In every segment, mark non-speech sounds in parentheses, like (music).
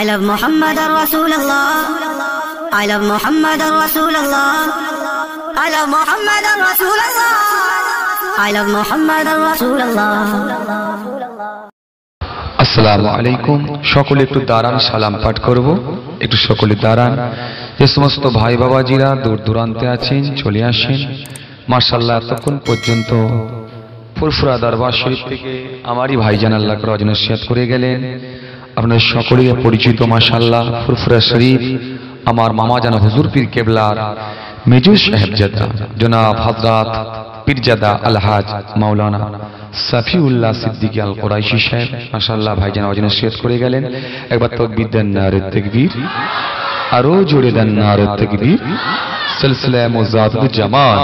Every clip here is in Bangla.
I love Muhammad Rasulullah. I love Muhammad Rasulullah. I love Muhammad Rasulullah. I love Muhammad Rasulullah. আসসালামু আলাইকুম সকলে একটু দাঁড়ান, সালাম পাঠ করব একটু সকলে দাঁড়ান যে সমস্ত ভাই বাবাজিরা দূর দূরান্তে আছেন, চলে আসেন মার্শাল্লাহ এতক্ষণ পর্যন্ত ফুরফুরা দরবার শরীফ থেকে আমারই ভাইজান আল্লাহ রজনসিয়াত করে গেলেন আপনার সকলেই পরিচিত মাশাল্লাহ ফুরফুরা শরীফ, আমার মামা জানা হুজুর পীর কেবলার মেজুর সাহেবজাদা, জনাব হজরত পীরজাদা আলহাজ মাওলানা সাফিউল্লাহ সিদ্দিকী আল কোরাইশি সাহেব মাশাল্লাহ ভাইজান অজনা শেষ করে গেলেন। একবার তকবীর দেন নারে তকবীর, আরও জোরে দেন নারে তকবীর। সিলসিলা মুজাদুল জামান,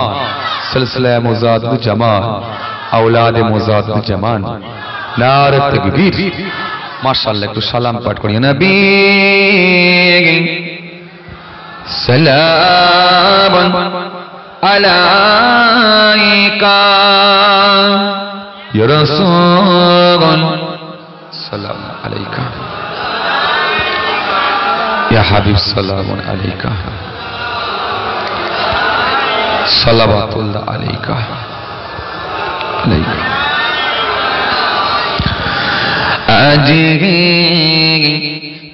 সিলসিলা মুজাদুল জামান মুজাদুল জামান, নারে মার্শাল্লাহ একটু সালাম পাঠ করি। নবী, সালাম আলাইকা। সালাম আলাইকা। ইয়া হাবিব, সালাম আলাইকা। সালাবাতুল্লাহ আলাইকা। আলাইকা। اجری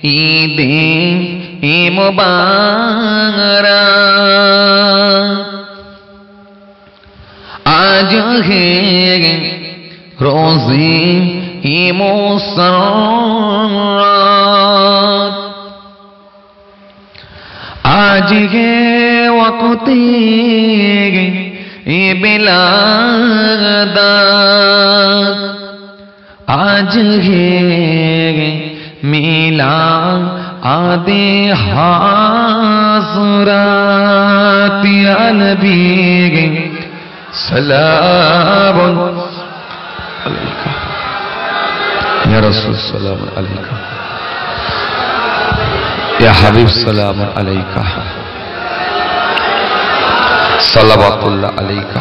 عید مبارک۔ آج ہے روزی مسرات آج ہے وقتی بلا ওয়াকতে বিলাদাত আজ হে মিলা আদে হাসরাত ইয়া নবী সালাম আলাইকা ইয়া রাসূল সালাম আলাইকা ইয়া হাবিব সালাম আলাইকা সালাওয়াতুল্লাহ আলাইকা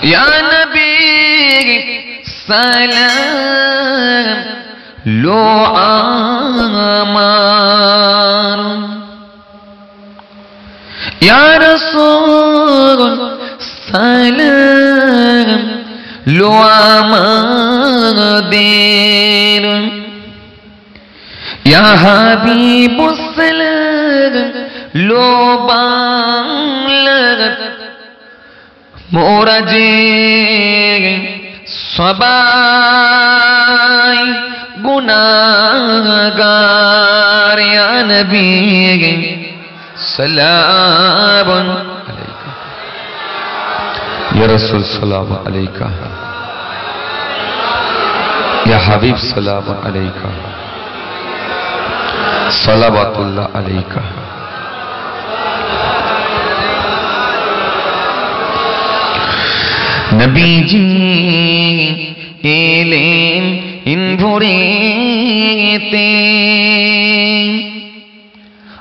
আলাইকা ইয়া নবী সালাম লো আমার ইয়া রাসূল সালাম লো আমাদের ইয়া হাবিব সালাম লো বাংলা মোরা যে সবাই গুনাগার ইয়া নবী সালাম আলাইকা ইয়া রাসূল সালাম আলাইকা ইয়া হাবিব সালাম আলাইকা সালাওয়াতুল্লাহ আলাইকা নবীজি এলেন ইনভোরেতে।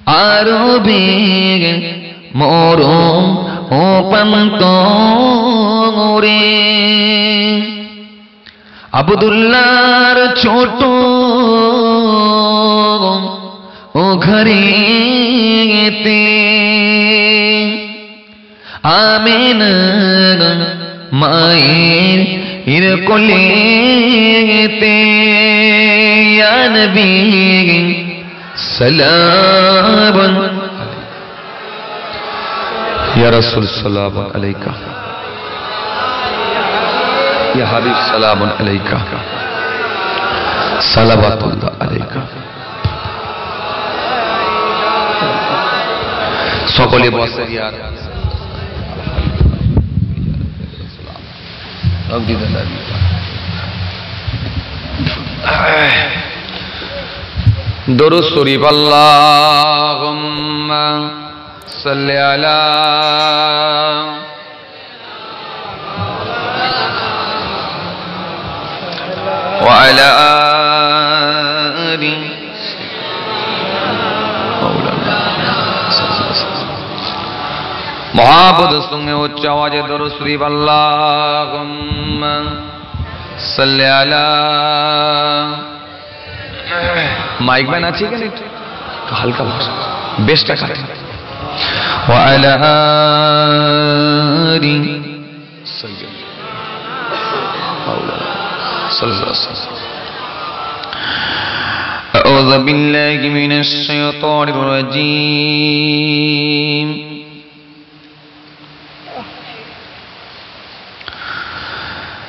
আরবে মরম ও পন্ত রে আবদুল্লার ছোট ও ঘরেতে। আমেন মায়ের ইর কোলেতে ইয়া নবী সালাম ইয়া রাসূল সালাম আলাইকা ইয়া হাবিব সালাম আলাইকা সালাওয়াতুল্লাহ আলাইকা সকলে বসে أوجد الأبي درود شریف اللهم صل على وعلى آله محبت سنگے اچھ آواز درست صلی علی مائک بین اچھی کہ تو ہلکا بہت بیسٹ ہے وعلى آل سيدنا مولانا صلى الله عليه وسلم أعوذ بالله من الشيطان الرجيم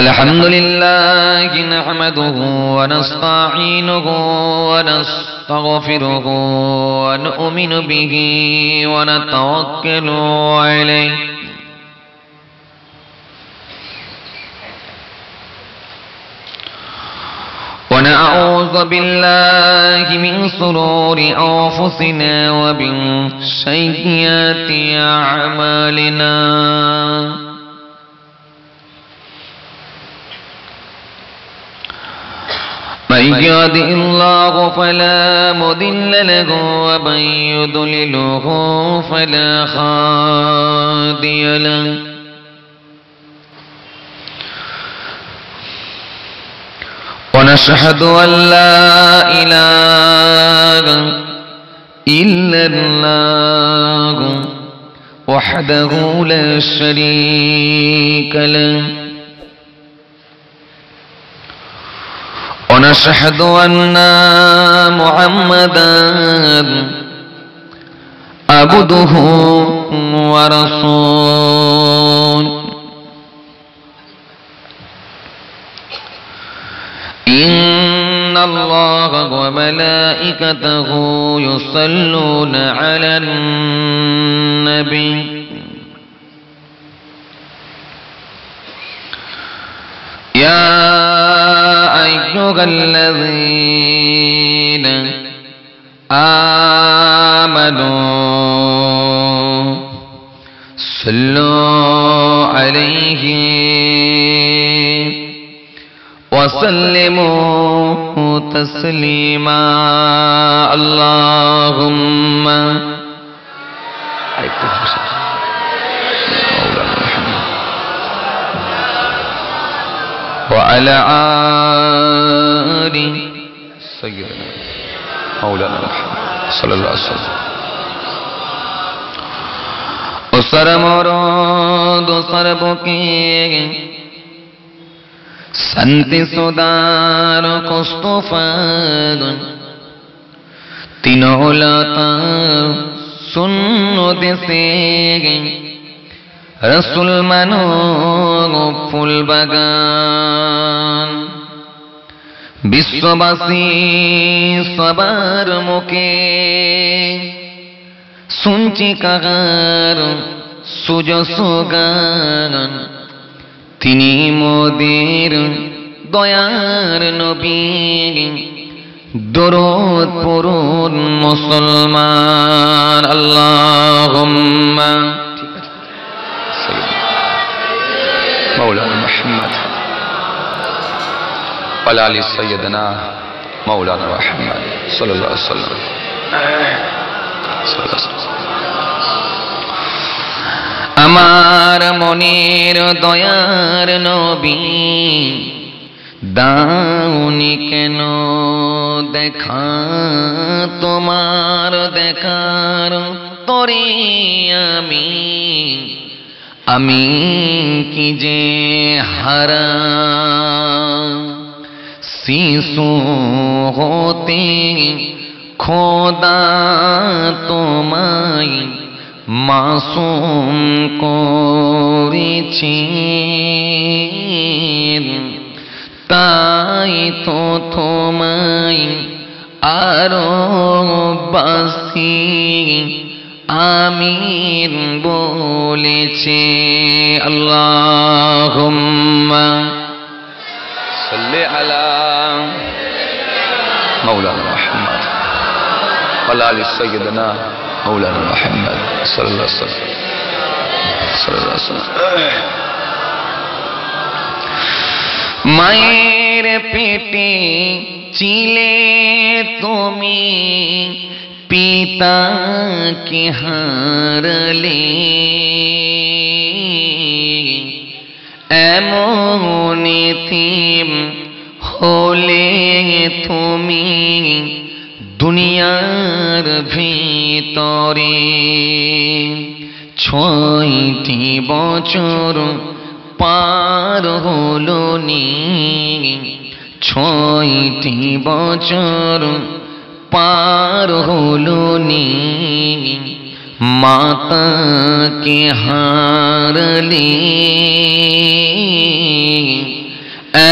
الحمد لله نحمده ونستعينه ونستغفره ونؤمن به ونتوكل عليه ونعوذ بالله من سرور أنفسنا ومن سيئات أعمالنا من يهد الله فلا مضل له ومن يضلله فلا هادي له. ونشهد أن لا إله إلا الله وحده لا شريك له. ونشهد أن محمدا عبده ورسوله إن الله وملائكته يصلون على النبي. يا أيها الذين آمنوا صلوا عليه وسلموا تسليما. اللهم العار سيدنا مولانا محمد صلى الله عليه وسلم. سر مراد و سر بکی سنتی صدار و قصطفاد تینو لاتا سنو دسی گئی রসুল মানো ফুল বাগান। বিশ্ববাসী সবার মুখে শুনছি কাগার, সুজস গান। তিনি মোদের দয়ার নবী, দরদ পড়ুন মুসলমান। আল্লাহ محمد وعلى ال سيدنا مولانا محمد صلى الله عليه وسلم صلى الله عليه وسلم আমার মনের দয়ার নবী দাউনি কেন দেখা তোমার দেখার তরে আমি আমি কি যে হারা শিশু হতে খোদা তোমায় মাসুম করেছি। তাই তো তোমায় আরও বাসি আমিন বলেছে আল্লাহুম্মা সাল্লি আলা মাওলানা মুহাম্মদ ওয়া আলি সাইয়্যিদিনা মাওলানা মুহাম্মদ সাল্লাল্লাহু আলাইহি ওয়াসাল্লাম মায়ের পেটে চিলে তুমি পিতাকে হারলে এমন থিম হলে তুমি দুনিয়ার ভিতরে ছয়টি বছর পার হলো নি ছয়টি বছর পার হলো নি মাতাকে হারলে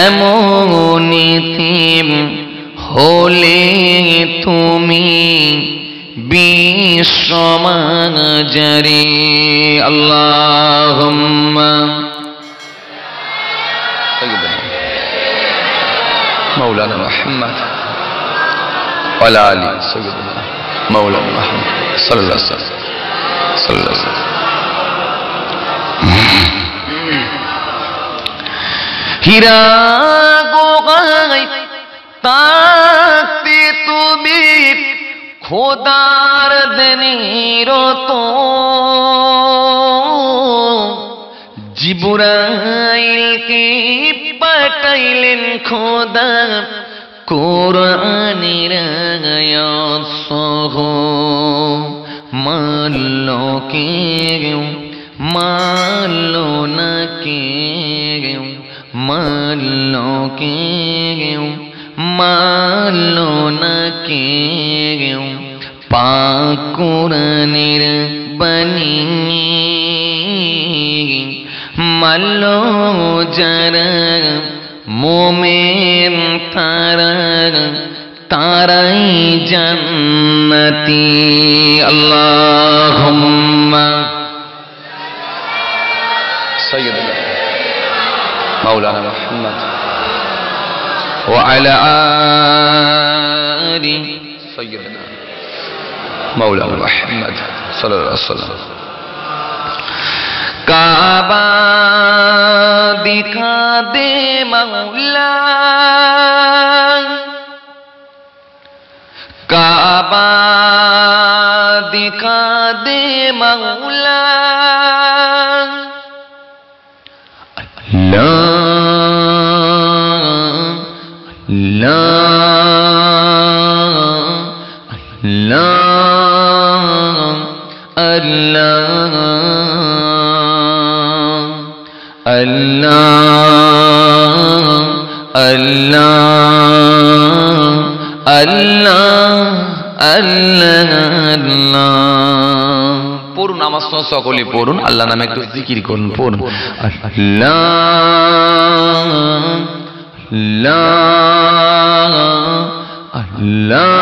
এমন থিম হলে তুমি বিশ্বমাজারে আল্লাহ مولانا محمد وعلى آل سيدنا مولانا محمد صلى الله عليه وسلم صلى الله عليه وسلم হীরা গোগাই তাতে তুমি খোদার দেনির তো জিবুরাইলকে পাঠাইলেন খোদা কোরআনের আয়াত সহ মাল্ল কে মাল্ল না কে মাল্ল কে মাল্ল না কে পাকুরানের বনি মাল্ল যারা মোমেন তারা তারাই জান্নাতি আল্লাহুম্মা سيدنا مولانا محمد وعلى آل سيدنا مولانا محمد صلى الله عليه وسلم काबा دکھا دے مولا۔ کعبہ دکھا دے مولا۔ اللہ اللہ اللہ اللہ۔ അല്ലാ അല്ലാ അല്ലാ আল্লাহ পড়ুন আমার সঙ্গে সকলে পড়ুন আল্লাহ নামে একটু জিকির করুন পড়ুন আল্লাহ আল্লাহ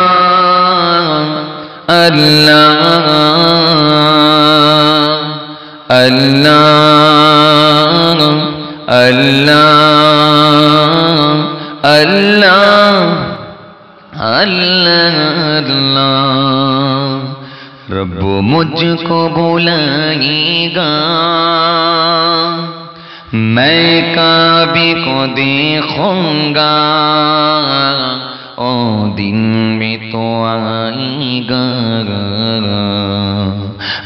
আল্লাহ اللہ اللہ اللہ، رب مجھ کو بھلائے گا میں کعبی کو دیکھوں گا او دن میں تو آئی گا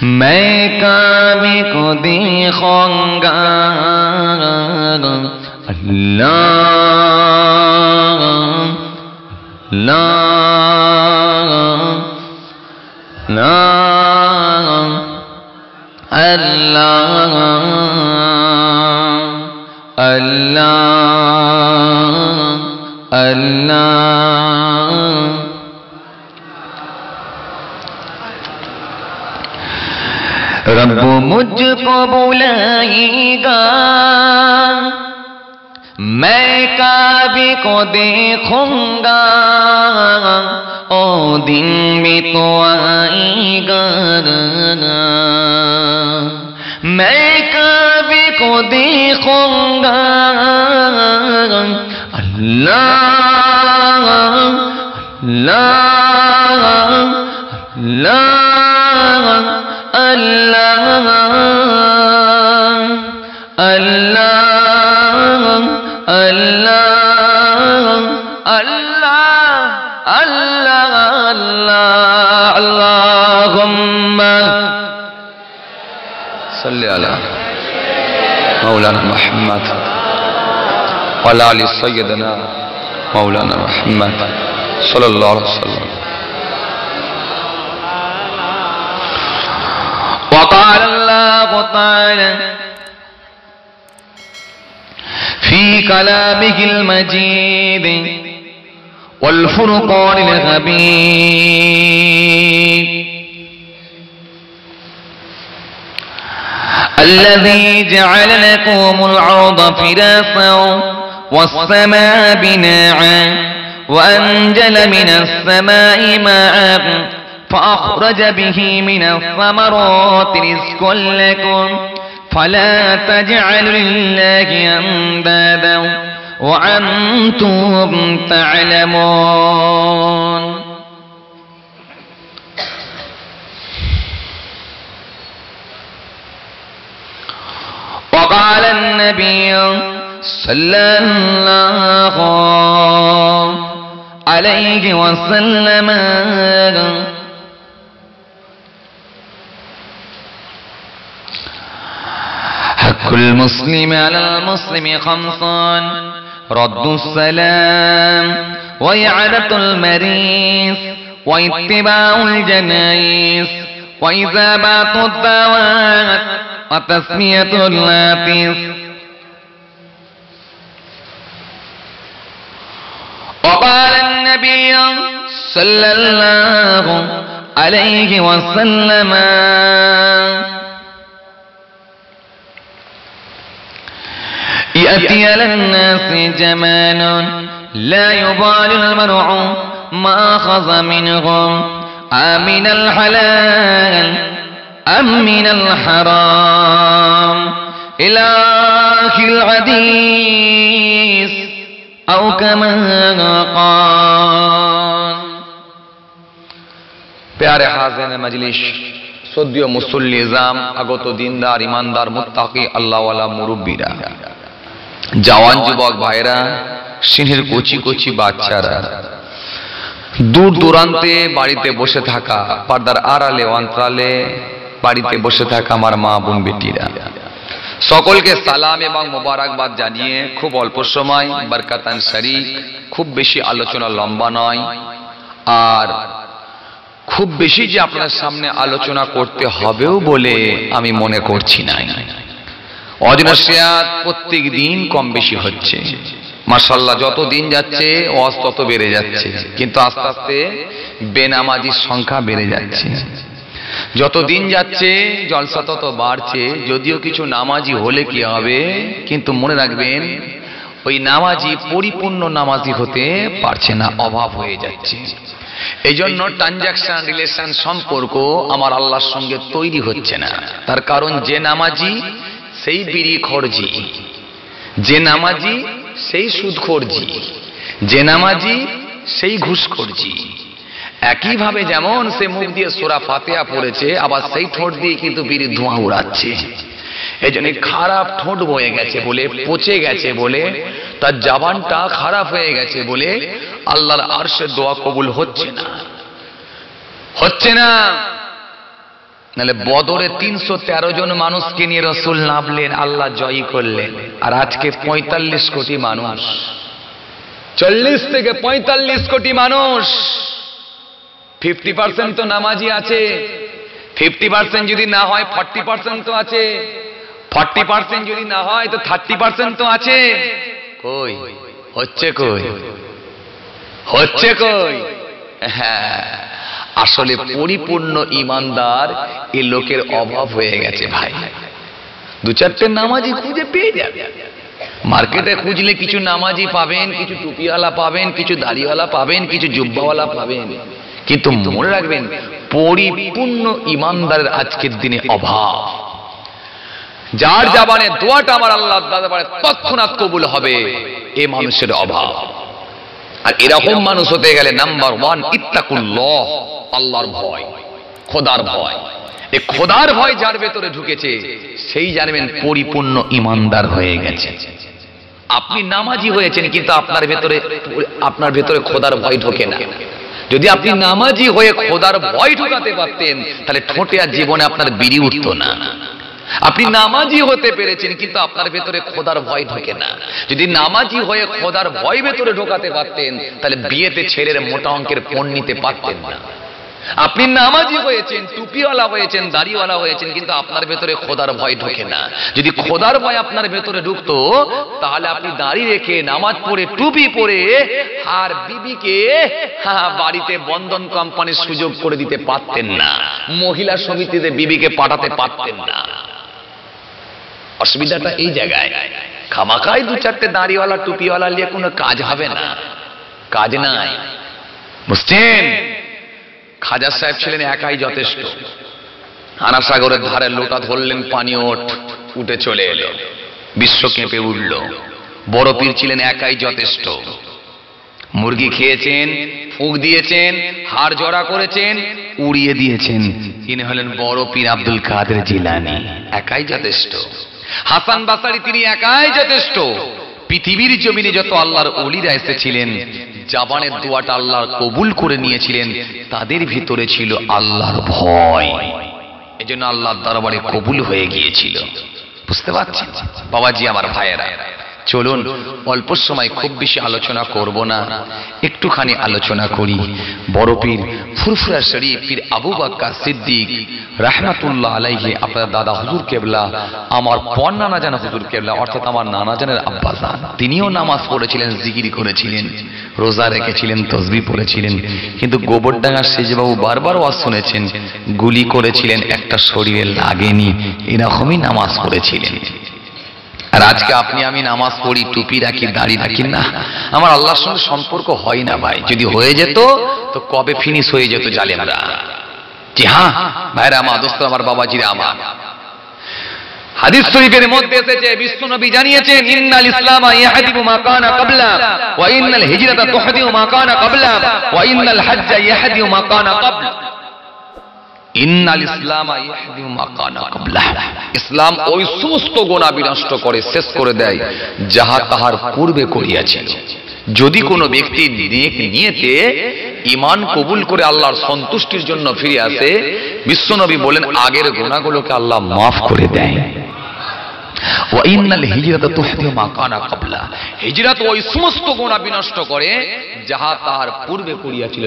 میں کعبی کو دیکھوں گا رب مجھ کو بلائی گا میں کعبے کو دیکھوں گا، او دن میں تو آئے گا میں کعبے کو دیکھوں گا، اللہ اللہ اللہ اللہ۔ على مولانا محمد وعلى علي سيدنا مولانا محمد صلى الله عليه وسلم. وقال الله تعالى في كلامه المجيد والفرقان الغبيب. الذي جعل لكم الأرض فراشا والسماء بناعا وأنزل من السماء ماء فأخرج به من الثمرات رزقا لكم فلا تجعلوا لله أندادا وأنتم تعلمون وقال النبي صلى الله عليه وسلم. حق المسلم على المسلم خمسان رد السلام وإعادة المريض واتباع الجنائز وإذابة الدعوات وتسمية اللافظ وقال النبي صلى الله عليه وسلم يأتي على الناس جمال لا يبال المرء ما أخذ منهم. أمن الحلال أم من الحرام إلى آخر الحديث أو كما قال প্যারে হাজেন মজলিস সদ্য মুসল্লিজাম আগত দিনদার ইমানদার মুত্তাকি আল্লাহওয়ালা মুরব্বীরা জওয়ান যুবক ভাইরা সিংহের কচি কচি বাচ্চারা দূর দূরান্তে বাড়িতে বসে থাকা পর্দার আড়ালে অন্তরালে বাড়িতে বসে থাকা আমার মা বোন বেটিরা। সকলকে সালাম এবং মোবারকবাদ জানিয়ে খুব অল্প সময়, বারকাতান শরীফ খুব বেশি আলোচনা লম্বা নয়। আর খুব বেশি যে আপনার সামনে আলোচনা করতে হবেও বলে আমি মনে করছি না অজনসিয়াত প্রত্যেক দিন কম বেশি হচ্ছে। মাসাল্লাহ যত দিন যাচ্ছে, ওয়াজ তত বেড়ে যাচ্ছে। কিন্তু আস্তে আস্তে বেনামাজির সংখ্যা বেড়ে যাচ্ছে। যত দিন যাচ্ছে, জলসা তত বাড়ছে, যদিও কিছু নামাজি হলে কি হবে? কিন্তু মনে রাখবেন, ওই নামাজি পরিপূর্ণ নামাজি হতে পারছে না, অভাব হয়ে যাচ্ছে। এই জন্য ট্রানজাকশন রিলেশন সম্পর্ক আমার আল্লাহর সঙ্গে তৈরি হচ্ছে না। তার কারণ যে নামাজি, সেই বিড়ি খরজি। যে নামাজি, সেই সুদখোরজি যে নামাজি, সেই ঘুষখোরজি একইভাবে যেমন সে মুখ দিয়ে সোরা ফাতেয়া পড়েছে আবার সেই ঠোঁট দিয়ে কিন্তু বিড়ি ধোঁয়া উড়াচ্ছে। এই জন্য খারাপ ঠোঁট বয়ে গেছে বলে পচে গেছে বলে তার জাবানটা খারাপ হয়ে গেছে বলে আল্লাহর আরশের দোয়া কবুল হচ্ছে না। হচ্ছে না। নাহলে বদরে তিনশো তেরো জন মানুষকে নিয়ে রসুল নামলেন আল্লাহ জয়ী করলেন। আর আজকে পঁয়তাল্লিশ কোটি মানুষ। চল্লিশ থেকে পঁয়তাল্লিশ কোটি মানুষ। ফিফটি পার্সেন্ট তো নামাজি আছে। ফিফটি পার্সেন্ট যদি না হয়, ফর্টি পার্সেন্ট তো আছে। ফর্টি পার্সেন্ট যদি না হয়, তো থার্টি পার্সেন্ট তো আছে। কই? হচ্ছে কই? হচ্ছে কই? হ্যাঁ আসলে পরিপূর্ণ ইমানদার এ লোকের অভাব হয়ে গেছে ভাই। দু চারটে নামাজি খুঁজে পেয়ে যাবে। মার্কেটে খুঁজলে কিছু নামাজি পাবেন, কিছু টুপিওয়ালা পাবেন, কিছু দাড়িওয়ালা পাবেন, কিছু জুব্বাওয়ালা পাবেন। কিন্তু মনে রাখবেন, পরিপূর্ণ ইমানদারের আজকের দিনে অভাব। যার জাবানে দোয়াটা আমার আল্লাহ দাদা তৎক্ষণাৎ কবুল হবে, এ মানুষের অভাব। আর এরকম মানুষ হতে গেলে নাম্বার ওয়ান, ইত্তাকুল্লাহ, আল্লাহর ভয়, খোদার ভয়। এই খোদার ভয় যার ভেতরে ঢুকেছে, সেই জানবেন পরিপূর্ণ ইমানদার হয়ে গেছে। আপনি নামাজি হয়েছেন, কিন্তু আপনার ভেতরে আপনার ভেতরে খোদার ভয় ঢোকে না। যদি আপনি নামাজি হয়ে খোদার ভয় ঢুকাতে পারতেন, তাহলে ঠোঁটে আর জীবনে আপনার বিড়ি উঠত না। আপনি নামাজি হতে পেরেছেন, কিন্তু আপনার ভেতরে খোদার ভয় ঢোকে না। যদি নামাজি হয়ে খোদার ভয় ভেতরে ঢোকাতে পারতেন, তাহলে বিয়েতে ছেলের মোটা অঙ্কের পণ নিতে পারতেন না। আপনি নামাজি হয়েছেন, টুপিওয়ালা হয়েছেন, দাড়িওয়ালা হয়েছেন, কিন্তু আপনার ভেতরে খোদার ভয় ঢোকে না। যদি খোদার ভয় আপনার ভেতরে ঢুকতো, তাহলে আপনি দাড়ি রেখে, নামাজ পড়ে, টুপি পরে, আর বিবিকে বাড়িতে বন্ধন কোম্পানির সুযোগ করে দিতে পারতেন না। মহিলা সমিতিতে বিবিকে পাঠাতে পারতেন না। অসুবিধাটা এই জায়গায়। খামাকাই দু চারটে দাড়িওয়ালা, টুপিওয়ালা নিয়ে কোনো কাজ হবে না। কাজ নাই। বুঝছেন? খাজা সাহেব ছিলেন একাই যথেষ্ট। আনাসাগরের ধারে লোটা ধরলেন, পানি ওঠ, উঠে চলে এলো। বিশ্ব কেঁপে উঠল। বড় পীর ছিলেন একাই যথেষ্ট। মুরগি খেয়েছেন, ফুঁক দিয়েছেন, হাড় জড়া করেছেন, উড়িয়ে দিয়েছেন। তিনি হলেন বড় পীর আব্দুল কাদের জিলানি। একাই যথেষ্ট। হাসান বাসারি তিনি একাই যথেষ্ট। পৃথিবীর জমিনে যত আল্লাহর অলিরা এসেছিলেন জাবানের দোয়াটা আল্লাহর কবুল করে নিয়েছিলেন, তাদের ভিতরে ছিল আল্লাহর ভয়। এজন্য আল্লাহর দরবারে কবুল হয়ে গিয়েছিল। বুঝতে পারছি বাবাজি, আমার ভাইয়েরা। চলুন, অল্প সময় খুব বেশি আলোচনা করব না, একটুখানি আলোচনা করি। বড় পীর ফুরফুরা শরীফ পীর আবু বাক্কা সিদ্দিক রাহমাতুল্লাহ আলাইহি, আপনার দাদা হুজুর কেবলা, আমার পর নানা জানা হুজুর কেবলা, অর্থাৎ আমার নানা জানের আব্বা তিনিও নামাজ পড়েছিলেন, জিকির করেছিলেন, রোজা রেখেছিলেন, তসবি পড়েছিলেন, কিন্তু গোবরডাঙ্গার সেজবাবু বারবার ওয়াজ শুনেছেন, গুলি করেছিলেন, একটা শরীরে লাগেনি, এরকমই নামাজ পড়েছিলেন। আর আজকে আপনি, আমি নামাজ পড়ি, টুপি রাখি, দাড়ি রাখি, না। আমার আল্লাহর সঙ্গে সম্পর্ক হয় না ভাই। যদি হয়ে যেত, তো কবে ফিনিশ হয়ে যেত জালেমরা? জি হ্যাঁ ভাইরা আমার দোস্ত, আমার বাবাজিরা আমার। হাদিস শরীফের মধ্যে এসেছে বিশ্ব নবী জানিয়েছেন, ইন্নাল ইসলাম ইয়াহদিবু মা কানা ওয়া ইন্নাল হিজরাতা ওয়া ইন্নাল ইসলাম। ইসলাম ওই সমস্ত গোনা বিনষ্ট করে, শেষ করে দেয়, যাহা তাহার পূর্বে করিয়াছিল যদি কোনো ব্যক্তি নেক নিয়েতে ইমান কবুল করে আল্লাহর সন্তুষ্টির জন্য ফিরে আসে, বিশ্বনবী বলেন, আগের গোনাগুলোকে আল্লাহ মাফ করে দেয়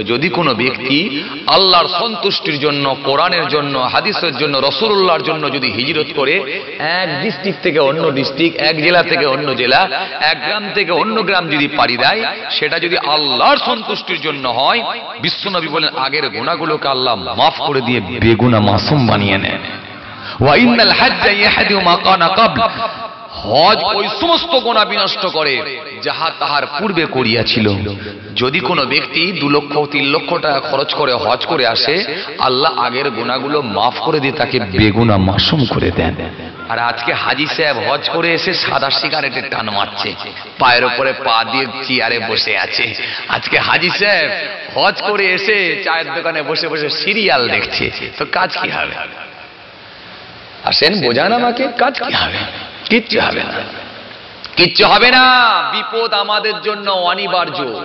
যদি কোনো ব্যক্তি আল্লাহর সন্তুষ্টির জন্য, কোরআনের জন্য, হাদিসের জন্য রসুল্লাহর জন্য যদি হিজরত করে, এক ডিস্ট্রিক্ট থেকে অন্য ডিস্ট্রিক্ট, এক জেলা থেকে অন্য জেলা, এক গ্রাম থেকে অন্য গ্রাম যদি পাড়ি দেয়, সেটা যদি আল্লাহর সন্তুষ্টির জন্য হয়, বিশ্বনবী বলেন, আগের গুণাগুলোকে আল্লাহ মাফ করে দিয়ে বেগুনা মাসুম বানিয়ে নেন। ওয়াইনাল হাজ্জা ইয়াহদিউ মা কানা ক্বাবল। হজ ওই সমস্ত গোনা বিনষ্ট করে, যাহা তাহার পূর্বে করিয়াছিল। যদি কোনো ব্যক্তি দু লক্ষ, তিন লক্ষ টাকা খরচ করে হজ করে আসে, আল্লাহ আগের গুণাগুলো মাফ করে দিয়ে তাকে বেগুনা মাসুম করে দেন। আর আজকে হাজি সাহেব হজ করে এসে সাদা সিগারেটের টান মারছে, পায়ের উপরে পা দিয়ে চেয়ারে বসে আছে। আজকে হাজি সাহেব হজ করে এসে চায়ের দোকানে বসে বসে সিরিয়াল দেখছে। তো কাজ কি হবে? আসেন বোঝান আমাকে কাজ কি হবে? কিচ্ছু হবে না। কিচ্ছু হবে না। বিপদ আমাদের জন্য অনিবার্য।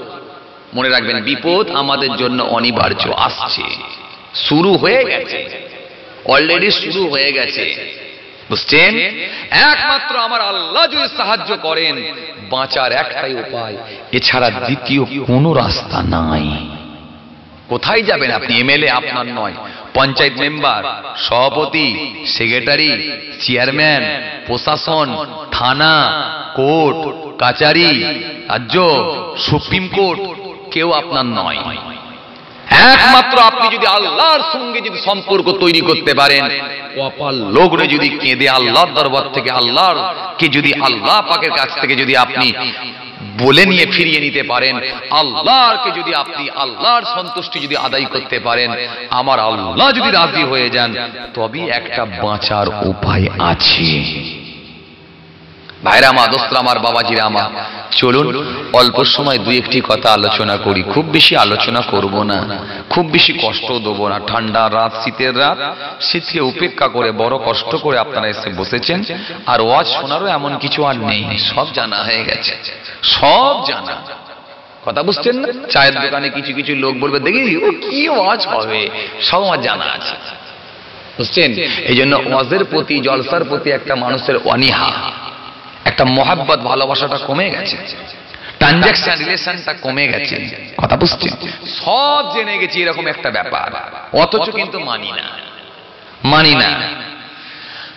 মনে রাখবেন বিপদ আমাদের জন্য অনিবার্য। আসছে। শুরু হয়ে গেছে। অলরেডি শুরু হয়ে গেছে। বুঝছেন? একমাত্র আমার আল্লাহ যদি সাহায্য করেন বাঁচার একটাই উপায়। এছাড়া দ্বিতীয় কোনো রাস্তা নাই। কোথায় যাবেন আপনি? এমএলএ আপনার নয়। পঞ্চায়েত মেম্বার, সভাপতি, সেক্রেটারি, চেয়ারম্যান, প্রশাসন, থানা, কোর্ট, কাচারি, রাজ্য, সুপ্রিম কোর্ট, কেউ আপনার নয়। একমাত্র আপনি যদি আল্লাহর সঙ্গে যদি সম্পর্ক তৈরি করতে পারেন, কপাল লগ্নে যদি কেঁদে আল্লাহর দরবার থেকে আল্লাহর কে যদি আল্লাহ পাকের কাছ থেকে যদি আপনি বলে নিয়ে ফিরিয়ে নিতে পারেন। আল্লাহকে যদি আপনি আল্লাহর সন্তুষ্টি যদি আদায় করতে পারেন, আমার আল্লাহ যদি রাজি হয়ে যান তবে একটা বাঁচার উপায় আছে। ভাইরা আমার দোস্তরা আমার, বাবাজিরা আমার, চলুন অল্প সময় দুই একটি কথা আলোচনা করি। খুব বেশি আলোচনা করব না। খুব বেশি কষ্ট দেবো না। ঠান্ডা রাত, শীতের রাত, শীতকে উপেক্ষা করে, বড় কষ্ট করে আপনারা এসে বসেছেন। আর ওয়াজ শোনারও এমন কিছু আর নেই সব জানা হয়ে গেছে। সব জানা। কথা বুঝছেন না? চায়ের দোকানে কিছু কিছু লোক বলবে, দেখি, ও কি ওয়াজ হবে? সব আমার জানা আছে। বুঝছেন? এই জন্য ওয়াজের প্রতি, জলসার প্রতি একটা মানুষের অনীহা। একটা মহাব্বত, ভালোবাসাটা কমে গেছে। ট্রানজাকশন রিলেশনটা কমে গেছে। কথা বুঝছেন? সব জেনে গেছি এরকম একটা ব্যাপার। অথচ কিন্তু মানি না। মানি না।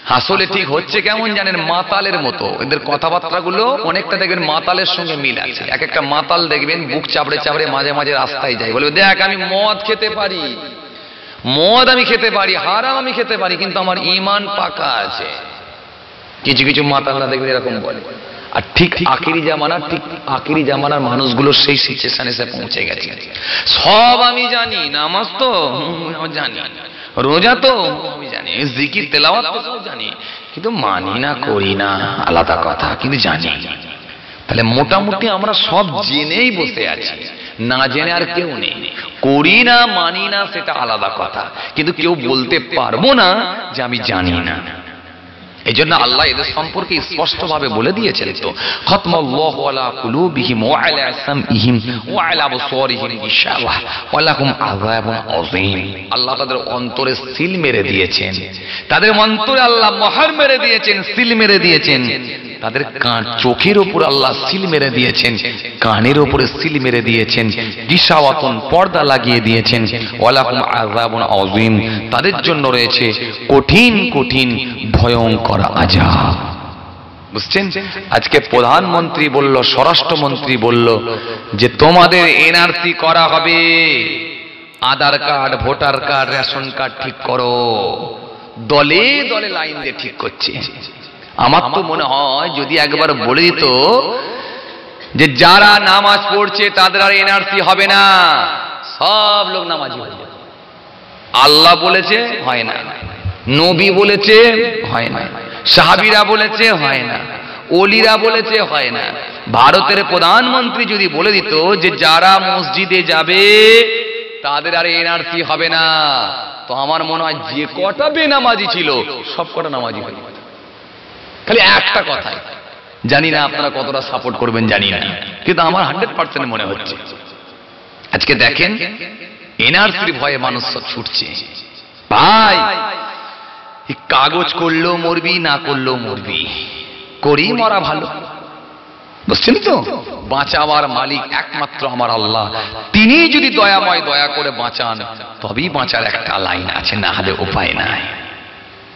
আসলে ঠিক হচ্ছে কেমন জানেন? মাতালের মতো। এদের কথাবার্তাগুলো অনেকটা দেখবেন মাতালের সঙ্গে মিল আছে। এক একটা মাতাল দেখবেন বুক চাপড়ে চাপড়ে মাঝে মাঝে রাস্তায় যায়। বলবে দেখ, আমি মদ খেতে পারি। মদ আমি খেতে পারি, হারাম আমি খেতে পারি, কিন্তু আমার ইমান পাকা আছে। কিছু কিছু মাতালরা দেখবে এরকম বলে। আর ঠিক আখিরি জামানার ঠিক আখিরি জামানার মানুষগুলো সেই সিচুয়েশন এসে পৌঁছে গেছে। সব আমি জানি নামাজ তো জানি। রোজা তো আমি জানি। জিকির তেলাওয়াত তো সব জানি। কিন্তু মানি না করি না আলাদা কথা কিন্তু জানি। তাহলে মোটামুটি আমরা সব জেনেই বসে আছি। না জেনে আর কেউ নেই। করি না মানি না সেটা আলাদা কথা। কিন্তু কেউ বলতে পারব না যে আমি জানি না। এই জন্য আল্লাহ এদের সম্পর্কে স্পষ্টভাবে বলে দিয়েছেন তো, খতমাল্লাহু আল্লাহ তাদের অন্তরে সিল মেরে দিয়েছেন। তাদের অন্তরে আল্লাহ মহার মেরে দিয়েছেন, সিল মেরে দিয়েছেন। তাদের কান চোখের উপর আল্লাহ সিল মেরে দিয়েছেন, কানের উপরে সিল মেরে দিয়েছেন গিশাওয়াতুন পর্দা লাগিয়ে দিয়েছেন। ওয়ালাহুম আযাবুন আযীম। তাদের জন্য রয়েছে কঠিন কঠিন, ভয়ঙ্কর আজাব বুঝছেন? আজকে প্রধানমন্ত্রী বলল, স্বরাষ্ট্রমন্ত্রী বলল যে তোমাদের এনআরসি করা হবে। Aadhaar card, voter card, ration card ঠিক করো। দলে দলে লাইন দিয়ে ঠিক করছে। আমার তো মনে হয় যদি একবার বলে দিত যে যারা নামাজ পড়ছে তাদের আর এনআরসি হবে না সব লোক নামাজি হয়ে যাবে। আল্লাহ বলেছে হয় না। নবী বলেছে হয় না। সাহাবিরা বলেছে হয় না। অলিরা বলেছে হয় না। ভারতের প্রধানমন্ত্রী যদি বলে দিত যে যারা মসজিদে যাবে তাদের আর এনআরসি হবে না। তো আমার মনে হয় যে কটা বেনামাজি ছিল সব কটা নামাজি হয়ে। খালি একটা কথাই। জানি না আপনারা কতটা সাপোর্ট করবেন, জানি না। কিন্তু আমার হান্ড্রেড পার্সেন্ট মনে হচ্ছে। আজকে দেখেন এনআরসির ভয়ে মানুষ সব ছুটছে। ভাই কাগজ করলেও মরবি, না করলেও মরবি। করি মরা ভালো। বুঝছেন তো? বাঁচাবার মালিক একমাত্র আমার আল্লাহ। তিনি যদি দয়াময় দয়া করে বাঁচান, তবেই বাঁচার একটা লাইন আছে, না হলে উপায় নাই।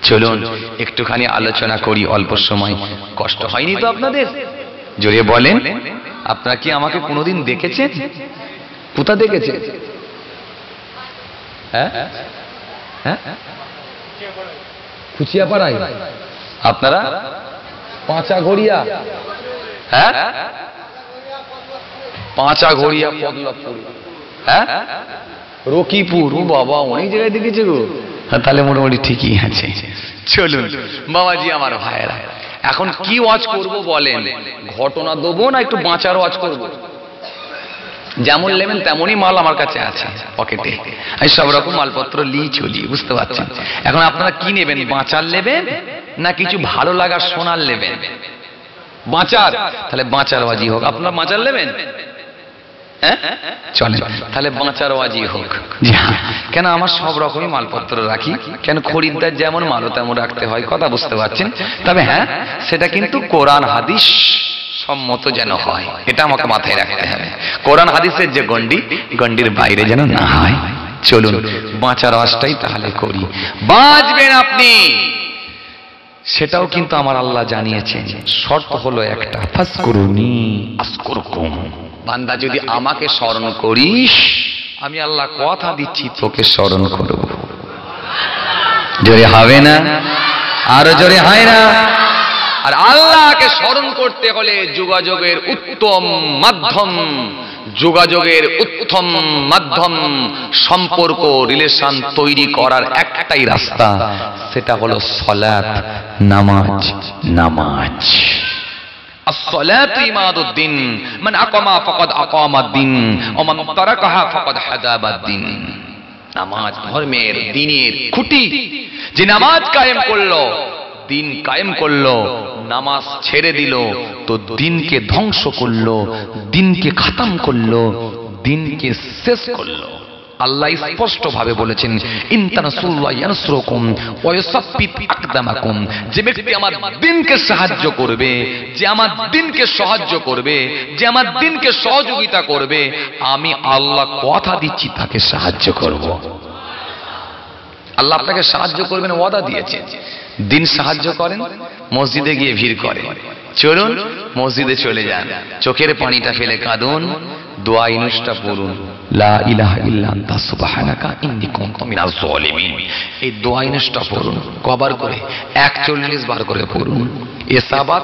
চলুন, একটুখানি আলোচনা করি অল্প সময়। কষ্ট হয়নি তো আপনাদের? জোরে বলেন, আপনারা কি আমাকে কোনোদিন দেখেছেন? কোথা দেখেছেন? হ্যাঁ? হ্যাঁ? আপনারা? পাঁচা ঘড়িয়া হ্যাঁ? পাঁচা ঘড়িয়া হ্যাঁ? রকিপুর বাবা, অনেক জায়গায় দেখেছে গো। তাহলে মোটামুটি ঠিকই আছে। চলুন বাবাজি আমার ভাইয়েরা, এখন কি ওয়াজ করব বলেন? ঘটনা দেবো না একটু বাঁচার ওয়াজ করব? যেমন নেবেন তেমনই মাল আমার কাছে আছে, পকেটে। আমি সব রকম মালপত্র নিয়ে চলি, বুঝতে পারছেন? এখন আপনারা কি নেবেন, বাঁচার নেবেন না কিছু ভালো লাগার সোনার নেবেন বাঁচার, তাহলে বাঁচার ওয়াজি হোক। আপনারা বাঁচার নেবেন হ্যাঁ চলেন তাহলে বাঁচার ওয়াজি হোক। জি হ্যাঁ। কেন আমার সব রকমই মালপত্র রাখি? কেন খরিদ্দার যেমন মালও তেমন রাখতে হয় কথা বুঝতে পারছেন? তবে হ্যাঁ সেটা কিন্তু কোরআন হাদিস সম্মত যেন হয়। এটা আমাকে মাথায় রাখতে হবে। কোরআন হাদিসের যে গন্ডি গন্ডির বাইরে যেন না হয়। চলুন বাঁচার আওয়াজটাই তাহলে করি। বাঁচবেন আপনি! সেটাও কিন্তু আমার আল্লাহ জানিয়েছেন। শর্ত হলো একটা ফাসকুরুনি আসকুরকুম। বান্দা, যদি আমাকে স্মরণ করিস, আমি আল্লাহ কথা দিচ্ছি, তোকে স্মরণ করব। জোরে হবে না? আরও জোরে হয় না? আর আল্লাহকে স্মরণ করতে হলে যোগাযোগের উত্তম মাধ্যম, যোগাযোগের উত্তম মাধ্যম, সম্পর্ক, রিলেশন তৈরি করার একটাই রাস্তা, সেটা হলো সলাৎ, নামাজ নামাজ। الصلاة إماد الدين من أقام فقد أقام الدين ومن تركها فقد حداب الدين নামাজ ধর্মের দিনের খুঁটি যে নামাজ কায়েম করলো দিন কায়েম করলো নামাজ ছেড়ে দিল তো দিনকে ধ্বংস করলো দিনকে খাতাম করলো দিনকে শেষ করলো আল্লাহ স্পষ্ট ভাবে বলেছেন যে ব্যক্তি আমার দিনকে সাহায্য করবে, যে আমার দিনকে সাহায্য করবে, যে আমার দিনকে সহযোগিতা করবে, আমি আল্লাহ কথা দিচ্ছি, তাকে সাহায্য করব। আল্লাহ আপনাকে সাহায্য করবেন, ওয়াদা দিয়েছে দিন সাহায্য করেন, মসজিদে গিয়ে ভিড় করে চলুন, মসজিদে চলে যান। চোখের পানিটা ফেলে কাঁদুন। দোয়া পড়ুন। লা এই পড়ুন করে 41 বার করে পড়ুন।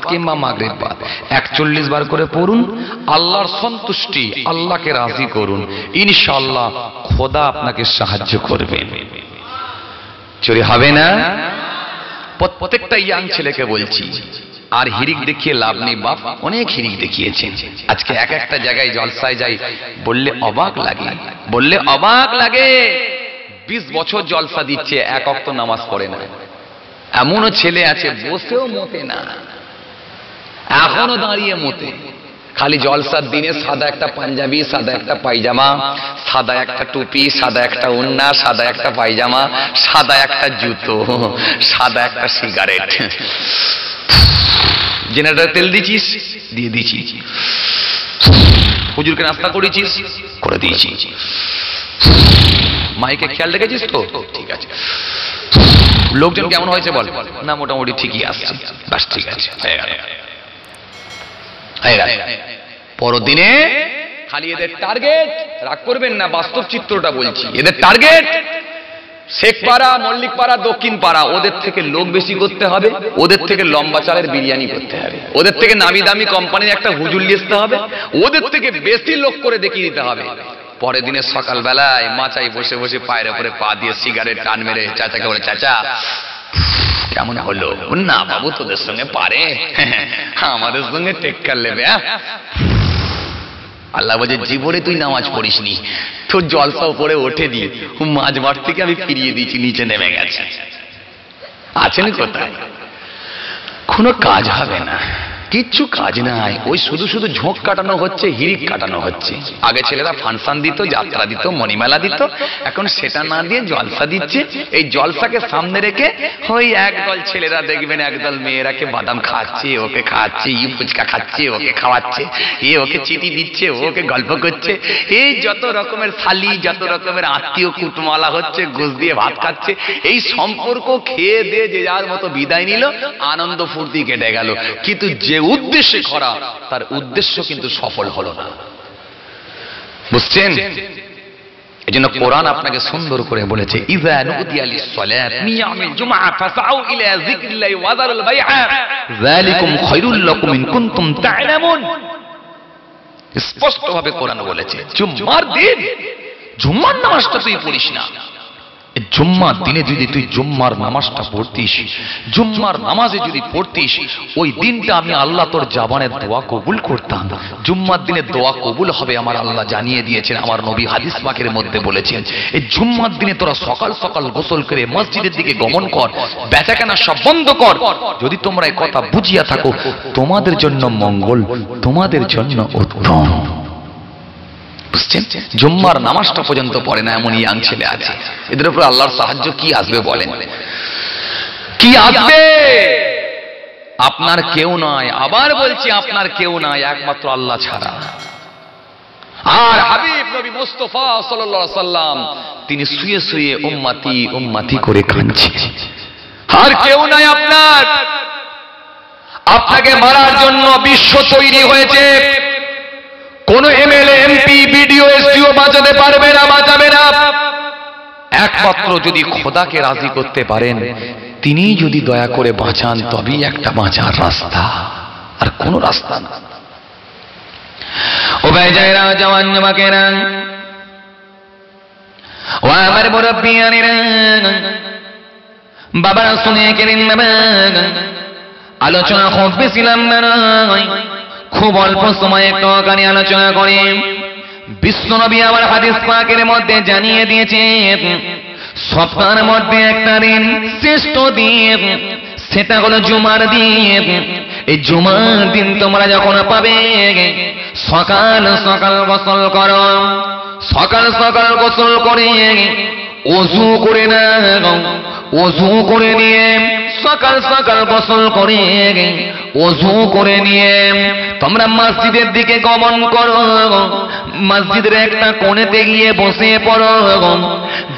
কিংবা মাগরিব বাদ 41 বার করে পড়ুন, আল্লাহর সন্তুষ্টি আল্লাহকে রাজি করুন। ইনশাআল্লাহ খোদা আপনাকে সাহায্য করবেন চুরি হবে না? প্রত্যেকটা ইয়াং ছেলেকে বলছি আর হিরিক দেখিয়ে লাভ নেই, বাপ। অনেক হিরিক দেখিয়েছে। আজকে এক একটা জায়গায় জলসায় যাই, বললে অবাক লাগে। বললে অবাক লাগে। বিশ বছর জলসা দিচ্ছে, এক অক্ত নামাজ পড়ে না। এমনও ছেলে আছে, বসেও মতে না। এখনও দাঁড়িয়ে মতে। খালি জলসার দিনে সাদা একটা পাঞ্জাবি, সাদা একটা পায়জামা, সাদা একটা টুপি, সাদা একটা উন্না, সাদা একটা পায়জামা, সাদা একটা জুতো, সাদা একটা সিগারেট। জেনারেটর তেল দিছিস দিয়ে দিছি হুজুরকে নাস্তা করেছিস? করে দিয়েছি। মাইকে খেয়াল রেখেছিস তো? ঠিক আছে। লোকজন কেমন হয়েছে বল? না, মোটামুটি ঠিকই আসছে। বাস, ঠিক আছে। হয়ে গেল গেল। পরদিনে খালি এদের টার্গেট রাগ করবেন না, বাস্তব চিত্রটা বলছি। এদের টার্গেট শেখ পাড়া, মল্লিক পাড়া, দক্ষিণ পাড়া, ওদের থেকে লোক বেশি করতে হবে, ওদের থেকে লম্বা চালের বিরিয়ানি করতে হবে, ওদের থেকে নামি দামি কোম্পানির একটা নিয়ে আসতে হবে, ওদের থেকে বেশি লোক করে দেখিয়ে দিতে হবে। পরের দিনে সকালবেলায় মাচাই বসে বসে পায়ের উপরে পা দিয়ে সিগারেট টান মেরে চাচাকে বলে, চাচা কেমন হলো? না, বাবু, তোদের সঙ্গে পারে। আমাদের সঙ্গে টেক্কার হ্যাঁ? আল্লাহ বলছে, জীবনে তুই নামাজ পড়িস নি তোর জলসা উপরে ওঠে দিয়ে, মাঝ মাঠ থেকে আমি ফিরিয়ে দিয়েছি, নিচে নেমে গেছে। আছেন কোথায়? কোনো কাজ হবে না। কিচ্ছু কাজ নাই। ওই শুধু শুধু ঝোঁক কাটানো হচ্ছে হিরিক কাটানো হচ্ছে। আগে ছেলেরা ফাংশন দিত যাত্রা দিত মণিমেলা দিত। এখন সেটা না দিয়ে জলসা দিচ্ছে। এই জলসাকে সামনে রেখে ওই একদল ছেলেরা দেখবেন একদল মেয়েরাকে বাদাম খাচ্ছে ওকে খাচ্ছে ই ফুচকা খাচ্ছে ওকে খাওয়াচ্ছে এ ওকে চিঠি দিচ্ছে ওকে গল্প করছে। এই যত রকমের থালি যত রকমের আত্মীয় কুটমালা হচ্ছে ঘুষ দিয়ে ভাত খাচ্ছে এই সম্পর্ক খেয়ে দিয়ে যে যার মতো বিদায় নিল আনন্দ ফুর্তি কেটে গেল। কিন্তু যে উদ্দেশ্যে করা, তার উদ্দেশ্য কিন্তু সফল হলো না। বুঝছেন? এই জন্য কোরআন আপনাকে সুন্দর করে বলেছে স্পষ্ট ভাবে কোরআন বলেছে, জুম্মার দিন, জুম্মার নামাজটা তুই পড়িস না। জুম্মার দিনে যদি তুই জুম্মার নামাজটা পড়তিস, জুম্মার নামাজে যদি পড়তিস, ওই দিনটা আমি আল্লাহ তোর জাবানের দোয়া কবুল করতাম। জুম্মার দিনে দোয়া কবুল হবে আমার আল্লাহ জানিয়ে দিয়েছেন, আমার নবী হাদিস পাকের মধ্যে বলেছেন। এই জুম্মার দিনে তোরা সকাল সকাল গোসল করে মসজিদের দিকে গমন কর, বেচাকেনা সব বন্ধ কর। যদি তোমরা এই কথা বুঝিয়া থাকো, তোমাদের জন্য মঙ্গল, তোমাদের জন্য উত্তম। বুঝছেন? জুম্মার নামাজটা পর্যন্ত পড়ে না এমন ইয়াং ছেলে আছে। এদের উপর আল্লাহর সাহায্য কি আসবে বলেন? কি আসবে? আপনার কেউ নয় আবার বলছি আপনার কেউ নাই একমাত্র আল্লাহ ছাড়া। আর হাবিব নবী মুস্তফা সাল্লাল্লাহু আলাইহি সাল্লাম তিনি শুয়ে শুয়ে উম্মতি উম্মতি করে কাঁদছে আর কেউ নাই আপনার। আপনাকে মারার জন্য বিশ্ব তৈরি হয়েছে। কোন এমএলএ, এমপি, বিডিও, এসডিও বাঁচাতে পারবে না বাঁচাবে না। একমাত্র যদি খোদাকে রাজি করতে পারেন, তিনি যদি দয়া করে বাঁচান, তবেই একটা বাঁচার রাস্তা। আর কোন রাস্তা না। ও ভাই যাইরা জওয়ান জমাকেরা ও আমার মুরব্বিয়ানেরা বাবারা শুনে কেলেন বাবা আলোচনা খুব বেশি লম্বা নয়। খুব অল্প সময়ে একটুখানি আলোচনা করি। বিশ্বনবী আবার হাদিস পাকের মধ্যে জানিয়ে দিয়েছেন, সপ্তাহের মধ্যে একটা দিন শ্রেষ্ঠ দিন, সেটা হলো জুমার দিন। এই জুমার দিন তোমরা যখন পাবে, সকাল সকাল গোসল করো, সকাল সকাল গোসল করে অজু করে না অজু করে নিয়ে সকাল সকাল গোসল করে অজু করে নিয়ে তোমরা মসজিদের দিকে গমন করো। মসজিদের একটা কোণেতে গিয়ে বসে পড়ো।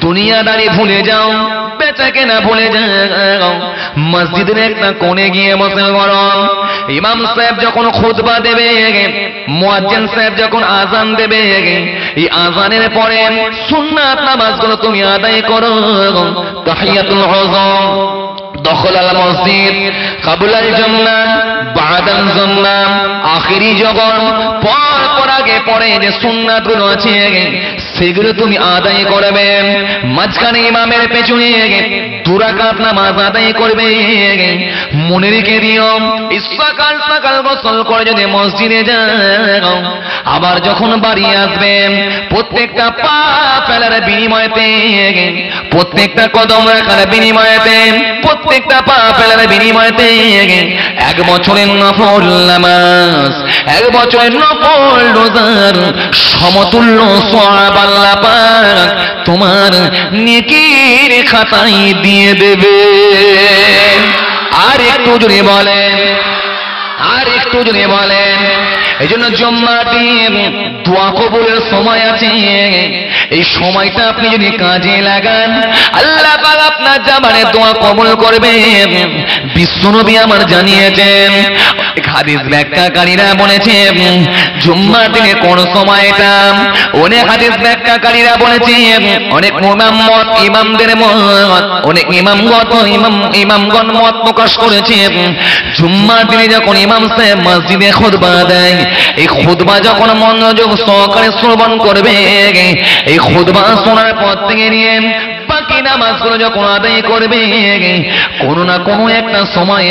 দুনিয়াদারি ভুলে যাও, বেচা কেনা ভুলে যাও। মসজিদের একটা কোণে গিয়ে বসে পড়ো। ইমাম সাহেব যখন খুতবা দেবে, মুয়াজ্জিন সাহেব যখন আজান দেবে, এই আজানের পরে সুন্নাত নামাজগুলো তুমি আদায় করো। তাহিয়াতুল হজম দখল আল মসজিদ, কাবুলাল আল জান্নাত বাদাল জন্নাম আখেরি জগন পর পর আগে পরে যে সুন্নাতগুলো আছে সেগুলো তুমি আদায় করবে। মাঝখানে ইমামের পেছনে দুরাকাত নামাজ আদায় করবে। মনে রেখে দিও সকাল গোসল করে যদি মসজিদে যাও, আবার যখন বাড়ি আসবে, প্রত্যেকটা পা ফেলার প্রত্যেকটা কদম রাখার প্রত্যেকটা পা ফেলার এক বছরের নফল নামাজ, এক বছরের নফল রোজার সমতুল্য সওয়াব আল্লাহ পাক তোমার নেকির খাতায় দিয়ে দেবে। আর একটু জুড়ে বলেন, আর একটু যদি বলেন। এই জন্য জম্মা দিন দোয়া কবুলের সময় আছে। এই সময়টা আপনি যদি কাজে লাগান, আল্লাহ পাক আপনার জামানে দোয়া কবুল করবেন। বিশ্বনবী আমার জানিয়েছেন হাদিস ব্যাখ্যাকারীরা বলেছেন জুম্মার দিনে কোন সময়টা? অনেক হাদিস ব্যাখ্যাকারীরা বলেছেন অনেক ইমাম মত ইমামদের মত অনেক ইমামগত ইমাম ইমামগণ মত প্রকাশ করেছেন জুম্মার দিনে যখন ইমাম সাহেব মসজিদে খুতবা দেয় এই খুতবা যখন মনোযোগ সহকারে শ্রবণ করবে এই খুতবা শোনার পর থেকে নিয়ে বাকি নামাজগুলো যখন আদায় করবে, কোনো না কোনো একটা সময়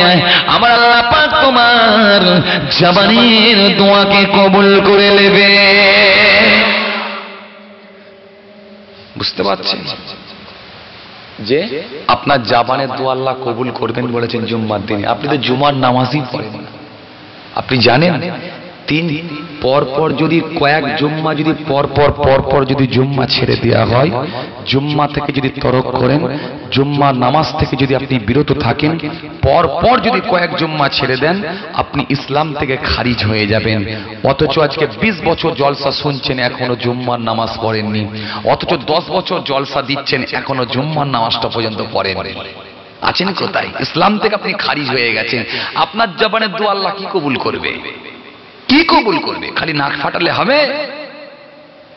আমার আল্লাহ পাক তোমার জবানের দোয়াকে কবুল করে নেবে। বুঝতে পারছেন? যে আপনার জাবানের দোয়া আল্লাহ কবুল করবেন বলেছেন জুম্মার দিনে। আপনি তো জুমার নামাজই পড়েন আপনি জানেন? তিন পর পর যদি কয়েক জুম্মা যদি পর পর পর পর যদি জুম্মা ছেড়ে দেওয়া হয়, জুম্মা থেকে যদি তরক করেন, জুম্মা নামাজ থেকে যদি আপনি বিরত থাকেন পর পর যদি কয়েক জুম্মা ছেড়ে দেন, আপনি ইসলাম থেকে খারিজ হয়ে যাবেন। অথচ আজকে ২০ বছর জলসা শুনছেন, এখনও জুম্মার নামাজ পড়েননি। অথচ দশ বছর জলসা দিচ্ছেন, এখনও জুম্মার নামাজটা পর্যন্ত পড়েন। আছেন কোথায়? ইসলাম থেকে আপনি খারিজ হয়ে গেছেন। আপনার জবানের দোয়া আল্লাহ কি কবুল করবে? কি কবুল করবে? খালি নাক ফাটালে হবে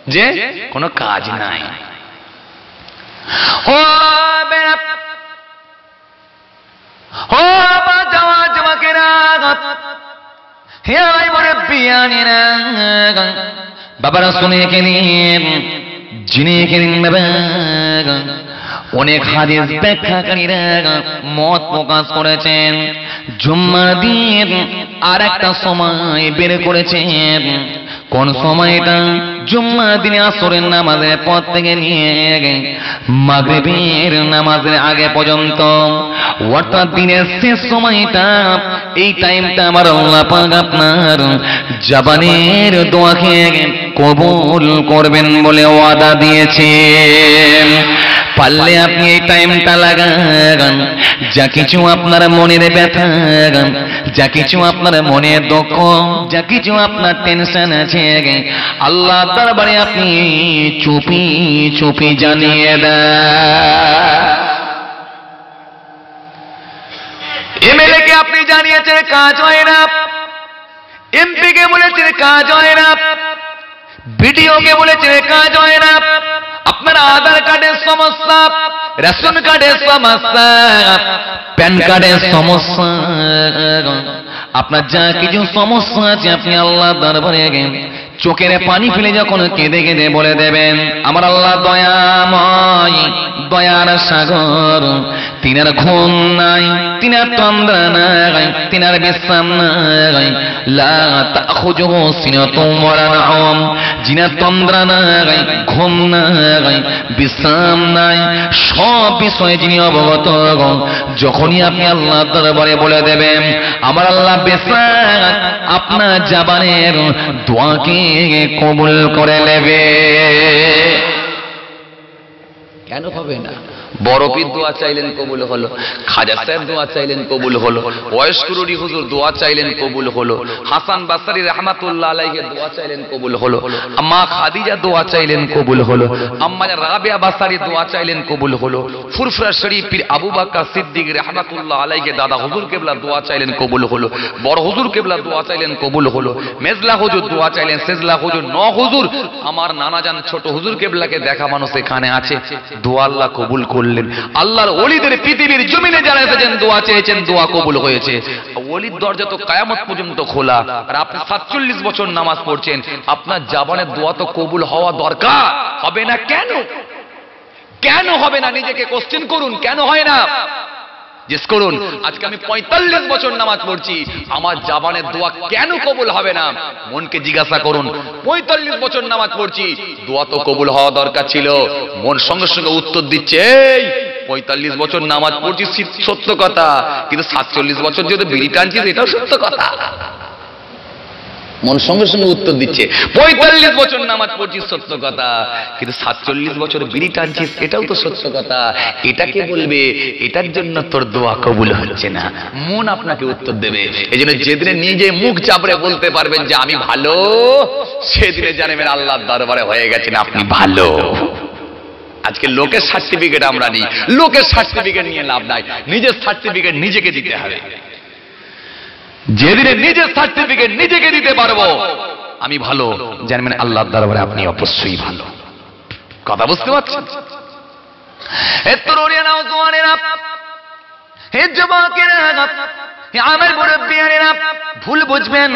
যে কোনো কাজ নাই। বাবারা শুনে কেনিন, জিনে বাবা অনেক হাদিস ব্যাখ্যাকারীরা মত প্রকাশ করেছেন। জুম্মা দিন আর একটা সময় বের করেছেন। কোন সময়টা জুম্মা দিনে আসরের নামাজের পর থেকে নিয়ে মাগরিবের নামাজের আগে পর্যন্ত। অর্থাৎ দিনের শেষ সময়টা, এই টাইমটা আমার পাক আপনার জাবানের দোয়াকে কবুল করবেন বলে ওয়াদা দিয়েছে। পারলে আপনি এই টাইমটা লাগান, যা কিছু আপনার মনের ব্যথা, যা কিছু আপনার মনের দুঃখ, যা কিছু আপনার টেনশন আছে আল্লাহ দরবারে আপনি চুপি চুপি জানিয়ে এমএলএ কে আপনি জানিয়েছেন, কাজ হয় না। এমপি কে বলেছেন, কাজ হয় না। বিডিও কে বলেছেন, কাজ হয় না। আপনার আধার কার্ডের সমস্যা, রেশন কার্ডের সমস্যা, প্যান কার্ডের সমস্যা, আপনার যা কিছু সমস্যা আছে আপনি আল্লাহ দরবারে চোখের পানি ফেলে যখন কেঁদে কেঁদে বলে দেবেন, আমার আল্লাহ দয়াময়, দয়ার সাগর, তিনার ঘুম নাই, তিনার তন্দ্রা নাই, তিনার বিশ্রাম নাই। লা তাখুজুহু সিনাতুম ওয়ালা নাওম জিনার তন্দ্রা নাই, ঘুম নাই বিশ্রাম নাই, সব বিষয়ে যিনি অবগত যখনই আপনি আল্লাহ দরবারে বলে দেবেন, আমার আল্লাহ বিশ্রাম আপনার জাবানের দোয়াকে কবুল করে নেবে। কেন হবে না? বরফির দোয়া চাইলেন কবুল হলো খাজা সাহেব দোয়া চাইলেন কবুল হলো বয়স্করুরি হুজুর দোয়া চাইলেন কবুল হলো হাসান বাসারি রহমাতুল্লাহ আলাইহি দোয়া চাইলেন কবুল হলো আম্মা খাদিজা দোয়া চাইলেন কবুল হলো আম্মা রাবিয়া বাসারি দোয়া চাইলেন কবুল হলো ফুরফুরা শরীফ পীর আবু বকর সিদ্দিক রহমাতুল্লাহ আলাইহি দাদা হুজুর কেবলা দোয়া চাইলেন কবুল হলো বড় হুজুর কেবলা দোয়া চাইলেন কবুল হলো মেজলা হুজুর দোয়া চাইলেন সেজলা হুজুর ন হুজুর আমার নানা জান ছোট হুজুর কেবলাকে দেখা মানুষ এখানে আছে দোয়া আল্লাহ কবুল করলেন আল্লাহর অলিদের পৃথিবীর জমিনে যারা এসেছেন, দোয়া চেয়েছেন, দোয়া কবুল হয়েছে। অলির দরজা তো কায়ামত পর্যন্ত খোলা। আর আপনি সাতচল্লিশ বছর নামাজ পড়ছেন, আপনার জাবানের দোয়া তো কবুল হওয়া দরকার। হবে না কেন? কেন হবে না? নিজেকে কোশ্চেন করুন, কেন হয় না? জিজ্ঞেস করুন, আজকে আমি পঁয়তাল্লিশ বছর নামাজ পড়ছি, আমার জাবানের দোয়া কেন কবুল হবে না? মনকে জিজ্ঞাসা করুন, পঁয়তাল্লিশ বছর নামাজ পড়ছি, দোয়া তো কবুল হওয়া দরকার ছিল। মন সঙ্গে সঙ্গে উত্তর দিচ্ছে, এই, পঁয়তাল্লিশ বছর নামাজ পড়ছি সত্য কথা, কিন্তু সাতচল্লিশ বছর যদি বিড়ি টানছিস এটাও সত্য কথা। মন সঙ্গে সঙ্গে উত্তর দিচ্ছে। পঁয়তাল্লিশ বছর নামাজ পড়ছিস সত্য কথা। কিন্তু সাতচল্লিশ বছর বিড়ি টানছিস, এটাও তো সত্য কথা। এটাকে বলবে? এটার জন্য তোর দোয়া কবুল হচ্ছে না। মন আপনাকে উত্তর দেবে। এই জন্য যেদিনে নিজে মুখ চাপড়ে বলতে পারবেন যে আমি ভালো, সেদিনে জানবেন আল্লাহর দরবারে হয়ে গেছেন আপনি ভালো। আজকে লোকের সার্টিফিকেট আমরা নিই। লোকের সার্টিফিকেট নিয়ে লাভ নাই। নিজের সার্টিফিকেট নিজেকে দিতে হবে। যেদিনে নিজের সার্টিফিকেট নিজেকে দিতে পারব, আমি ভালো। জানবেন আল্লাহর দরবারে আপনি অবশ্যই ভালো। কথা বুঝতে পারছেন? হে ভুল বুঝবেন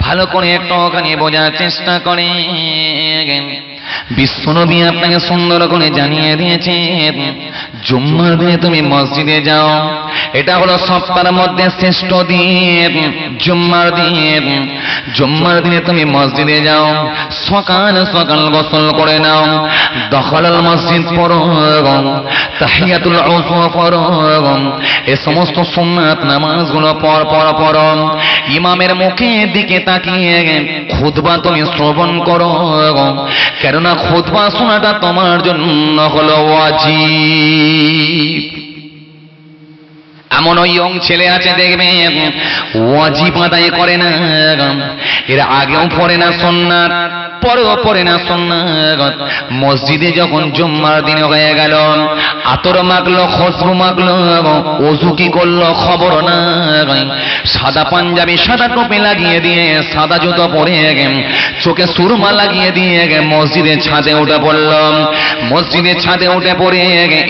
ভালো করে একটু ওখানে বোঝার চেষ্টা করেন। বিশ্বনবী আপনাকে সুন্দর করে জানিয়ে দিয়েছে জুম্মার দিনে তুমি মসজিদে যাও। এটা হলো সপ্তাহের মধ্যে শ্রেষ্ঠ দিন, জুম্মার দিন। জুম্মার দিনে তুমি মসজিদে যাও, সকাল সকাল গোসল করে নাও, দখলাল মসজিদ পড়ো, তাহিয়াতুল উযু পড়ো, এ সমস্ত সুন্নাত নামাজগুলো পর পর পড়ো। ইমামের মুখের দিকে তাকিয়ে খুতবা তুমি শ্রবণ করো কেননা খোদবা শোনাটা তোমার জন্য হলো ওয়াজি এমন ওই ইয়ং ছেলে আছে দেখবেন ওয়াজিব আদায় করে না। এর আগেও পড়ে না সন্ন্যাত পরেও পড়ে না সন্ন্যাত মসজিদে যখন জুম্মার দিন হয়ে গেল, আতর মাগলো খুশবু মাগলো ওযু কি করল খবর না সাদা পাঞ্জাবি, সাদা টুপি লাগিয়ে দিয়ে সাদা জুতো পরে চোখে সুরমা লাগিয়ে দিয়ে মসজিদের ছাদে উঠে পড়লাম। মসজিদের ছাদে উঠে পড়ে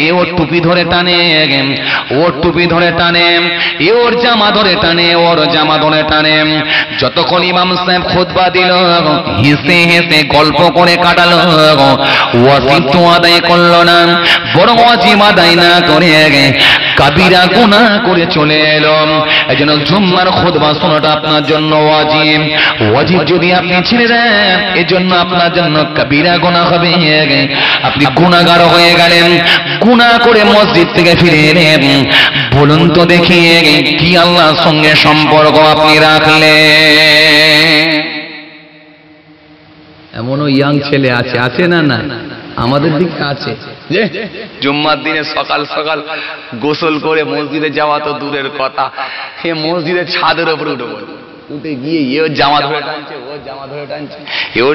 এ ওর টুপি ধরে টানে ওর টুপি ধরে টানে, এ ওর জামা ধরে টানে ওর জামা ধরে টানে। যতক্ষণ ইমাম সাহেব খুতবা দিল হেসে গল্প করে কাটালো ওয়াজিব আদায় করল না বড় আদায় না করে কাবিরা করে চলে এলো। এই জন্য জুম্মার শোনাটা আপনার জন্য যদি আপনি ছেড়ে দেন আপনার জন্য কাবিরা গুনাহ হবে আপনি গুনাহগার হয়ে গেলেন, গুনাহ করে মসজিদ থেকে ফিরে এলেন। বলুন তো দেখি, কি আল্লাহর সঙ্গে সম্পর্ক আপনি রাখলেন? এমনও ইয়াং ছেলে আছে আছে না না আমাদের দিকে আছে। যে জুম্মার দিনে সকাল সকাল গোসল করে মসজিদে যাওয়া তো দূরের কথা। হে মসজিদের ছাদের উপরে উঠে পড়বে উঠে গিয়ে এ জামা ধরে টানছে ও জামা ধরে টানছে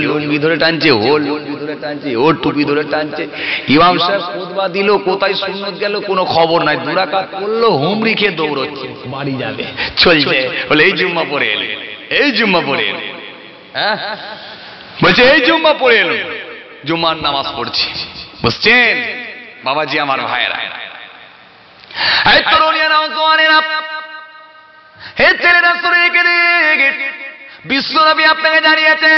লুঙ্গি ধরে টানছে ও লুঙ্গি ধরে টানছে ওর টুপি ধরে টানছে। ইমাম সাহেব খুতবা দিল কোথায় সুন্নত গেল কোনো খবর নাই। দুরাকাত করল হুমড়ি খেয়ে দৌড়চ্ছে। বাড়ি যাবে। চলছে। বলে এই জুম্মা পড়ে এলে এই জুম্মা পড়ে এলে। হ্যাঁ? বলছে, এই জুম্মা পড়ে এলো জুম্মার নামাজ পড়ছি। বুঝছেন? বাবাজি আমার ভাইয়েরা। এই তরুণীরা নওজোয়ানেরা হে ছেলেরা সরে রেখে বিশ্বনবী আপনাকে জানিয়েছে,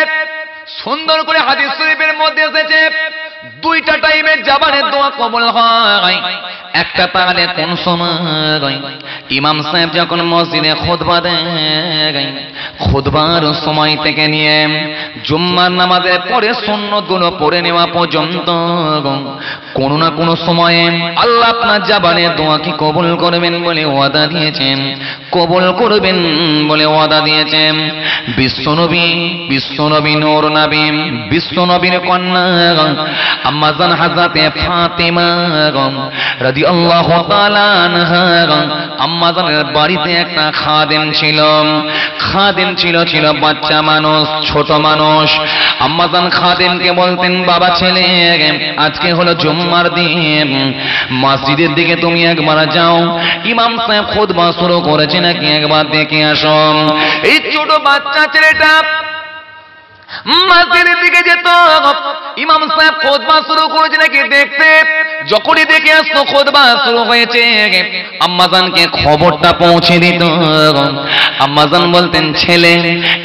সুন্দর করে হাদিস শরীফের মধ্যে এসেছে দুইটা টাইমের জাবানের দোয়া কবল হয়। একটা তাহলে কোন সময় ইমাম সাহেব যখন মসজিদে খুতবা দেয়, খুতবার সময় থেকে নিয়ে জুম্মার নামাজের পরে সুন্নতগুলো পড়ে নেওয়া পর্যন্ত কোনো না কোনো সময়ে আল্লাহ আপনার জাবানের দোয়া কি কবুল করবেন বলে ওয়াদা দিয়েছেন, কবুল করবেন বলে ওয়াদা দিয়েছেন। বিশ্বনবী বিশ্বনবী নূর নবী, বিশ্বনবীর কন্যা আম্মাজান হাজরাতে ফাতেমা রাদিয়াল্লাহু তাআলা আনহা আম্মাজানের বাড়িতে একটা খাদেম ছিল। খাদেম ছিল ছিল বাচ্চা মানুষ, ছোট মানুষ। আম্মাজান খাদেমকে বলতেন, বাবা ছেলে আজকে হলো জুম্মার দিন। মসজিদের দিকে তুমি একবার যাও। ইমাম সাহেব খুতবা শুরু করেছে নাকি একবার দেখে আসো। এই ছোট বাচ্চা ছেলেটা মসজিদের দিকে যেত। ইমাম সাহেব খোদবা শুরু করেছে নাকি দেখতে? যখনই দেখে আসতো খোদবা শুরু হয়েছে। আম্মাজানকে খবরটা পৌঁছে দিত। আম্মাজান বলতেন, ছেলে,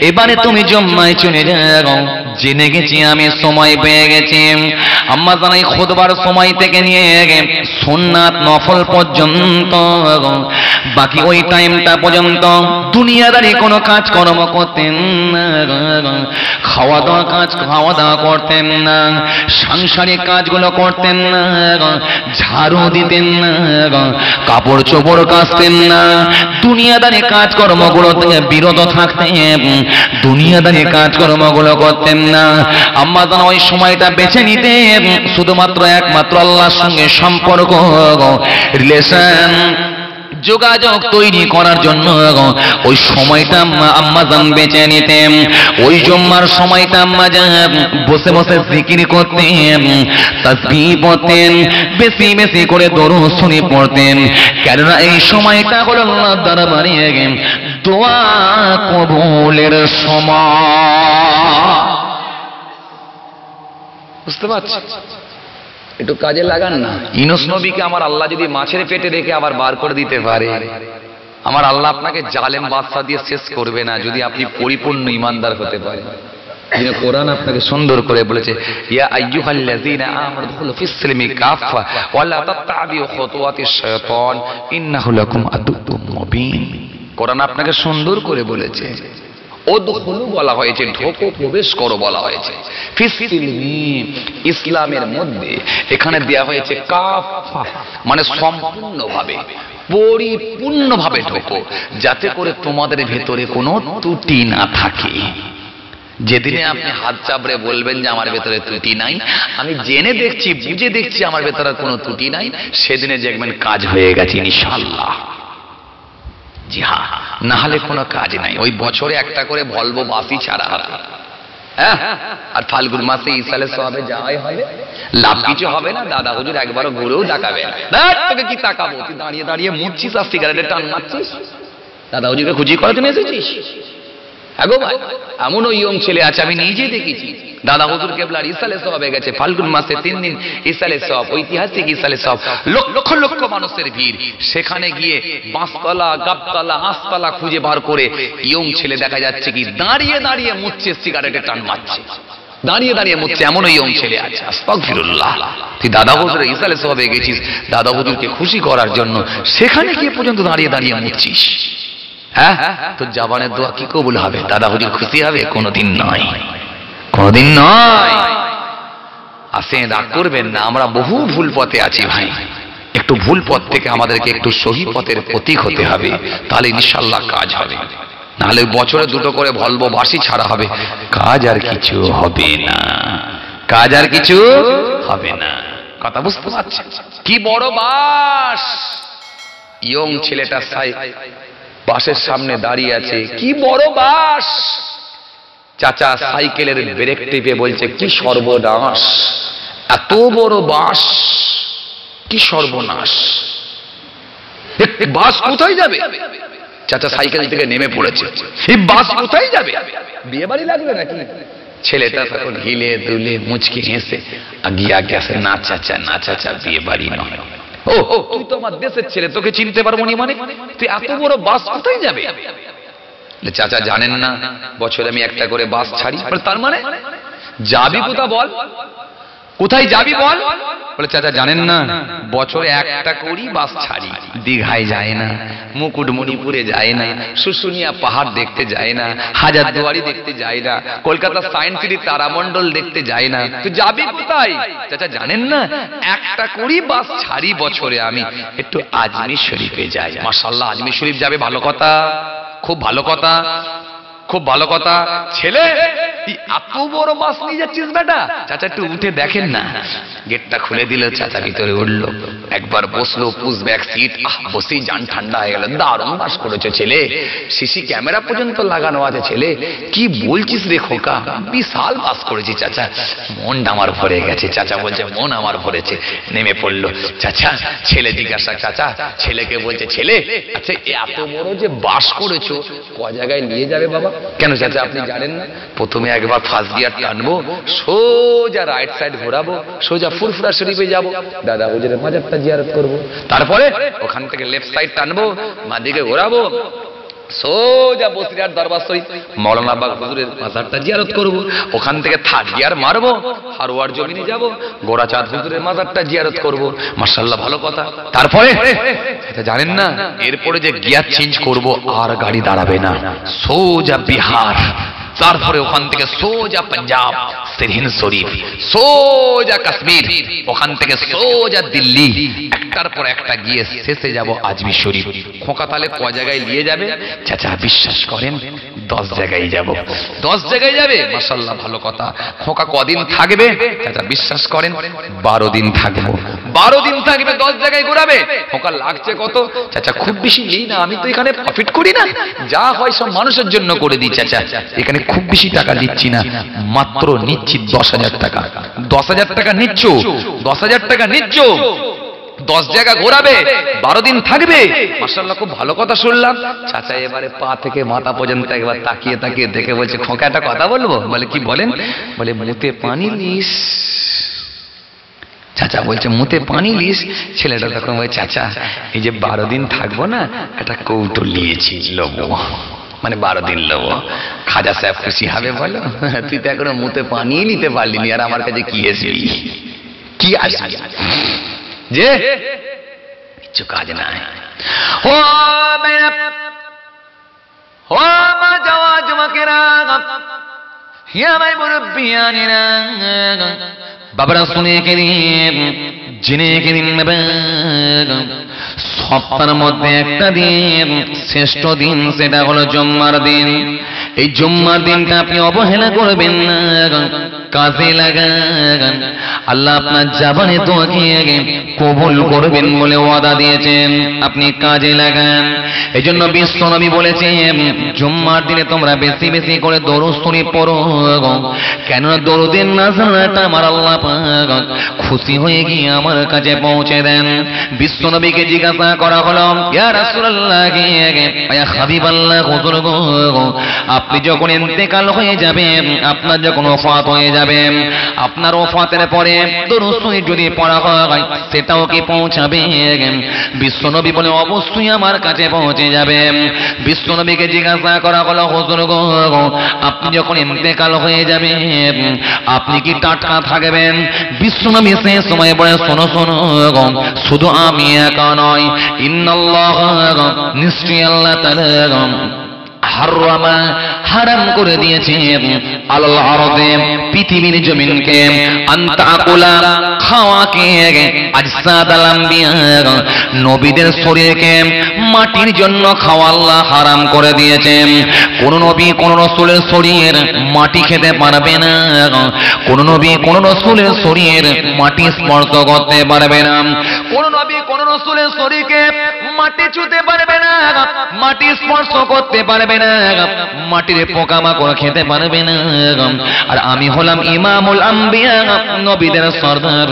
এবারে তুমি জম্মায় চলে যাও। জেনে গেছি আমি সময় পেয়ে গেছি। আম্মাজান এই খোদবার সময় থেকে নিয়ে সোননাথ নফল পর্যন্ত। বাকি ওই টাইমটা পর্যন্ত দুনিয়াদারি কোনো কাজ কর্ম করতেন না। খাওয়া দাওয়া কাজ খাওয়া দাওয়া করতেন না। সাংসারিক কাজগুলো করতেন না। ঝাড়ু দিতেন না। কাপড় চোপড় কাচতেন না। দুনিয়াদারি কাজকর্মগুলো থেকে বিরত থাকতেন। দুনিয়াদারি কাজকর্মগুলো করতেন না। আম্মা যেন ওই সময়টা বেছে নিতেন। শুধুমাত্র একমাত্র আল্লাহর সঙ্গে সম্পর্ক রিলেশন যোগাযোগ তৈরি করার জন্য ওই সময়টা আম্মা জান বেঁচে নিতেন। ওই জম্মার সময়টা আম্মা জান বসে বসে জিকির করতেন তাসবিহ পড়তেন, বেশি বেশি করে দরুদ শুনে পড়তেন। কেননা এই সময়টা হলো আল্লাহর দরবারে দোয়া কবুলের সময়। বুঝতে পারছি? একটু কাজে লাগান না। ইনুস নবীকে আমার আল্লাহ যদি মাছের পেটে রেখে আবার বার করে দিতে পারে, আমার আল্লাহ আপনাকে জালেম বাদশা দিয়ে শেষ করবে না, যদি আপনি পরিপূর্ণ ইমানদার হতে পারেন। কোরআন আপনাকে সুন্দর করে বলেছে, ইয়া কোরআন আপনাকে সুন্দর করে বলেছে। ওদখুলু বলা হয়েছে, ঢোকো, প্রবেশ করো বলা হয়েছে। ইসলামের মধ্যে এখানে দেয়া হয়েছে কাফা মানে সম্পূর্ণভাবে, পরিপূর্ণভাবে ঢোকো, যাতে করে তোমাদের ভেতরে কোনো ত্রুটি না থাকে। যেদিনে আপনি হাত চাপড়ে বলবেন যে আমার ভেতরে ত্রুটি নাই, আমি জেনে দেখছি, বুঝে দেখছি আমার ভেতরে কোনো ত্রুটি নাই, সেদিনে দেখবেন কাজ হয়ে গেছে ইনশাল্লাহ জি, হা না হলে কোনো কাজ নাই। ওই বছরে একটা করে ভলভো বাসি ছাড়া হ্যাঁ? আর ফাল্গুন মাসে ইসালে সবে যাওয়াই হবে। লাভ কিছু হবে না, দাদা হুজুর একবারও ঘুরেও তাকাবে তোকে কি তাকাবো, তুই দাঁড়িয়ে দাঁড়িয়ে মুড়ছিস আর সিগারেটের টান মারছিস? দাদা হুজুরকে খুঁজি করার জন্য এসেছিস? আগো ভাই, এমনও ইয়ং ছেলে আছে, আমি নিজে দেখেছি। দাদা হুজুর কেবলার ইসালে সবে গেছে, ফাল্গুন মাসে তিন দিন ইসালে সব, ঐতিহাসিক ইসালে সব, লক্ষ লক্ষ মানুষের ভিড়। সেখানে গিয়ে বাঁশতলা গাবতলা হাঁসতলা খুঁজে বার করে ইয়ং ছেলে দেখা যাচ্ছে কি, দাঁড়িয়ে দাঁড়িয়ে মুচ্ছে সিগারেটের টান মারছে। দাঁড়িয়ে দাঁড়িয়ে মুচ্ছে, এমনও ইয়ং ছেলে আছে, আস্তাগফিরুল্লাহ। তুই দাদা হুজুরের ইসালে সবে গেছিস, দাদা হুজুরকে খুশি করার জন্য সেখানে গিয়ে পর্যন্ত দাঁড়িয়ে দাঁড়িয়ে মুচ্ছিস। হ্যাঁ? তোর জাবানের দোয়া কি কবুল হবে? দাদা হুজুর খুশি হবে? কোনোদিন নয়। কোনোদিন নয়। আসে রাগ করবেন না, আমরা বহু ভুল পথে আছি ভাই। একটু ভুল পথ থেকে আমাদেরকে একটু সহি পথের প্রতীক হতে হবে, তাহলে ইনশাল্লাহ কাজ হবে। নাহলে বছরে দুটো করে ভলবো বাসি ছাড়া হবে। কাজ আর কিছু হবে না। কাজ আর কিছু হবে না। কথা বুঝতে পারছেন? কি বড় বাস ইয়ং ছেলেটা সাই বাসের সামনে দাঁড়িয়ে আছে, কি বড় বাস? চাচা সাইকেলের ব্রেক টিপে বলছে, কি সর্বনাশ, এত বড় বাস, কি সর্বনাশ বাস কোথায় যাবে? চাচা সাইকেল থেকে নেমে পড়েছে এই বাস কোথায় যাবে? বিয়ে বাড়ি লাগবে নাকি? ছেলেটা তখন হিলে দুলে মুচকি হেসে আগে আসে না চাচা না চাচা, বিয়ে বাড়ি নয়। ও তুই তো আমার দেশের ছেলে, তোকে চিনতে পারব নি মানে? তুই এত বড় বাস কোথায় যাবে? চাচা জানেন না, বছরে আমি একটা করে বাস ছাড়ি। তার মানে? যাবি কোথা বল? কোথায় যাবি বল? বলে, চাচা, জানেন না, বছরে একটা করি বাস ছাড়ি। দীঘায় যায় না, মুকুটমণিপুরে যায় না, শুশুনিয়া পাহাড় দেখতে যায় না হাজার দুয়ারি দেখতে যায় না, কলকাতা সায়েন্স সিটি তারামণ্ডল দেখতে যায় না। তুই যাবি কোথায়? চাচা, জানেন না, একটা করি বাস ছাড়ি বছরে আমি। একটু আজমির শরীফে যাই। মাসাল্লাহ আজমির শরীফ যাবে, ভালো কথা। খুব ভালো কথা। খুব ভালো কথা। ছেলে এত বড় বাস নিয়ে যাচ্ছিস বেটা? চাচা একটু উঠে দেখেন না। গেটটা খুলে দিল, চাচা ভিতরে উঠল। একবার বসল পুশ ব্যাক সিট বসেই যান ঠান্ডা হয়ে গেল। দারুণ বাস করেছ ছেলে। সিসি ক্যামেরা পর্যন্ত লাগানো আছে ছেলে। কি বলছিস রে খোকা? বিশাল বাস করেছি চাচা। মনটা আমার ভরে গেছে। চাচা বলছে, মন আমার ভরেছে। নেমে পড়ল। চাচা, ছেলে জিজ্ঞাসা, চাচা, ছেলেকে বলছে, ছেলে আচ্ছা এত বড় যে বাস করেছ, ক জায়গায় নিয়ে যাবে বাবা? কেন চাচা আপনি জানেন না? প্রথমে একবার ফার্স্ট গিয়ার টানবো, সোজা রাইট সাইড ঘোরাবো, সোজা ফুরফুরা শরীফে যাব। দাদা হুজুরের মাজারটা জিয়ারত করব। তারপরে ওখান থেকে লেফট সাইড টানবো, মাদিকে ঘোরাবো। সোজা বসিরার দরবার মৌলানা বাগ হুজুরের মাজারটা জিয়ারত করব। ওখান থেকে থার্ড গিয়ার মারবো, হারোয়ার জমিনে যাব, গোরাচাঁদ হুজুরের মাজারটা জিয়ারত করব। মার্শাল্লাহ ভালো কথা। তারপরে জানেন না, এরপরে যে গিয়ার চেঞ্জ করব, আর গাড়ি দাঁড়াবে না। সোজা বিহার। তারপরে ওখান থেকে সোজা পাঞ্জাব সিরহিন শরীফ, সোজা কাশ্মীর, ওখান থেকে সোজা দিল্লি। একটার পর একটা গিয়ে শেষে যাব আজমির শরীফ। খোকা তাহলে ক জায়গায় নিয়ে যাবে? চাচা বিশ্বাস করেন, দশ জায়গায় যাব। দশ জায়গায় যাবে? মাসাল্লাহ ভালো কথা। খোকা কদিন থাকবে? চাচা বিশ্বাস করেন, বারো দিন থাকব। বারো দিন থাকবে, দশ জায়গায় ঘোরাবে? খোকা লাগছে কত? চাচা খুব বেশি নেই না, আমি তো এখানে প্রফিট করি না। যা হয় সব মানুষের জন্য করে দিই, চাচা। এখানে খুব বেশি টাকা দিচ্ছি না। মাত্র নিচ্ছি দশ হাজার টাকা। দশ হাজার টাকা নিচ্ছ, দশ হাজার টাকা নিচ্ছ। দশ জায়গা ঘোরাবে, বারো দিন থাকবে। মাসাল্লাহ খুব ভালো কথা শুনলাম। চাচা এবারে পা থেকে মাথা পর্যন্ত একবার তাকিয়ে তাকিয়ে দেখে বলছে, খোকা, একটা কথা বলব? বলে, কি বলেন? বলে, মুতে পানি নিস। চাচা বলছে, মুতে পানি লিস ছেলেটা তখন বলে, চাচা, এই যে বারো দিন থাকব না, একটা কৌটো নিয়েছি, লোবো। মানে বারো দিন লোবো। খাজা সাহেব খুশি হবে বলো? তুই তো এখনও মুতে পানি নিতে পারলি আর আমার কাছে কি এসবি কি আসবি? যে? কিচ্ছু কাজ নাই। ও ও মা যাওয়া যুবকেরা হিয়া ভাই মুরব্বিয়ানিরা বাবারা শুনে কে দিন, জেনে কে দিন সপ্তাহের মধ্যে একটা দিন শ্রেষ্ঠ দিন সেটা হলো জম্মার দিন। এই জম্মার দিনটা আপনি অবহেলা করবেন না। কাজে লাগান। আল্লাহ আপনার জাবানে তোমাকে কবুল করবেন বলে ওয়াদা দিয়েছেন। আপনি কাজে লাগান। এই জন্য বিশ্ব নবী বলেছেন, জুম্মার দিনে তোমরা বেশি বেশি করে দরুস্তরি পড়ো। কেননা দরুদের নাজারাটা আমার আল্লাহ খুশি হয়ে গিয়ে আমার কাছে পৌঁছে দেন। বিশ্ব নবীকে জিজ্ঞাসা করা হলো, ইয়া রাসূলুল্লাহ ইয়া হাবিবাল্লাহ, হুজুর গো আপনি যখন ইন্তেকাল হয়ে যাবেন, আপনার যখন ওফাত হয়ে যাবে আপনার ওফাতের পরে দরুস্তরি যদি পড়া হয়, সেটাও কি পৌঁছাবে? বিশ্বনবী বলে, অবশ্যই আমার কাছে পৌঁছে যাবে। বিশ্বনবীকে জিজ্ঞাসা করা হলো, হুজুর আপনি যখন ইন্তেকাল হয়ে যাবে আপনি কি টাটকা থাকবেন? বিশ্বনবী সে সময় বলে, শোনো শোনো শুধু আমি একা নয়, ইন্নাল্লাহ, নিশ্চয়ই আল্লাহ তাআলা হারামা হারাম করে দিয়েছে আল্লাহ আরদে পৃথিবীর জমিনকে। আন্তাকুলা খাওয়াকে, আজসাদ আলাম্বিয়া নবীদের শরীরকে মাটির জন্য খাওয়া আল্লাহ হারাম করে দিয়েছে কোন নবী কোন রসুলের শরীর মাটি খেতে পারবে না। কোন নবী কোন রসুলের শরীর মাটি স্পর্শ করতে পারবে না। কোন নবী কোন রসুলের শরীরকে মাটি ছুতে পারবে না। মাটি স্পর্শ করতে পারবে না মাটির পোকামাকড় খেতে পারবে না আর আমি হলাম ইমামুল আম্বিয়া, নবীদের সর্দার,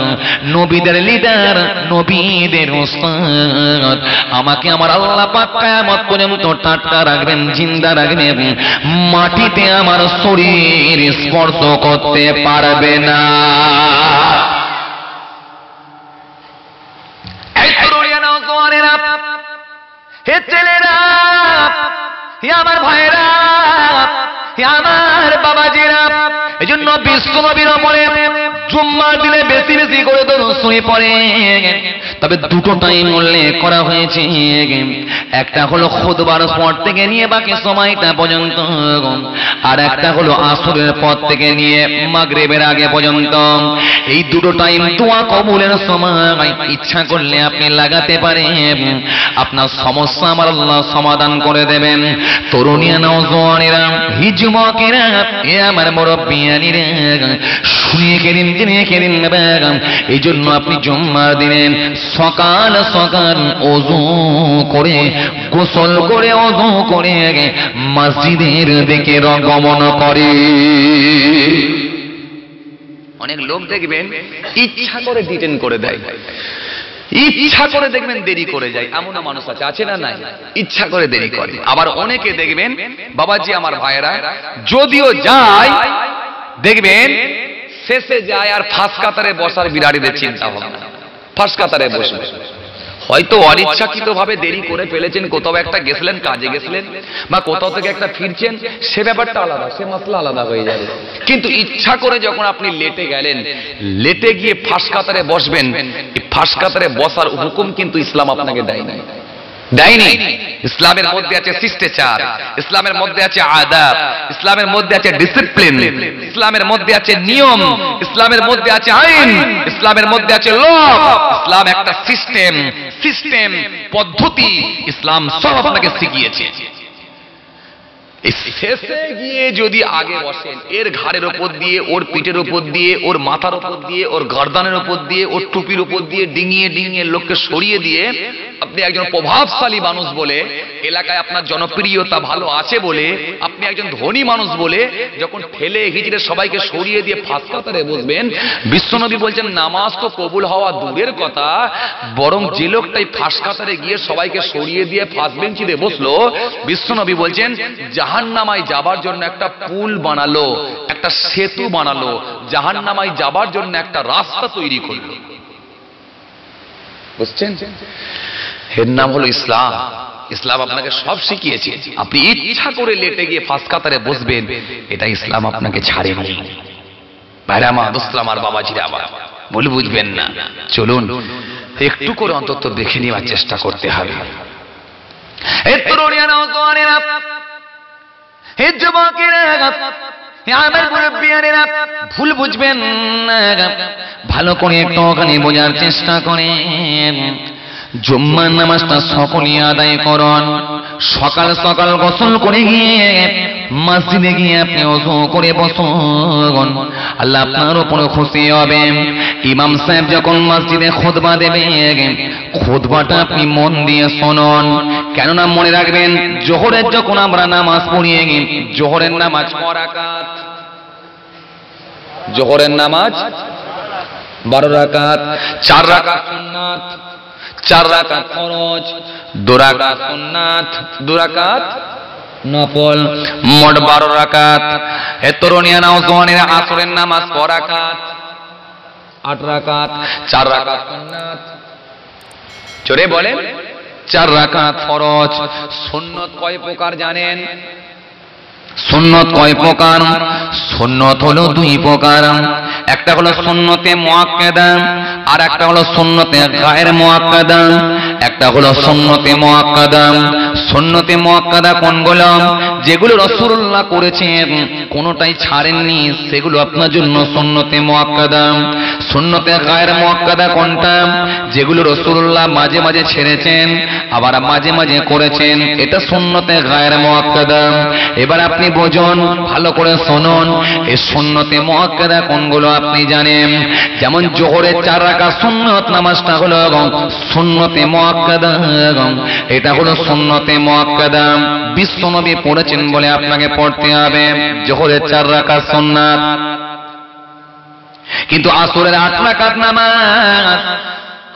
নবীদের লিডার, নবীদের আমাকে আমার আল্লাহ পর্যন্ত টাটকা রাখবেন, জিন্দা রাখবেন। মাটিতে আমার শরীর স্পর্শ করতে পারবে না। ছেলেরা আমার ভাইরা আমার বাবাজিরা এজন্য বিষ্ণু নবীর অমরে জুম্মার দিনে বেশি বেশি করে তো শুয়ে পড়ে। তবে দুটো টাইম উল্লেখ করা হয়েছে। একটা হলো খুদবার পর থেকে নিয়ে বাকি সময়টা পর্যন্ত, আর একটা হলো আসরের পর থেকে নিয়ে মাগরেবের আগে পর্যন্ত। এই দুটো টাইম দোয়া কবুলের সময় ইচ্ছা করলে আপনি লাগাতে পারেন। আপনার সমস্যা আমার আল্লাহ সমাধান করে দেবেন। তরুণিয়া নওজোয়ানেরা হিজমকেরা এ আমার মুরব্বিয়ানিরা শুনিয়ে কেদিন দিনে কেদিন এই জন্য আপনি জুম্মার দিনে সকাল সকাল অজু করে, গোসল করে, অজু করে মসজিদের দিকে গমন করে। অনেক লোক দেখবেন ইচ্ছা করে ডিটেন করে দেয়। ইচ্ছা করে দেখবেন দেরি করে যায়। এমন মানুষ আছে আছে না নাই? ইচ্ছা করে দেরি করে। আবার অনেকে দেখবেন, বাবাজি আমার ভাইয়েরা, যদিও যায়, দেখবেন শেষে যায় আর ফাঁস কাতারে বসার বিরাড়িদের চিন্তা ভাবনা। ফাঁস কাতারে বসবে হয়তো অনিচ্ছাকৃত ভাবে দেরি করে ফেলেছেন, কোথাও একটা গেছিলেন কাজে গেছিলেন বা কোথাও থেকে একটা ফিরছেন, সে ব্যাপারটা আলাদা, সে মশলা আলাদা হয়ে যাবে। কিন্তু ইচ্ছা করে যখন আপনি লেটে গেলেন, লেটে গিয়ে ফাঁস কাতারে বসবেন ফাঁস কাতারে বসার হুকুম কিন্তু ইসলাম আপনাকে দেয় নাই। দেয়নি। ইসলামের মধ্যে আছে শিষ্টাচার, ইসলামের মধ্যে আছে আদাব, ইসলামের মধ্যে আছে ডিসিপ্লিন ইসলামের মধ্যে আছে নিয়ম, ইসলামের মধ্যে আছে আইন, ইসলামের মধ্যে আছে ল ইসলাম একটা সিস্টেম সিস্টেম পদ্ধতি। ইসলাম সব আপনাকে শিখিয়েছে। শেষে গিয়ে যদি আগে বসেন, এর ঘাড়ের ওপর দিয়ে, ওর পিঠের ওপর দিয়ে, ওর মাথার ওপর দিয়ে, ওর গর্দানের ওপর দিয়ে, ওর টুপির ওপর দিয়ে ডিঙিয়ে ডিঙিয়ে লোককে সরিয়ে দিয়ে আপনি একজন প্রভাবশালী মানুষ বলে, এলাকায় আপনার জনপ্রিয়তা ভালো আছে বলে, আপনি একজন ধনী মানুষ বলে, যখন ঠেলে হিজড়ে সবাইকে সরিয়ে দিয়ে ফাঁস কাতারে বসবেন, বিশ্বনবী বলছেন, নামাজ তো কবুল হওয়া দূরের কথা, বরং যে লোকটাই ফাঁস কাতারে গিয়ে সবাইকে সরিয়ে দিয়ে ফাঁস বেঞ্চিতে বসল, বিশ্বনবী বলছেন জাহান্নামায় যাবার জন্য একটা পুল বানালো, একটা সেতু বানালো, জাহান্নামায় যাবার জন্য একটা রাস্তা তৈরি করল। বুঝছেন? এর নাম হলো ইসলাম। ইসলাম আপনাকে সব শিখিয়েছে। আপনি ইচ্ছা করে লেটে গিয়ে ফাঁস কাতারে বসবেন, এটা ইসলাম আপনাকে ছাড়েনি। ভাইরা মা দোসলাম আর বাবাজিরা আবার ভুল বুঝবেন না। চলুন, একটু করে অন্তত দেখে নেওয়ার চেষ্টা করতে হবে। এ নওজোয়ানেরা হে যুবকেরা আমার মুরব্বিয়ানেরা ভুল বুঝবেন ভালো করে একটু ওখানে বোঝার চেষ্টা করেন। জুম্মার নামাজটা সকলে আদায় করুন। সকাল সকাল গোসল করে গিয়ে মসজিদে গিয়ে আপনি অজু করে বসুন। আল্লাহ আপনার উপরে খুশি হবে। ইমাম সাহেব যখন মসজিদে খুতবা দেবে, খুতবাটা আপনি মন দিয়ে শুনুন। কেননা মনে রাখবেন, জোহরের যখন আমরা নামাজ পড়িয়ে জোহরের নামাজ করাকাত জোহরের নামাজ বারো রাকাত, চার রাকাত সুন্নাত। চার রাকাত ফরজ, দু রাকাত সুন্নাত, দু রাকাত নফল, মোট বারো রাকাত। হে তরুণিয়া আসরের নামাজ ক রাকাত? আট রাকাত। চার রাকাত সুন্নাত। জোরে বলেন, চার রাকাত ফরজ। সুন্নত কয় প্রকার জানেন? সুন্নত কয় প্রকার? সুন্নত হলো দুই প্রকার। একটা হলো সুন্নতে মুআক্কাদা আর একটা হলো সুন্নতে গায়ের মুআক্কাদা। একটা হলো সুন্নতে মুআক্কাদা। সুন্নতে মুআক্কাদা কোনগুলো? যেগুলো রাসূলুল্লাহ করেছেন, কোনোটাই ছাড়েননি, সেগুলো আপনার জন্য সুন্নতে মুআক্কাদা। সুন্নতে গায়ের মুআক্কাদা কোনটা? যেগুলো রাসূলুল্লাহ মাঝে মাঝে ছেড়েছেন, আবার মাঝে মাঝে করেছেন, এটা সুন্নতে গায়ের মুআক্কাদা। এবার আপনি বোঝুন, ভালো করে শুনুন। এই সুন্নতে মুআক্কাদা কোনগুলো আপনি জানেন? যেমন জোহরের চার রাকাত সুন্নত নামাজটা হলো সুন্নতে মুআক্কাদা এটা হলো সুন্নতে মুআক্কাদা বিশ্বনবী পড়েছেন বলে আপনাকে পড়তে হবে। জোহরের চার রাকাত সুন্নাত। কিন্তু আসরের আট রাকাত নামাজ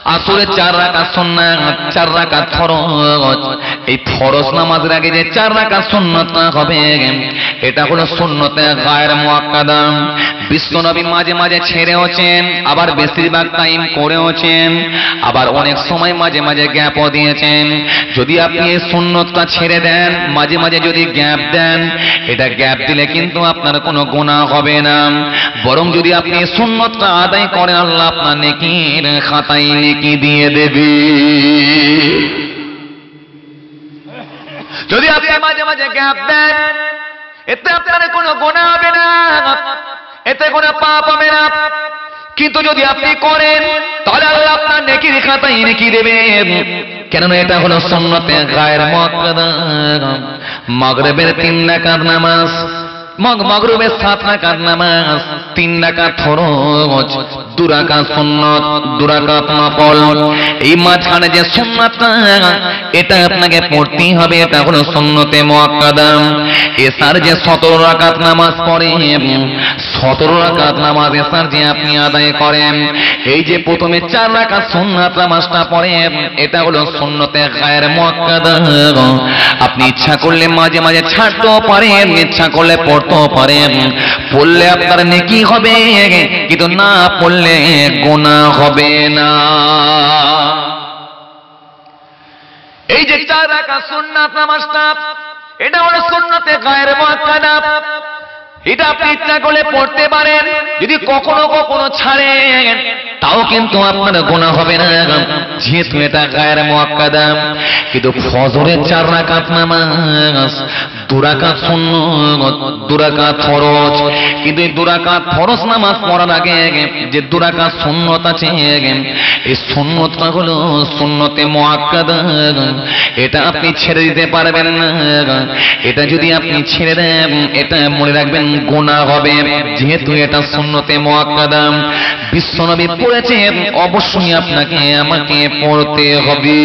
আসরে চার রাকাত সুন্নাত, চার রাকাত ফরজ। এই ফরজ নামাজের আগে যে চার রাকাত সুন্নাত হবে, এটা হলো সুন্নতে গায়ের মুআক্কাদা বিশ্বনবী মাঝে মাঝে ছেড়েওছেন, আবার বেশিরভাগ টাইম করেওছেন, আবার অনেক সময় মাঝে মাঝে গ্যাপও দিয়েছেন। যদি আপনি এই সুন্নতটা ছেড়ে দেন, মাঝে মাঝে যদি গ্যাপ দেন, এটা গ্যাপ দিলে কিন্তু আপনার কোনো গুনাহ হবে না। বরং যদি আপনি এই সুন্নতটা আদায় করেন, আল্লাহ আপনার নেকির খাতায় নেকি দিয়ে দেবে। যদি আপনি মাঝে মাঝে গ্যাপ দেন, এতে আপনার কোনো গোনা হবে না। এতে কোনো পাপ হবে না। কিন্তু যদি আপনি করেন, তাহলে আল্লাহ আপনার নেকির খাতায় নেকি দেবেন। কেননা এটা হলো সুন্নতে গায়ের মুআক্কাদা মাগরিবের তিন রাকাত নামাজ। মগরুবের সাত রাকাত নামাজ? তিন রাকাত ফরজ, দু রাকাত সুন্নত, দু রাকাত নফল। এই মাঝখানে যে সুন্নাতটা, এটা আপনাকে পড়তেই হবে, এটা হলো সুন্নতে মুআক্কাদা এসার যে 17 রাকাত নামাজ পড়ে 17 রাকাত নামাজ এসার যে আপনি আদায় করেন, এই যে প্রথমে চার রাকাত সুন্নাত নামাজটা পড়েন, এটা হলো সুন্নতে গায়ের মুআক্কাদা আপনি ইচ্ছা করলে মাঝে মাঝে ছাড়তেও পারেন, ইচ্ছা করলে পড়তেও পারেন, পড়লে আপনার নেকি হবে, কিন্তু না পড়লে গোনা হবে না। এই যে চার রাখা সুন্নাত নামাজটা এটা হলো সুন্নতে গায়ের মুআক্কাদা এটা আপনি ইচ্ছা করলে পড়তে পারেন। যদি কখনো কখনো ছাড়েন, তাও কিন্তু আপনার গোনা হবে না। যেহেতু এটা গায়ের কিন্তু ফজরের চার রাকাত নামাজ দুরাকাত সুন্নত দুরাকাত ফরজ। কিন্তু এই দুরাকাত ফরজ নামাজ পড়ার আগে যে দুরাকাত সুন্নত আছে, এই সুন্নতটা হলো সুন্নতে মুআক্কাদা এটা আপনি ছেড়ে দিতে পারবেন না। এটা যদি আপনি ছেড়ে দেন, এটা মনে রাখবেন গোনা হবে। যেহেতু এটা সুন্নতে মুআক্কাদা বিশ্বনবী পড়েছেন অবশ্যই আপনাকে আমাকে পড়তে হবে।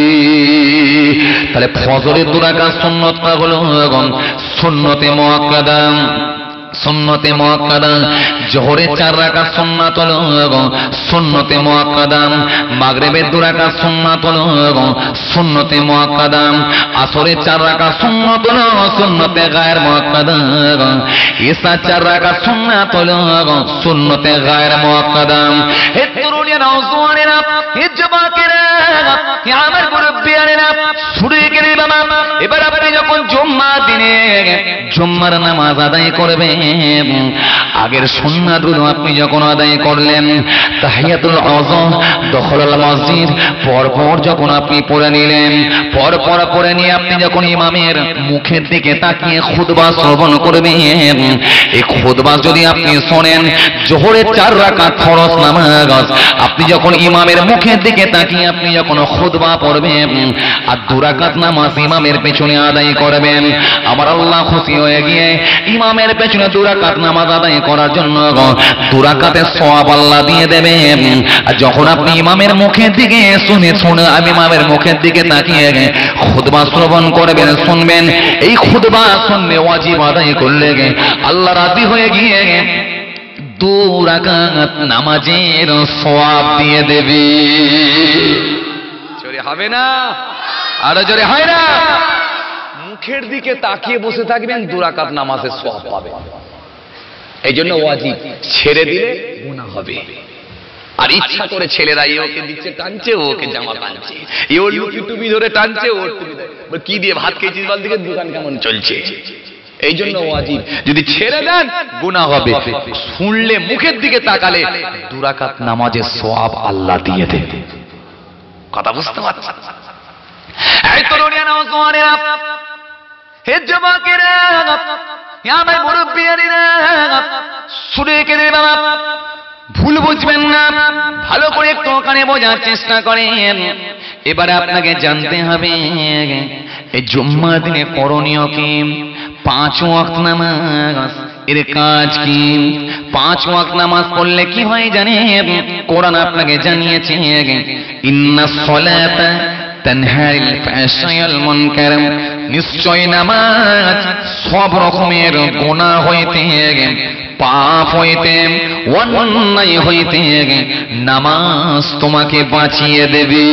তাহলে ফজরের দুরাকাত সুন্নতটা হলো সুন্নতে মুআক্কাদা সুন্নতে মুআক্কাদা জোহরের চার রাকাত সুন্নাত সুন্নতে মুআক্কাদা মাগরিবের দু রাকাত সুন্নাত সুন্নতে মুআক্কাদা আসরের চার রাকাত সুন্নাত সুন্নতে গায়ের মুআক্কাদা ইসা চার রাকাত সুন্নাত সুন্নতে গায়ের বাবা, এবার আপনি যখন জুম্মা দিনে, জুম্মার নামাজ আদায় করবেন আগের সুন্নাতগুলো আপনি যখন আদায় করলেন, তাহিয়াতুল আযম দখলাল মসজিদ পর পর যখন আপনি পড়ে নিলেন পর পর পড়ে নিয়ে আপনি যখন ইমামের মুখের দিকে তাকিয়ে খুতবা শ্রবণ করবেন, এই খুতবা যদি আপনি শোনেন, জোহরের চার রাকাত ফরজ নামাজ, আপনি যখন ইমামের মুখের দিকে তাকিয়ে আপনি যখন খুতবা পড়বেন, আর দুরাকাত নামাজ ইমামের পেছনে আদায় করবেন, আমার আল্লাহ খুশি হয়ে গিয়ে ইমামের পেছনে দুরাকাত নামাজ আদায় করার জন্য দুরাকাতের সওয়াব আল্লাহ দিয়ে দেবে। আর যখন আপনি ইমামের মুখের দিকে শুনে শুনে ইমামের মুখের দিকে তাকিয়ে খুতবা শ্রবণ করবেন, শুনবেন, এই খুতবা শুনলে ওয়াজিব আদায় করলে আল্লাহ রাজি হয়ে গিয়ে দু রাকাত নামাজের সওয়াব দিয়ে দেবে। হবে না? আরও জোরে হয় না? মুখের দিকে তাকিয়ে বসে থাকবেন দুরাকাত নামাজের সওয়াব পাবেন। এই জন্য ওয়াজিব ছেড়ে দিলে গুনাহ হবে। আর ইচ্ছা করে ছেলেরা ওকে দিচ্ছে, টানছে ওকে জামা টানছে। এ লুকি টুপি ধরে টানছে ওর কি দিয়ে ভাত খেয়েছিস বল দিকে দোকান কেমন চলছে? এই জন্য ওয়াজিব যদি ছেড়ে দেন, গুনাহ হবে। শুনলে মুখের দিকে তাকালে দুরাকাত নামাজের সওয়াব আল্লাহ দিয়ে দেবে কথা বুঝতে পারছেন? এই তরুণিয়া নওজোয়ানেরা ভুল বুঝবেন না, ভালো করে একটু ওখানে বোঝার চেষ্টা করেন। এবারে আপনাকে জানতে হবে এই জুম্মার দিনে করণীয় কি? পাঁচ ওয়াক্ত নামাজ, এর কাজ কি? পাঁচ ওয়াক্ত নামাজ পড়লে কি হয় জানেন? কোরআন আপনাকে জানিয়েছে, ইন্না সলাতা তানহারিল ফাহশায়াল নিশ্চয় নামাজ সব রকমের গুনাহ হইতে, পাপ হইতে, অন্যায় হইতে, নামাজ তোমাকে বাঁচিয়ে দেবে।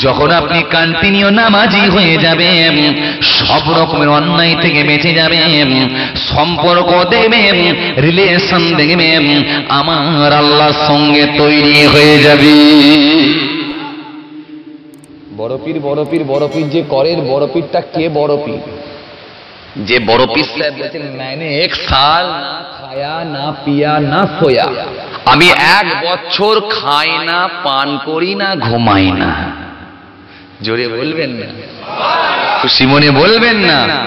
যখন আপনি কন্টিনিউ নামাজি হয়ে যাবেন, সব রকমের অন্যায় থেকে বেঁচে যাবেন, সম্পর্ক দেখবেন রিলেশন দেখবেন, আমার আল্লাহর সঙ্গে তৈরি হয়ে যাবে। বড়পীর বড়পীর বড়পীর যে করেন বড়পীরটা কে বড়পীর? যে বড়পীর সাহেব বলছেন মানে এক সাল না খায়া না পিয়া না সোয়া। আমি এক বছর খাই না পান করি না ঘুমাই না। জোরে বলবেন না। খুশি মনে বলবেন না।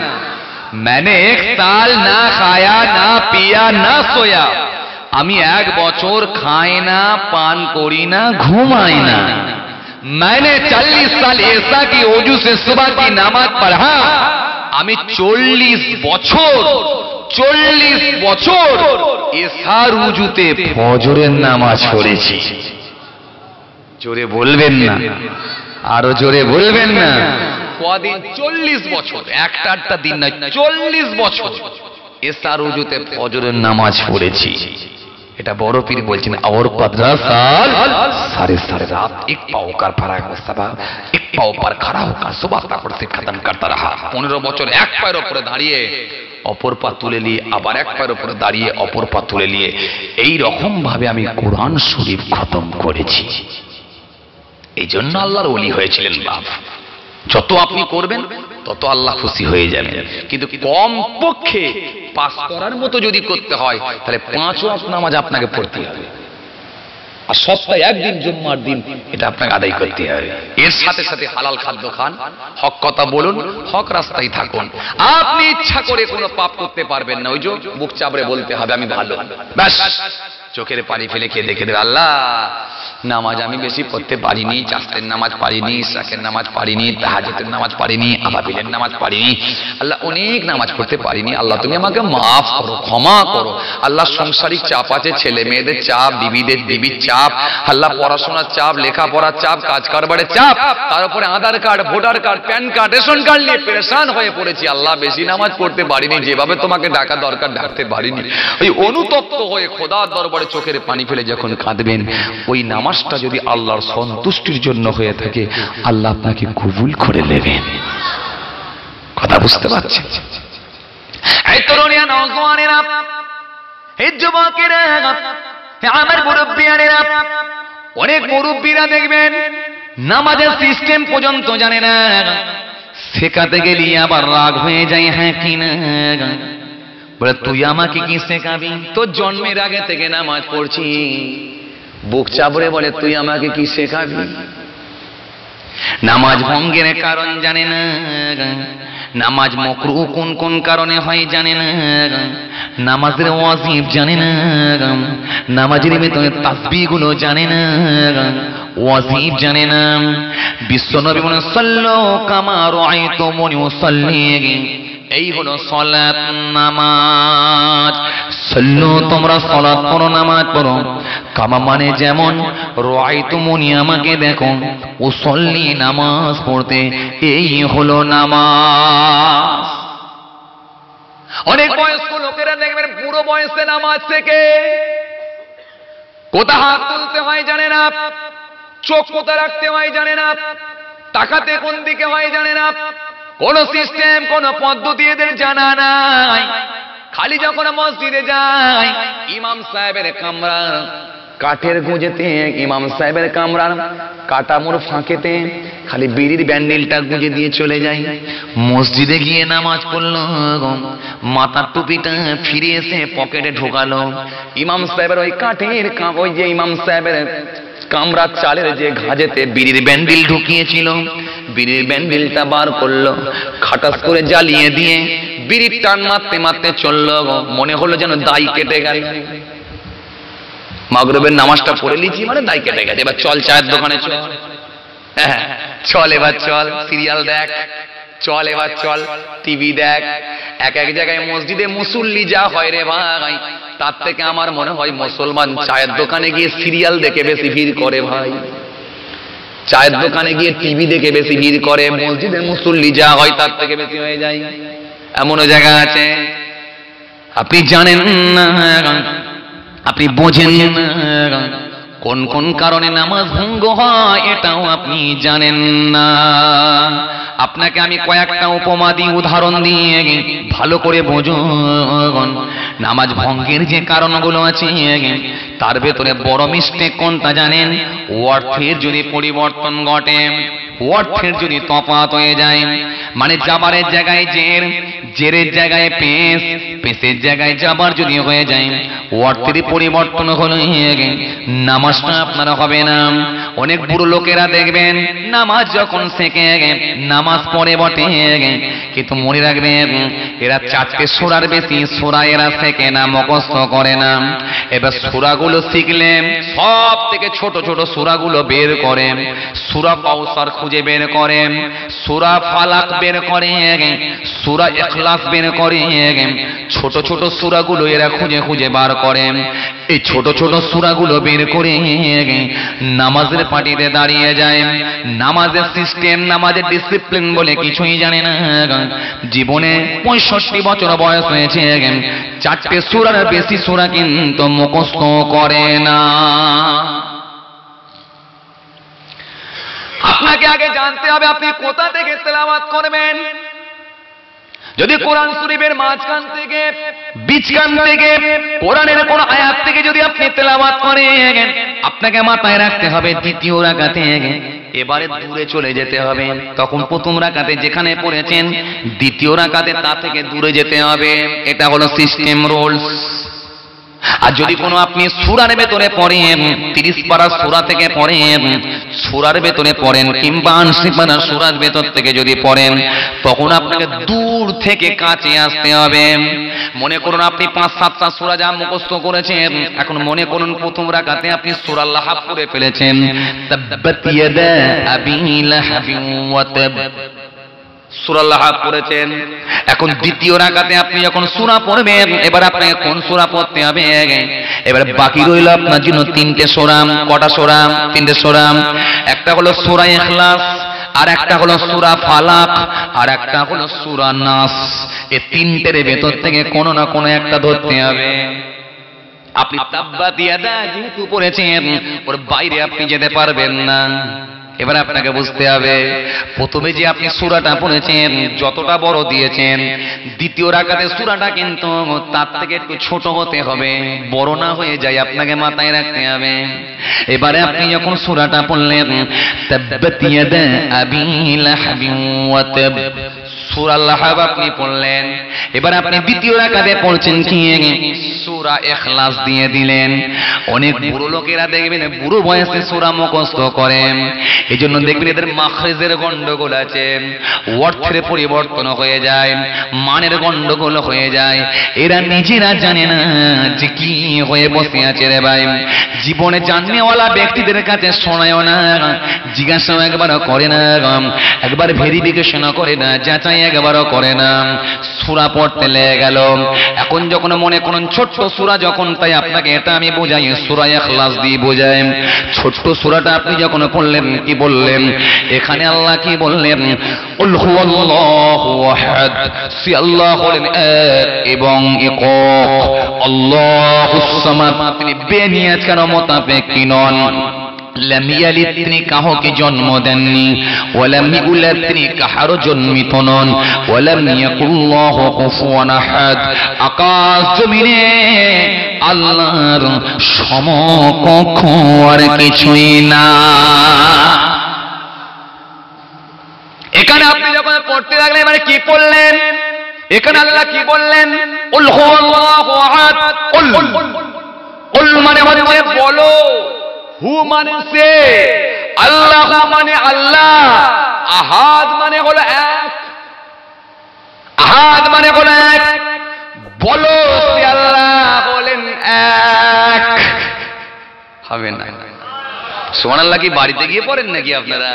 মানে এক সাল না খায়া না পিয়া না সোয়া। আমি এক বছর খাই না পান করি না ঘুমাই না। मैंने चालीस साल ऐसा की ओजू से सुबह की नमाज पढ़ा আমি চল্লিশ বছর চল্লিশ বছর এসার উজুতে ফজরের নামাজ পড়েছি জোরে বলবেন না আরো জোরে বলবেন না কদিন চল্লিশ বছর একটা একটা দিন নয় চল্লিশ বছর এসার উজুতে ফজরের নামাজ পড়েছি এটা বড় পীর বলছেন और पंद्रह साल सारे सारे रात एक पाव कर फराक में सबा एक पाव पर खड़ा होकर सुबह तक से खत्म करता रहा পনেরো বছর এক পায়ের উপরে দাঁড়িয়ে অপর পা তুলে নিয়ে আবার এক পায়ের উপরে দাঁড়িয়ে অপর পা তুলে নিয়ে এই রকম ভাবে আমি কোরআন শরীফ খতম করেছি এই জন্য আল্লাহর ওলি হয়েছিলেন বাপ যত আপনি করবেন, তত আল্লাহ খুশি হয়ে যাবেন। কিন্তু কম পক্ষে পাস করার মতো যদি করতে হয়, তাহলে পাঁচ ওয়াক্ত নামাজ আপনাকে পড়তে হবে। আর সপ্তাহে একদিন জুম্মার দিন এটা আপনাকে আদায় করতে হবে। এর সাথে সাথে হালাল খাদ্য খান। হক কথা বলুন, হক রাস্তায় থাকুন। আপনি ইচ্ছা করে কোনো পাপ করতে পারবেন না। ওই যে বুক চাপড়ে বলতে হবে, আমি ভালো। ব্যাস। চোখের পানি ফেলে খেয়ে দেখে দেবে, আল্লাহ, নামাজ আমি বেশি পড়তে পারিনি, চাষের নামাজ পারিনি শাকের নামাজ পারিনি তাহাজের নামাজ পারিনি আবাবিলের নামাজ পারিনি আল্লাহ, অনেক নামাজ পড়তে পারিনি। আল্লাহ, তুমি আমাকে মাফ করো, ক্ষমা করো। আল্লাহ, সংসারিক চাপ আছে, ছেলে মেয়েদের চাপ, বিবিদের বিবির চাপ, আল্লাহ, পড়াশোনার চাপ, লেখাপড়ার চাপ কাজ কারবারের চাপ, তার উপরে Aadhaar card, voter card, PAN card, ration card নিয়ে পেরেশান হয়ে পড়েছি। আল্লাহ, বেশি নামাজ পড়তে পারিনি, যেভাবে তোমাকে ডাকা দরকার, ডাকতে পারিনি। ওই অনুতপ্ত হয়ে খোদার দরবারে চোখের পানি ফেলে যখন কাঁদবেন, ওই নামাজটা যদি আল্লাহর সন্তুষ্টির জন্য হয়ে থাকে, আল্লাহ আপনাকে কবুল করে নেবেন। কথা বুঝতে যুবকেরা আমার মুরব্বিয়ানেরা, অনেক মুরব্বীরা দেখবেন, নামাজের সিস্টেম পর্যন্ত জানে না। শেখাতে গেলি আবার রাগ হয়ে যায় হ্যাঁ কি না? বলে, তুই আমাকে কি শেখাবি? তোর জন্মের আগে থেকে নামাজ পড়ছি। বুক চাপড়ে বলে, তুই আমাকে কি শেখাবি? নামাজ ভঙ্গের কারণ জানে না। নামাজ মকরু কোন কোন কারণে হয় জানে না। নামাজের ওয়াজিব জানে না। নামাজের ভিতরে তাসবি গুলো জানে না। ওয়াজিব জানে না। বিশ্ব নবী বলেন, সাল্লো কামা রাআইতু মুনি উসাল্লি। এই হলো সলাত নামাজ। সল্লু তোমরা সলাত পড়ো নামাজ পড়ো। কামা মানে যেমন রয় তুমনি আমাকে দেখো ও সল্লি নামাজ পড়তে এই হলো নামাজ। অনেক বয়স্ক লোকেরা দেখবেন পুরো বয়সে নামাজ থেকে কোথা হাত তুলতে হয় জানে না চোখ কোথা রাখতে হয় জানে না তাকাতে কোন দিকে হয় জানে না। কোন সিস্টেম, কোন পদ্ধতি এদের জানা নাই। খালি যখন মসজিদে যায়, ইমাম সাহেবের কামরা, কাঠের গুঁজেতে ইমাম সাহেবের কামরার কাটামোর ফাঁকেতে খালি বিড়ির ব্যান্ডেলটা গুঁজে দিয়ে চলে যায়। মসজিদে গিয়ে নামাজ পড়ল, মাথার টুপিটা ফিরে এসে পকেটে ঢোকালো। ইমাম সাহেবের ওই কাঠের ওই যে ইমাম সাহেবের কামরার চালের যে ঘাজেতে বিড়ির ব্যান্ডেল ঢুকিয়েছিল বিড়ির ব্যান্ডেলটা বার করল খাটাস করে জ্বালিয়ে দিয়ে বিড়ির টান মারতে মারতে চলল মনে হলো যেন দাই কেটে গেল। মাগরবের নামাজটা পড়ে লিছি মানে দাই কেটে গেছে। এবার চল চায়ের দোকানে চল। হ্যাঁ, চল এবার চল। সিরিয়াল দেখ। চল এবার চল। টিভি দেখ। এক এক জায়গায় মসজিদে মুসল্লি যা হয় রে ভাই তার থেকে আমার মনে হয় মুসলমান চায়ের দোকানে গিয়ে সিরিয়াল দেখে বেশি ভিড় করে ভাই। চায়ের দোকানে গিয়ে টিভি দেখে বেশি ভিড় করে, মসজিদের মুসল্লি যা হয় তার থেকে বেশি হয়ে যায়। এমনও জায়গা আছে। আপনি জানেন না, আপনি বোঝেন না, কোন কোন কারণে নামাজ ভঙ্গ হয় এটাও আপনি জানেন না। আপনাকে আমি কয়েকটা উপমা দিই উদাহরণ দিয়ে ভালো করে বোঝুন নামাজ ভঙ্গের যে কারণগুলো আছে, তার ভেতরে বড় মিস্টেক কোনটা জানেন? অর্থের যদি পরিবর্তন ঘটে অর্থের যদি তফাত হয়ে যায় মানে জাবারের জায়গায় জের, জেরের জায়গায় পেস পেসের জায়গায় জাবার যদি হয়ে যায় অর্থের পরিবর্তন হলে নামাজটা আপনার হবে না। অনেক বুড়ো লোকেরা দেখবেন, নামাজ যখন শেখে নামাজ পড়ে বটে কিন্তু মনে রাখবেন, এরা চারটে সোরার বেশি, সোরা এরা শেখে না, মুখস্থ করে না। এবার সুরাগুলো শিখলে, সব থেকে ছোট ছোট সুরাগুলো বের করে। সুরা পাউসার খুঁজে বের করে। সুরা ফালাক বের করে। সুরা এখলাস বের করে। ছোট ছোট সুরাগুলো এরা খুঁজে খুঁজে বার করে। এই ছোট ছোট সুরাগুলো বের করে নামাজের পার্টিতে দাঁড়িয়ে যায়। নামাজের সিস্টেম, নামাজের ডিসিপ্লিন বলে কিছুই জানে না। জীবনে পঁয়ষট্টি বছর বয়স হয়েছে। চারটে সুরার বেশি সুরা কিন্তু মুখস্থ করে না। আপনাকে আগে জানতে হবে, আপনি কোথা থেকে তেলাওয়াত করবেন? যদি কোরআন শরীফের মাঝখান থেকে, বীজখান থেকে, কোরআনের কোন আয়াত থেকে যদি আপনি তেলাওয়াত করেন, আপনাকে মাথায় রাখতে হবে দ্বিতীয় রাকাতে। এবারে দূরে চলে যেতে হবে। তখন প্রথম রাকাতে যেখানে পড়েছেন, দ্বিতীয় রাকাতে তা থেকে দূরে যেতে হবে। এটা হলো সিস্টেম রুলস আর যদি কোনো আপনি সুরার ভেতরে পড়েন, তিরিশ পারা সুরা থেকে পড়েন, সুরার ভেতরে পড়েন কিংবা পারা সুরার ভেতর থেকে যদি পড়েন, তখন আপনাকে দূর থেকে কাছে আসতে হবে। মনে করুন আপনি পাঁচ, সাতটা সুরা যা মুখস্থ করেছেন, এখন মনে করুন প্রথম রাকাতে আপনি সুরা লাহাব করে ফেলেছেন। তাব্বাত ইয়াদা আবি লাহাবিন ওয়া তাব সুরাল্লাহ পড়েছেন। এখন দ্বিতীয় রাকাতে আপনি যখন সুরা পড়বেন, এবার আপনাকে কোন সুরা পড়তে হবে? এবার বাকি রইল আপনার জন্য তিনটে সোরাম কটা সোরাম তিনটে সোরাম একটা হলো সুরা ইখলাস, আর একটা হলো সুরা ফালাক, আর একটা হলো সুরা নাস। এই তিনটের ভেতর থেকে কোনো না কোনো একটা ধরতে হবে। আপনি তাব্বা দিয়া, যেহেতু পড়েছেন, ওর বাইরে আপনি যেতে পারবেন না। এবার আপনাকে বুঝতে হবে, প্রথমে যে আপনি সুরাটা পড়েছেন, যতটা বড় দিয়েছেন, দ্বিতীয় রাখাতে সুরাটা কিন্তু তার থেকে একটু ছোট হতে হবে, বড় না হয়ে যায় আপনাকে মাথায় রাখতে হবে। এবারে আপনি যখন সুরাটা পড়লেন সূরা লাহাব আপনি পড়লেন। এবার আপনি দ্বিতীয় পড়ছেন কি? সূরা ইখলাস দিয়ে দিলেন। অনেক বুড়ো লোকেরা দেখবেন বুড়ো বয়সে সূরা মুখস্থ করেন এই জন্য দেখবেন এদের মাখরেজের আছে। অর্থের পরিবর্তন হয়ে যায়, মানের গন্ডগোল হয়ে যায়। এরা নিজেরা জানে না যে কি হয়ে বসে আছে রে ভাই। জীবনে জাননেওয়ালা ব্যক্তিদের কাছে শোনায়ও না, জিজ্ঞাসাও একবার করে না, একবার ভেরিফিকেশন করে না, যাচাই একবারও করে না। সুরা পড়তে লেগে গেল। এখন যখন মনে করুন ছোট্ট সুরা যখন, তাই আপনাকে এটা আমি বোঝাই, সুরা এখলাস দিয়ে বোঝাই। ছোট্ট সুরাটা আপনি যখন পড়লেন, কি বললেন? এখানে আল্লাহ কি বললেন? আল্লাহ এবং বেনিয়াজ কেন মোতাবেকি নন? লাম কাহকে জন্ম দেননি ওয়ালাম কাহারও জন্মিত নন আকাশ জমিনে আল্লাহর সমকক্ষ আর কিছুই না। এখানে আপনি যখন পড়তে লাগলেন মানে কি পড়লেন? এখানে আল্লাহ কি বললেন? উল হুয়াল্লাহু আহাদ। উল। উল মানে হচ্ছে বলো। হু মানে সে? আল্লাহ মানে আল্লাহ। আহাদ মানে হলো এক। আহাদ মানে হলো এক। বলো আল্লাহ বলেন এক। হবে না। সোমান আল্লাহ কি বাড়িতে গিয়ে পড়েন নাকি আপনারা?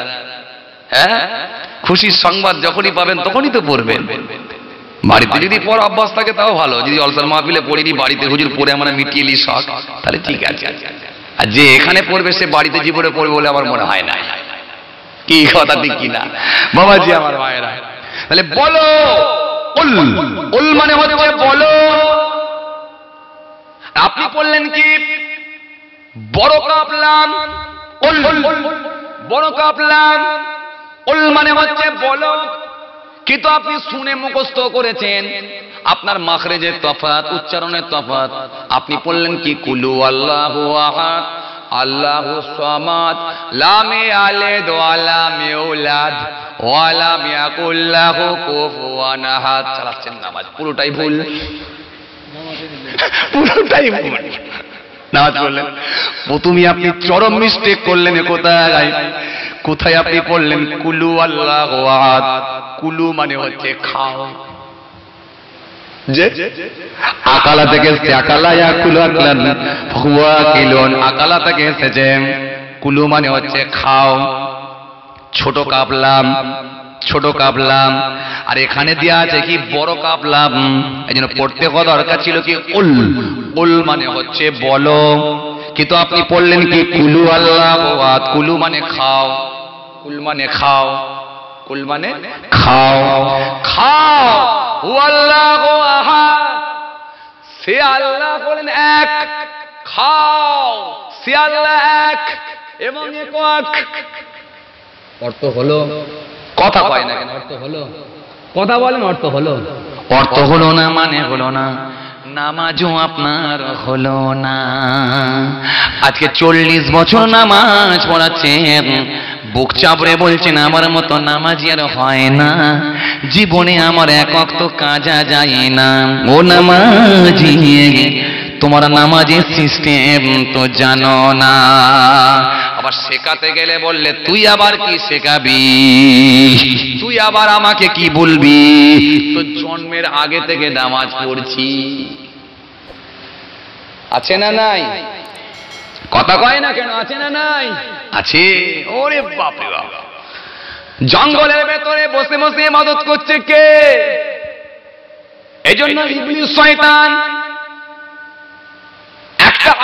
হ্যাঁ? খুশির সংবাদ যখনই পাবেন তখনই তো পড়বেন। বাড়িতে যদি পর অভ্যাস থাকে তাও ভালো। যদি অলসার মাহফিলে পড়িনি, বাড়িতে হুজুর পড়ে আমরা মিটিয়ে নি শখ তাহলে ঠিক আছে। আর যে এখানে পড়বে সে বাড়িতে জীবনে পড়বে বলে আমার মনে হয় না। কি কথা ঠিক কিনা? বাবাজি আমার ভাইয়েরা। তাহলে বলো, উল উল মানে হচ্ছে বলো। আপনি পড়লেন কি? বড় কাপলাম উল বড় কাপলাম উল মানে হচ্ছে বলো। কিন্তু আপনি শুনে মুখস্থ করেছেন। আপনার মাখরেজের তফাত উচ্চারণের তফাত আপনি পড়লেন কি? কুলু আল্লাহ আহাদ আল্লাহ সামাদ লামে আলেদ ওয়ালা মেউলাদ ওয়ালা মিয়াকুল্লাহ কুফুয়ান আহাদ। চালাচ্ছেন নামাজ পুরোটাই ভুল। (laughs) পুরোটাই ভুল। নামাজ পড়লেন প্রথমে আপনি চরম মিস্টেক করলেন কোথায়? কোথায় আপনি পড়লেন কুলু আল্লাহ কুলু মানে হচ্ছে খাও। যে? আকালা থেকে এসছে, আকালা ইয়া কুলু আকলান হুয়া কিলুন। আকালা থেকে এসেছে, কুলু মানে হচ্ছে খাও। ছোট কাপলাম ছোট কাপলাম আর এখানে দেওয়া আছে কি বড় কাপলাম এই জন্য পড়তে হওয়া দরকার ছিল কি উল। উল। মানে হচ্ছে বলো। কিন্তু আপনি পড়লেন কি কুলু আল্লাহ ওয়াত কুলু মানে খাও। কুল মানে খাও। কুল মানে খাও। খাও। হু আল্লাহ সে আল্লাহ বলেন এক। খাও। সে আল্লাহ এক। এবং একক। অর্থ হলো কথা কয় না কেন? অর্থ হলো। কথা বলেন অর্থ হলো। অর্থ হলো না মানে হলো না। নামাজও আপনার হলো না। আজকে চল্লিশ বছর নামাজ পড়াচ্ছেন। বুক চাপড়ে বলছেন আমার মতো নামাজি আর হয় না। জীবনে আমার একক তো কাজা যায় না। ও নামাজি তোমার নামাজের সিস্টেম তো জানো না। আবার শেখাতে গেলে বললে, তুই আবার কি শেখাবি? তুই আবার আমাকে কি বলবি? তো জন্মের আগে থেকে নামাজ পড়ছি। আছে না নাই? কথা কয় না কেন? আছে না নাই? আছে। ওরে বাপরে বাপ। জঙ্গলের ভেতরে বসে বসে মদত করছে কে? এই জন্য ইবলিস শয়তান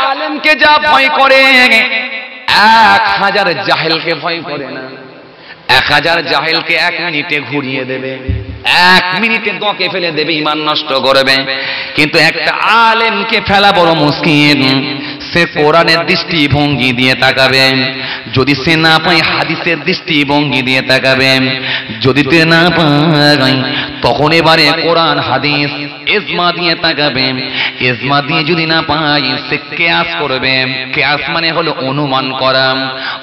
আলেমকে যা ভয় করে, এক হাজার জাহেলকে ভয় করে না। এক হাজার জাহেলকে এক মিনিটে ঘুরিয়ে দেবে, এক মিনিটে দকে ফেলে দেবে, ইমান নষ্ট করবে। কিন্তু একটা আলেমকে ফেলা বড় মুশকিল। সে কোরআনের দৃষ্টিভঙ্গি দিয়ে তাকাবে। যদি সে না পায়, হাদিসের দৃষ্টিভঙ্গি দিয়ে তাকাবে। যদি তে না পায় তখন এবারে কোরআন, হাদিস এজমা দিয়ে তাকাবে। এজমা দিয়ে যদি না পাই সে কেয়াস করবে। কেয়াস মানে হলো অনুমান করা।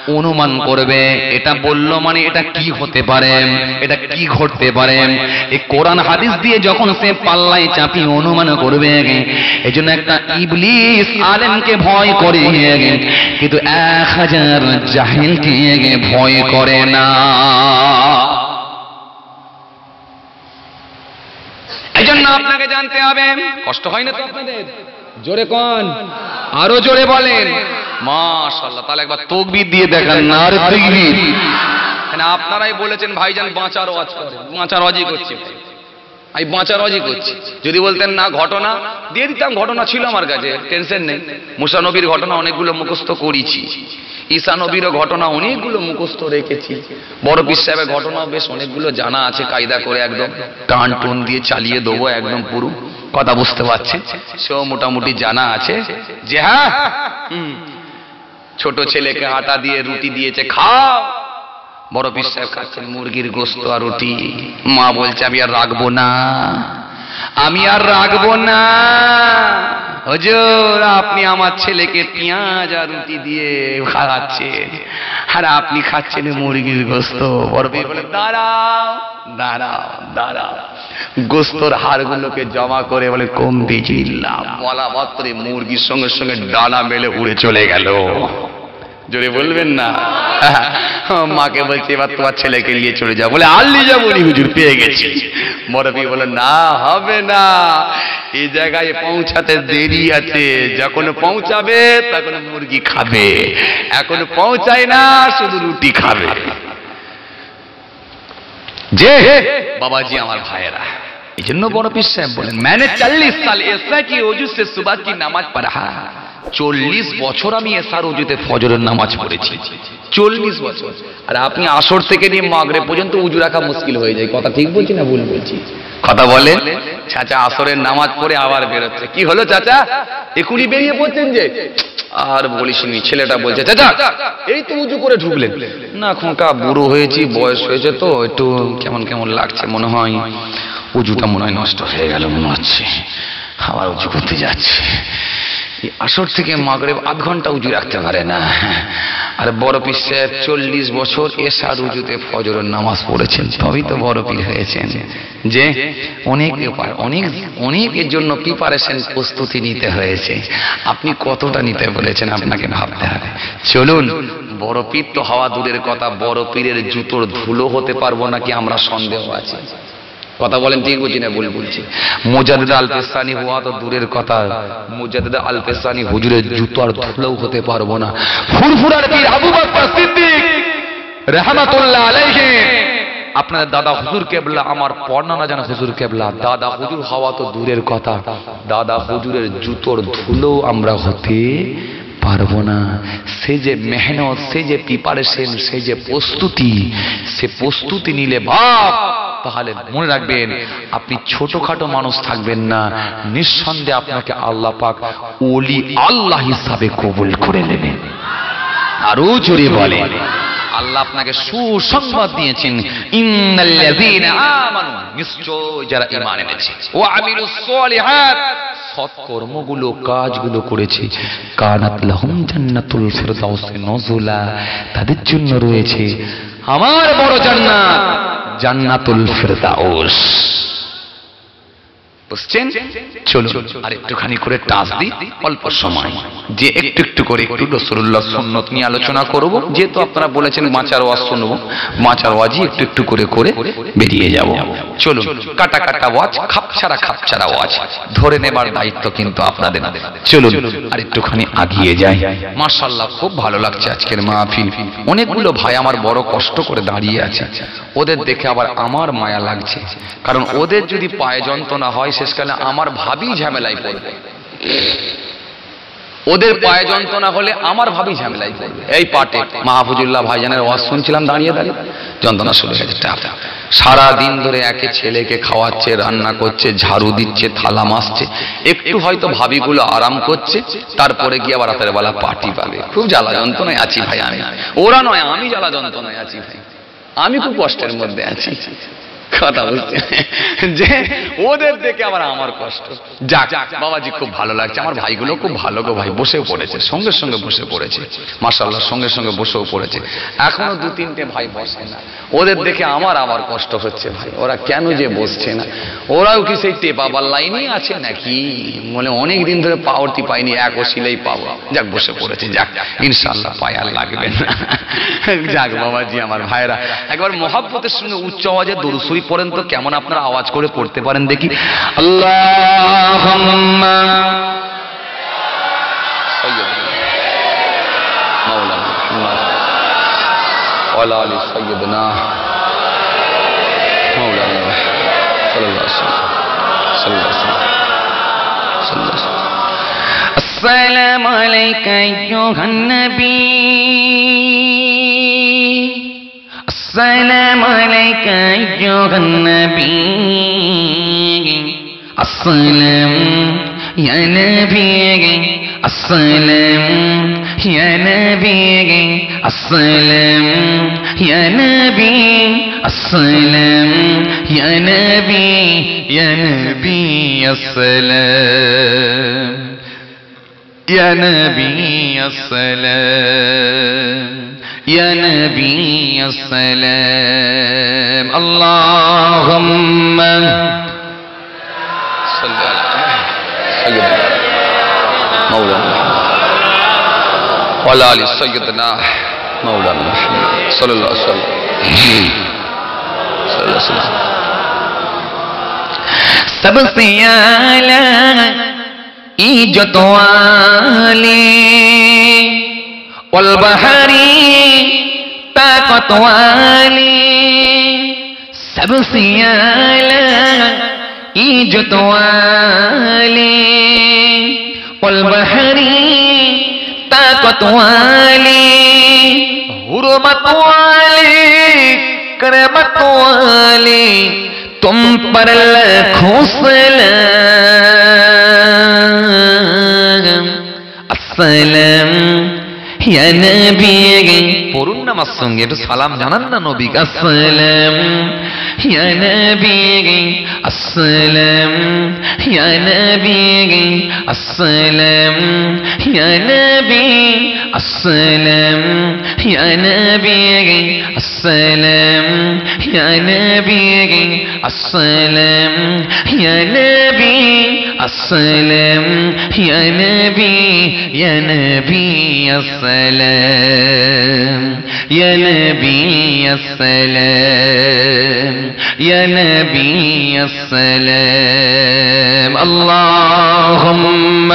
অনুমান করবে, এটা বলল মানে এটা কি হতে পারে? এটা কি ঘটতে পারে? এই কোরআন, হাদিস দিয়ে যখন সে পাল্লায় চাপি অনুমান করবে এই জন্য একটা ইবলিস আলেমকে ভয় করে। কিন্তু এক হাজার জাহিলকে ভয় করে না। এই জন্য আপনাকে জানতে হবে, কষ্ট হয় না তো আপনাদের? জোরে কন। আরও জোরে বলেন। মাশাআল্লাহ, তাহলে একবার তকবীর দিয়ে দেখান না, আরে তকবির। আপনারাই বলেছেন, ভাইজান বাঁচার ওয়াজ করে বাঁচার ওয়াজই করছি। আমি বাঁচার ওয়াজই করছি। যদি বলতেন, না, ঘটনা। দিয়ে দিতাম, ঘটনা ছিল আমার কাছে, টেনশন নেই। মুসা নবীর ঘটনা অনেকগুলো মুখস্থ করেছি। ঈসা নবীরও ঘটনা অনেকগুলো মুখস্থ রেখেছি। বড় পীর সাহেবের ঘটনা বেশ অনেকগুলো জানা আছে, কায়দা করে একদম টান টুন দিয়ে চালিয়ে দেবো একদম পুরো। কথা বুঝতে পারছেন? সেও মোটামুটি জানা আছে যে হ্যাঁ ছোট ছেলেকে আটা দিয়ে রুটি দিয়েছে, খাও। বড় সাহেব খাচ্ছেন মুরগির গোস্ত আর রুটি। মা বলছে, আমি আর রাখব না। আমি আর রাখব না। হজুর, আপনি আমার ছেলেকে পেঁয়াজ আর রুটি দিয়ে খাওয়াচ্ছেন। আর আপনি খাচ্ছেন মুরগির গোস্ত। বড় বলে, দাঁড়াও দাঁড়াও দাঁড়াও। গোস্তর হাড়গুলোকে জমা করে বলে কম বিজিল্লাম বলা মাত্রে মুরগির সঙ্গে সঙ্গে ডানা মেলে উড়ে চলে গেল। জোরে বলবেন না (laughs) মাকে বলছে এবার তোমার ছেলেকে নিয়ে চলে যাও বলে আর নিয়ে যাবো নি হুজুর পেয়ে গেছি মরবি বলে না হবে না এই জায়গায় পৌঁছাতে দেরি আছে যখন পৌঁছাবে তখন মুরগি খাবে এখন পৌঁছায় না শুধু রুটি খাবে যে বাবাজি আমার ভাইয়েরা এই জন্য বড় পীর সাহেব বলেন मैंने चालीस साल ऐसा की वजू से सुबह की नमाज पढ़ा চল্লিশ বছর আমি এসার উজুতে ফজরের নামাজ পড়েছি। চল্লিশ বছর। আর আপনি আসর থেকে নিয়ে মাগরে পর্যন্ত উজু রাখা মুশকিল হয়ে যায়। কথা ঠিক বলছি না ভুল বলছি? কথা বলে চাচা, আসরের নামাজ পড়ে আবার বেরোচ্ছে। কি হলো চাচা? এখনই বেরিয়ে পড়ছেন যে? আর বলিসনি ছেলেটা বলছে, চাচা, এই তো উঁচু করে ঢুকলেন। না খোকা বুড়ো হয়েছি, বয়স হয়েছে তো, একটু কেমন কেমন লাগছে মনে হয়। উজুটা মনে হয় নষ্ট হয়ে গেল, মনে হচ্ছে। আবার উঁচু করতে যাচ্ছে। আসর থেকে মাগরেব আধ ঘণ্টা উঁচু রাখতে পারে না। আর বড় পীর সাহেব চল্লিশ বছর এসার উঁচুতে ফজরের নামাজ পড়েছেন, তবেই তো বড় পীর হয়েছেন। যে অনেক অনেক, অনেকের জন্য প্রিপারেশন প্রস্তুতি নিতে হয়েছে। আপনি কতটা নিতে বলেছেন আপনাকে ভাবতে হবে। চলুন, বড় পীর তো হওয়া দূরের কথা, বড় পীরের জুতোর ধুলো হতে পারব নাকি আমরা সন্দেহ আছে? কথা বলেন, ঠিক বুঝি না, ভুল বলছি মোজাদ্দেদ আল পেসানি হওয়া তো দূরের কথা। মোজাদ্দেদ আল পেসানি হুজুরের জুতো আর ধুলেও হতে পারব না। ফুরফুরার পীর আবু বকর সিদ্দিক রহমাতুল্লাহ আলাইহি, আপনাদের দাদা হুজুর কেবলা, আমার পড়না না জানা হুজুর কেবলা। দাদা হুজুর হওয়া তো দূরের কথা। দাদা হুজুরের জুতোর ধুলো আমরা হতে পারব না। সে যে মেহনত, সে যে প্রিপারেশন সে যে প্রস্তুতি, সে প্রস্তুতি নিলে বাপ, তাহলে মনে রাখবেন, আপনি ছোটখাটো মানুষ থাকবেন না। নিঃসন্দেহে আপনাকে আল্লাহ পাক ওলি আল্লাহ হিসাবে কবুল করে নেবেন। আরও জোরে বলে, আল্লাহ আপনাকে সুসংবাদ দিয়েছেন, ইন্নাল্লাযীনা আমানু, নিশ্চয় যারা ঈমান এনেছে। ও আমিলুস সলিহাত সৎকর্মগুলো কাজগুলো করেছে। কানাত লাহুম জান্নাতুল ফিরদাউসে নজুলা। তাদের জন্য রয়েছে আমার বড় জান্নাত, জান্নাতুল ফিরদাউস। বুঝছেন চলুন, আর একটুখানি করে টাচ দিই, অল্প সময়। যে একটু একটু করে একটু রসুল্লাহ সুন্নত নিয়ে আলোচনা করব, যেহেতু আপনারা বলেছেন মাচার ওয়াজ শুনব, মাচার ওয়াজই একটু একটু করে করে বেরিয়ে যাব। চলুন, কাটা কাটা ওয়াজ, খাপছাড়া খাপছাড়া ওয়াজ, ধরে নেবার দায়িত্ব কিন্তু আপনাদের। চলুন, আর একটুখানি আগিয়ে যাই। মার্শাল্লাহ খুব ভালো লাগছে আজকের মাহফিল। অনেকগুলো ভাই আমার বড় কষ্ট করে দাঁড়িয়ে আছে। ওদের দেখে আবার আমার মায়া লাগছে। কারণ ওদের যদি পায়ে যন্ত্রণা হয় শেষকালে আমার ভাবি ঝামেলায় পড়বে। ওদের পায়ে যন্ত্রণা হলে আমার ভাবি ঝামেলায় পড়বে। এই পাটে মাহফুজুল্লাহ ভাইজানের ওয়াজ শুনছিলাম দাঁড়িয়ে দাঁড়িয়ে। যন্ত্রণা শুরু হয়ে গেছে সারা দিন ধরে একে ছেলেকে খাওয়াচ্ছে রান্না করছে ঝাড়ু দিচ্ছে থালা মাসছে। একটু হয়তো ভাবিগুলো আরাম করছে তারপরে গিয়ে আবার রাতের বেলা পার্টি পাবে। খুব জ্বালা যন্ত্রণায় আছি ভাই আমি। ওরা নয় আমি জ্বালা যন্ত্রণায় আছি ভাই। আমি খুব কষ্টের মধ্যে আছি। কথা বলছে। যে ওদের দেখে আবার আমার কষ্ট। যাক, বাবাজি খুব ভালো লাগছে। আমার ভাইগুলো খুব ভালো গো ভাই, বসেও পড়েছে, সঙ্গে সঙ্গে বসে পড়েছে। মার্শাল্লাহ সঙ্গে সঙ্গে বসেও পড়েছে। এখনও দু তিনটে ভাই বসে না। ওদের দেখে আমার আবার কষ্ট হচ্ছে ভাই। ওরা কেন যে বসছে না? ওরাও কি সেই টেপাবার লাইনই আছে নাকি? বলে অনেক দিন ধরে পাওয়ারটি পাইনি, এক ওসিলেই পাবো। যাক, বসে পড়েছে, যাক ইনশাল্লাহ পায় আর লাগবে না। যাক, বাবাজি, আমার ভাইরা একবার মহাব্বতের সঙ্গে উচ্চ আওয়াজে দরুসুরি পড়েন তো কেমন আপনারা আওয়াজ করে পড়তে পারেন দেখি আল্লাহ مولانا محمد وعلى ال سيدنا مولانا صلى الله عليه وسلم صلى الله عليه وسلم صلى الله عليه وسلم السلام عليك أيها النبي السلام عليك أيها النبي السلام يا نبي السلام يا نبي السلام يا نبي السلام يا نبي يا نبي السلام يا نبي السلام يا نبي السلام. اللهم صل على سيدنا مولانا وعلى آل سيدنا مولانا محمد. صلى الله عليه وسلم. صلى الله عليه وسلم. سب سے والے والبحری طاقت والے سب سے اعلیٰ عجت والے والبحری طاقت والے حرمت والے کرمت والے تم پر لکھوں سلام সালাম। ইয়া নবী পড়ুন না আমার সঙ্গে একটু সালাম জানান না নবী আসসালাম। ইয়া নবী আসসালাম। ইয়া নবী আসসালাম। ইয়া নবী আসসালাম। يا نبي السلام. يا نبي السلام. يا نبي السلام. يا نبي يا نبي السلام. يا نبي السلام. يا نبي السلام. اللهم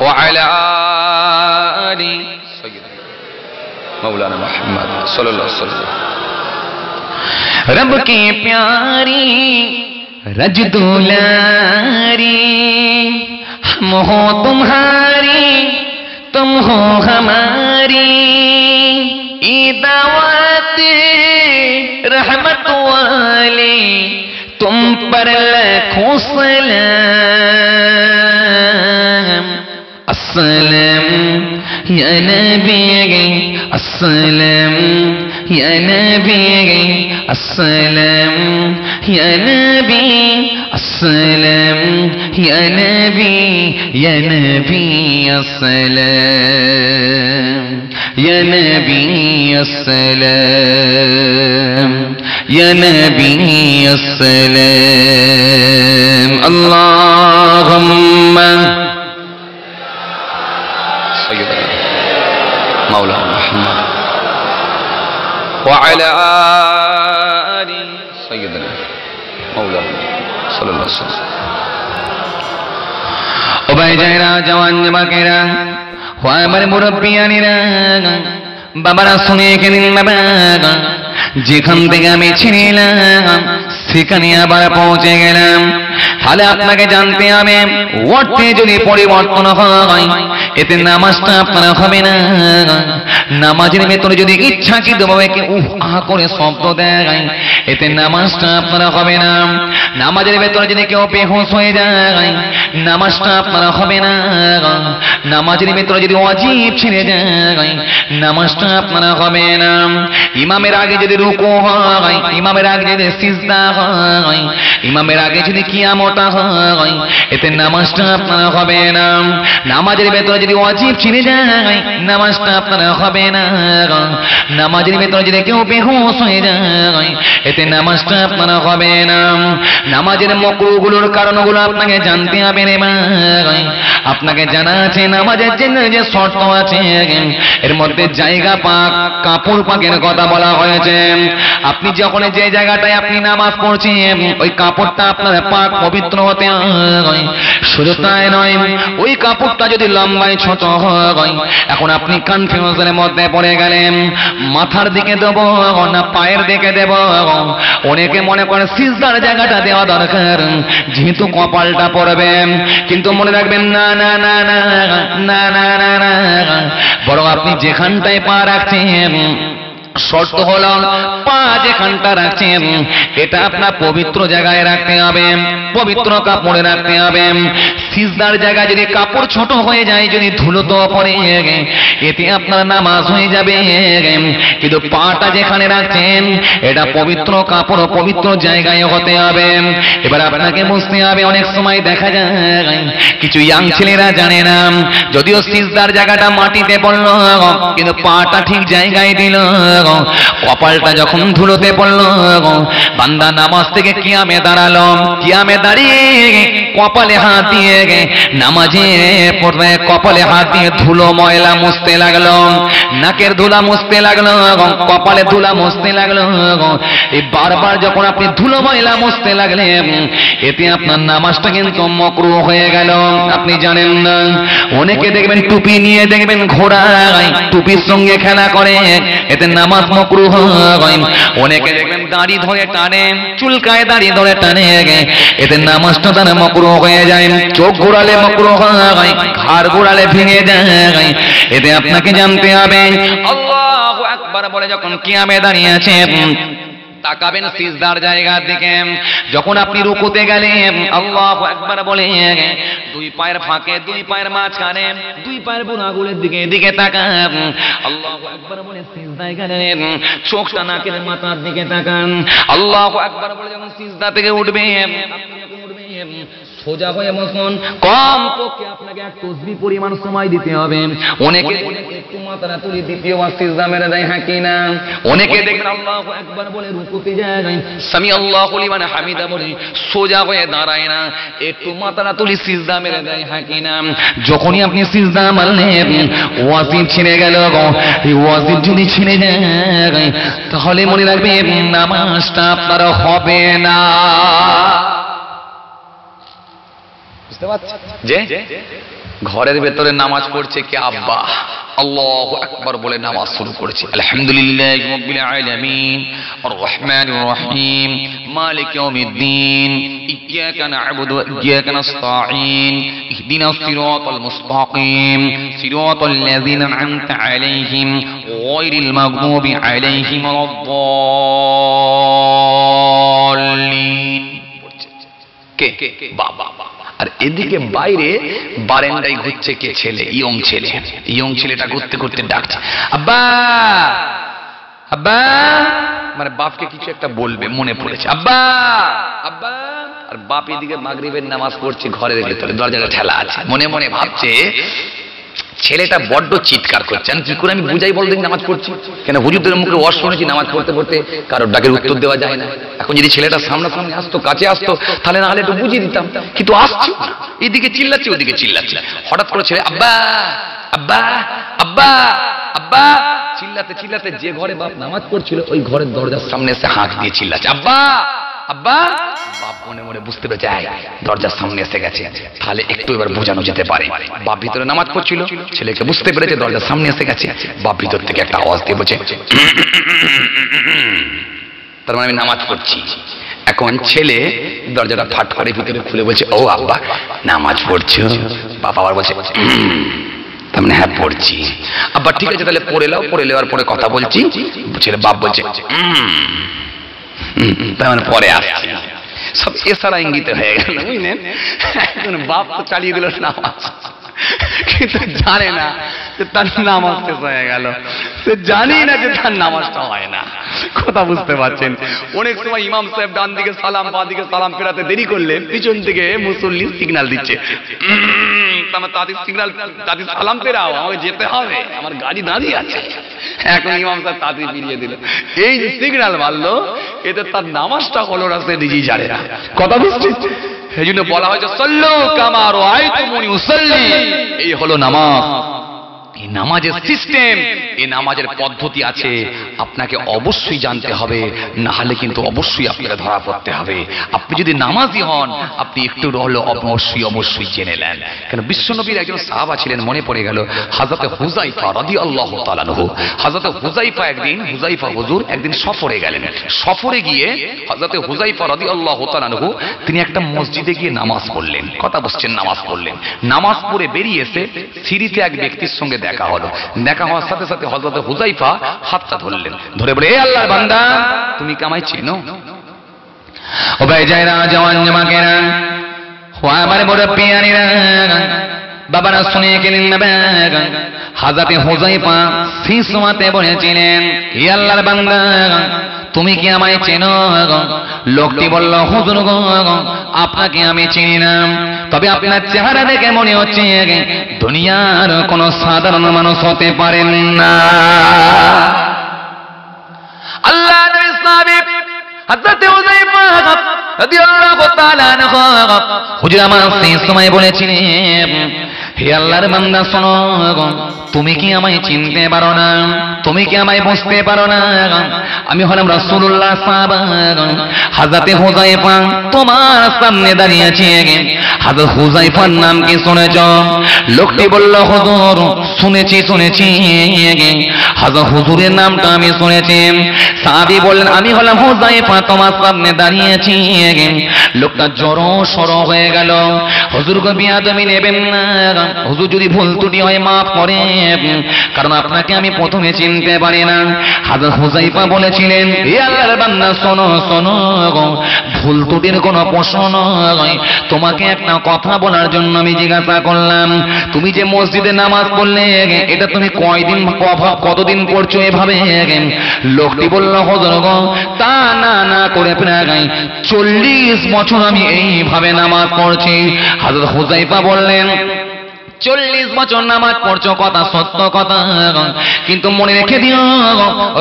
وعلى آل سيدنا مولانا محمد صلى الله عليه وسلم. رب کے پیاری رج دولاری ہم ہو تمہاری تم ہو ہماری دعوت رحمت والے تم پر لکھوں سلام يا نبي السلام يا نبي السلام يا نبي السلام يا نبي يا نبي السلام يا نبي السلام يا نبي السلام. اللهم وعلى آل سيدنا مولانا صلى الله عليه وسلم ও ভাই যাইরা জওয়ান যুবকেরা ও আমার মুরব্বিয়ানিরা বাবারা শুনে এখানে বাবা যেখান থেকে আমি ছিলাম সেখানে আবার পৌঁছে গেলাম। তাহলে আপনাকে জানতে হবে, অর্থে যদি পরিবর্তন হয়, এতে নামাজটা আপনার হবে না। নামাজের ভেতরে যদি ভাবে কি করে শব্দ দেয়, এতে নামাজটা আপনার হবে না। নামাজের ভেতরে যদি কেউ বেহুশ হয়ে যায়, নামাজটা আপনার হবে না। নামাজের ভেতরে যদি অজীব ছেড়ে যায়, নামাজটা আপনার হবে না। ইমামের আগে যদি রুকু হয়, ইমামের আগে যদি সিজদা ইমামের আগে যদি কিয়ামতা হয়, এতে নামাজটা আপনার হবে না। নামাজের ভেতরে যদি অজীব ছিঁড়ে যায়, নামাজটা আপনার হবে না। নামাজের ভেতরে যদি কেউ বেহুশ হয়ে যায়, এতে নামাজটা আপনার হবে না। নামাজের মকরুগুলোর কারণগুলো আপনাকে জানতে হবে রে ভাই। আপনাকে জানা আছে, নামাজের জন্য যে শর্ত আছে, এর মধ্যে জায়গা পাক, কাপড় পাকের কথা বলা হয়েছে। আপনি যখন যে জায়গাটায় আপনি নামাজ কাপড় ওই কাপড়টা আপনার পাক পবিত্র হতে শুধু তাই নয়, ওই কাপড়টা যদি লম্বায় ছোট হয়, এখন আপনি কনফিউজনের মধ্যে পড়ে গেলেন। মাথার দিকে দেব না, পায়ের দিকে দেব। অনেকে মনে করে সিজদার জায়গাটা দেওয়া দরকার, যেহেতু কপালটা পড়বে। কিন্তু মনে রাখবেন, না না না না না না না আপনি যেখানটায় পা রাখছেন শর্ত হলো পা যেখানটা রাখছেন। এটা আপনার পবিত্র জায়গায় রাখতে হবে। পবিত্র কাপড়ে রাখতে হবে। সিজদার জায়গায় যদি কাপড় ছোট হয়ে যায়, যদি ধুলো তো পড়ে, এতে আপনার নামাজ হয়ে যাবে। কিন্তু পাটা যেখানে রাখছেন, এটা পবিত্র কাপড় পবিত্র জায়গায় হতে হবে। এবার আপনাকে বুঝতে হবে, অনেক সময় দেখা যায়, কিছু ইয়াং ছেলেরা জানে না, যদিও সিজদার জায়গাটা মাটিতে পড়ল, কিন্তু পাটা ঠিক জায়গায় দিল। কপালটা যখন ধুলোতে পড়ল বান্দা নামাজ থেকে কিয়ামে দাঁড়াল। কিয়ামে দাঁড়িয়ে কপালে হাত দিয়ে নামাজে পড়বে কপালে হাত দিয়ে ধুলো ময়লা মুছতে লাগল। নাকের ধুলা মুছতে লাগল কপালে ধুলা মুছতে লাগল এই বারবার যখন আপনি ধুলো ময়লা মুছতে লাগলেন, এতে আপনার নামাজটা কিন্তু মকরু হয়ে গেল। আপনি জানেন না, অনেকে দেখবেন টুপি নিয়ে দেখবেন ঘোড়ায়, টুপির সঙ্গে খেলা করে, এতে নামাজ নামাজ মকরু অনেকে দেখবেন দাড়ি ধরে টানে, চুলকায় দাড়ি ধরে টানে এতে নামাজটা তার মকরু হয়ে যায়, চোখ ঘোরালে মকরু হয়, ঘাড় ঘোরালে ভেঙে যায়। এতে আপনাকে জানতে হবে, আল্লাহ আকবার বলে যখন কিয়ামে দাঁড়িয়ে আছেন তাকাবেন সিজদার জায়গার দিকে। যখন আপনি রুকুতে গেলেন, আল্লাহু আকবার বলে, দুই পায়ের ফাঁকে, দুই পায়ের মাঝখানে, দুই পায়ের বুড়াগুলের দিকে দিকে তাকান। আল্লাহ একবার বলে, সিজদায় গেলেন, চোখটা নাকের মাথার দিকে তাকান। আল্লাহ একবার বলে, যখন সিজদা থেকে উঠবে সোজা হয়ে বসুন কম পক্ষে আপনাকে এক তসবি পরিমাণ সময় দিতে হবে। অনেকে একটু মাথাটা তুলি দ্বিতীয়বার সিজদা মেরে দেয় হ্যাঁ কিনা? অনেকে দেখবেন আল্লাহু আকবার বলে রুকুতে যায়। সামি আল্লাহু লিমান হামিদা বলে সোজা হয়ে দাঁড়ায় না। একটু মাথাটা তুলি সিজদা মেরে দেয় হ্যাঁ কিনা? যখনই আপনি সিজদা মারলেন ওয়াজিব ছিঁড়ে গেল গো। এই ওয়াজিব যদি ছিঁড়ে যায় তাহলে মনে রাখবেন নামাজটা আপনার হবে না। বুঝতে যে ঘরের ভেতরে নামাজ পড়ছে কে আব্বা? আল্লাহু আকবার বলে নামাজ শুরু করেছে। আলহামদুলিল্লাহ রাব্বিল আলামিন আর রহমানির রহিম মালিক ইয়াউমিদ্দিন ইয়্যাকা না'বুদু ওয়া ইয়্যাকা নাস্তাঈন ইহদিনাস সিরাতাল মুস্তাকিম সিরাতাল লাযিনা আন'আমতা আলাইহিম গায়রিল মাগদুবি আলাইহিম ওয়ালাদ-দাল্লিন। কে? বাবা। আর এদিকে বাইরে বারেন্দায় ঘুরছে কে ছেলে? ইয়ং ছেলে। ইয়ং ছেলেটা ঘুরতে ঘুরতে ডাকছে। আব্বা! আব্বা! মানে বাপকে কিছু একটা বলবে মনে পড়েছে। আব্বা! আব্বা! আর বাপ এদিকে মাগরিবের নামাজ পড়ছে ঘরের ভেতরে দরজাটা ঠেলা আছে। মনে মনে ভাবছে ছেলেটা বড্ড চিৎকার করছে। আমি কি করে আমি বুঝাই বলদিন নামাজ পড়ছি? কেন হুজুরদের মুখে ওয়াজ শুনেছি নামাজ পড়তে পড়তে কারোর ডাকের উত্তর দেওয়া যায় না। এখন যদি ছেলেটা সামনাসামনি আসতো, কাছে আসতো, তাহলে না হলে একটু বুঝিয়ে দিতাম। কিন্তু আসছে এদিকে চিল্লাচ্ছে, ওদিকে চিল্লাচ্ছে। হঠাৎ করে ছেলে, আব্বা আব্বা আব্বা আব্বা। চিল্লাতে চিল্লাতে যে ঘরে বাপ নামাজ পড়ছিল, ওই ঘরের দরজার সামনে এসে হাঁক দিয়ে চিল্লাচ্ছে, আব্বা আব্বা বাপ মনে মনে বুঝতে পেরেছে আয়, দরজার সামনে এসে গেছে। তাহলে একটু এবার বোঝানো যেতে পারে। বাপ ভিতরে নামাজ পড়ছিল ছেলেকে বুঝতে পেরেছে দরজার সামনে এসে গেছে। বাপ ভিতর থেকে একটা আওয়াজ দিয়ে বলছে তার মানে আমি নামাজ পড়ছি। এখন ছেলে দরজাটা ফাট করে ভিতরে খুলে বলছে ও আব্বা নামাজ পড়ছো? বাবা আবার বলছে। তার মানে হ্যাঁ পড়ছি। আব্বা ঠিক আছে তাহলে পড়ে লাও পড়ে নেওয়ার পরে কথা বলছি। ছেলে বাপ বলছে তার মানে পরে আসছে। সব এছাড়া ইঙ্গিত হয়ে গেল, বুঝলেন? বাপ তো চালিয়ে দিল নামাজ কিন্তু জানে না যে তার নামাজ শেষ হয়ে গেল। সে জানি না যে তার নামাজটা হয় না। কথা বুঝতে পারছেন? অনেক সময় ইমাম সাহেব ডান দিকে সালাম, বা দিকে সালাম ফেরাতে দেরি করলে পিছন থেকে মুসল্লি সিগন্যাল দিচ্ছে। তারপর তাদের সিগন্যাল তাদের সালাম আমাকে যেতে হবে, আমার গাড়ি দাঁড়িয়ে আছে। এখন ইমাম সাহেব তাড়াতাড়ি ফিরিয়ে দিল। এই যে সিগন্যাল মারলো, এতে তার নামাজটা হলো না, সে নিজেই জানে না। কথা বুঝছিস? এই জন্য বলা হয়েছে সল্লু কামার তুমি উসল্লি। এই হলো নামাজ। এই নামাজের সিস্টেম এই নামাজের পদ্ধতি আছে। আপনাকে অবশ্যই জানতে হবে না হলে কিন্তু অবশ্যই আপনাকে ধরা পড়তে হবে। আপনি যদি নামাজি হন আপনি একটু অবশ্যই অবশ্যই জেনে নেন। কেন বিশ্বনবীর একজন সাহাবা ছিলেন মনে পড়ে গেল হাজরতে হুজাইফা রাদি আল্লাহ তালানহু হাজরতে হুজাইফা একদিন হুজাইফা হুজুর একদিন সফরে গেলেন। সফরে গিয়ে হাজরতে হুজাইফা রাদি আল্লাহ তালানহু তিনি একটা মসজিদে গিয়ে নামাজ পড়লেন। কথা বলছেন নামাজ পড়লেন। নামাজ পড়ে বেরিয়ে এসে সিঁড়িতে এক ব্যক্তির সঙ্গে দেখা হলো। দেখা হওয়ার সাথে সাথে হজরত হুজাইফা হাতটা ধরলেন। ধরে বলে এ আল্লাহর বান্দা তুমি কামাই চেনো? ও ভাই যায়রা জওয়ান জামাকেরা ও আমার বড় পিয়ারিরা বাবারা শুনে গেলেন না হাজাতে হুজাইফা সেই সময়তে বলেছিলেন হে আল্লাহর বান্দা তুমি কি আমায় চেনো লোকটি বলল, হুজুর আপনাকে আমি চিনি না। তবে আপনার চেহারা দেখে মনে হচ্ছে দুনিয়ার কোন সাধারণ মানুষ হতে পারেন না। আল্লাহ হুজুর আমার সেই সময় বলেছিলেন হে আল্লাহর বান্দা, শোনো তুমি কি আমায় চিনতে পারো না? তুমি কি আমায় বুঝতে পারো না আমি হলাম রাসূলুল্লাহ সাহাবা হাজরাতে হুযায়ফা তোমার সামনে দাঁড়িয়ে আছে হাজরত হুযায়ফার নাম কি শুনেছ? লোকটি বলল, হুজুর, শুনেছি শুনেছি হাজরত হুজুরের নামটা আমি শুনেছি। সাহাবী বললেন, আমি হলাম হুযায়ফা তোমার সামনে দাঁড়িয়ে আছি লোকটা জড় সর হয়ে গেল। হুজুর গো বিয়াদমি নেবেন না হুজুর যদি ভুল ত্রুটি হয়, মাফ করে। কারণ আপনাকে আমি প্রথমে চিনতে পারি না। হাজর হুজাইফা বলেছিলেন ভুল ত্রুটির কোনো প্রশ্ন তোমাকে একটা কথা বলার জন্য আমি জিজ্ঞাসা করলাম, তুমি যে মসজিদে নামাজ পড়লে, এটা তুমি কয়দিন কতদিন পড়ছো এভাবে? লোকটি বলল, হজর তা না না করে প্রায় চল্লিশ বছর আমি এইভাবে নামাজ পড়ছি। হাজর হুজাইফা বললেন চল্লিশ বছর নামাজ পড়ছো, কথা সত্য কথা। কিন্তু মনে রেখে দিও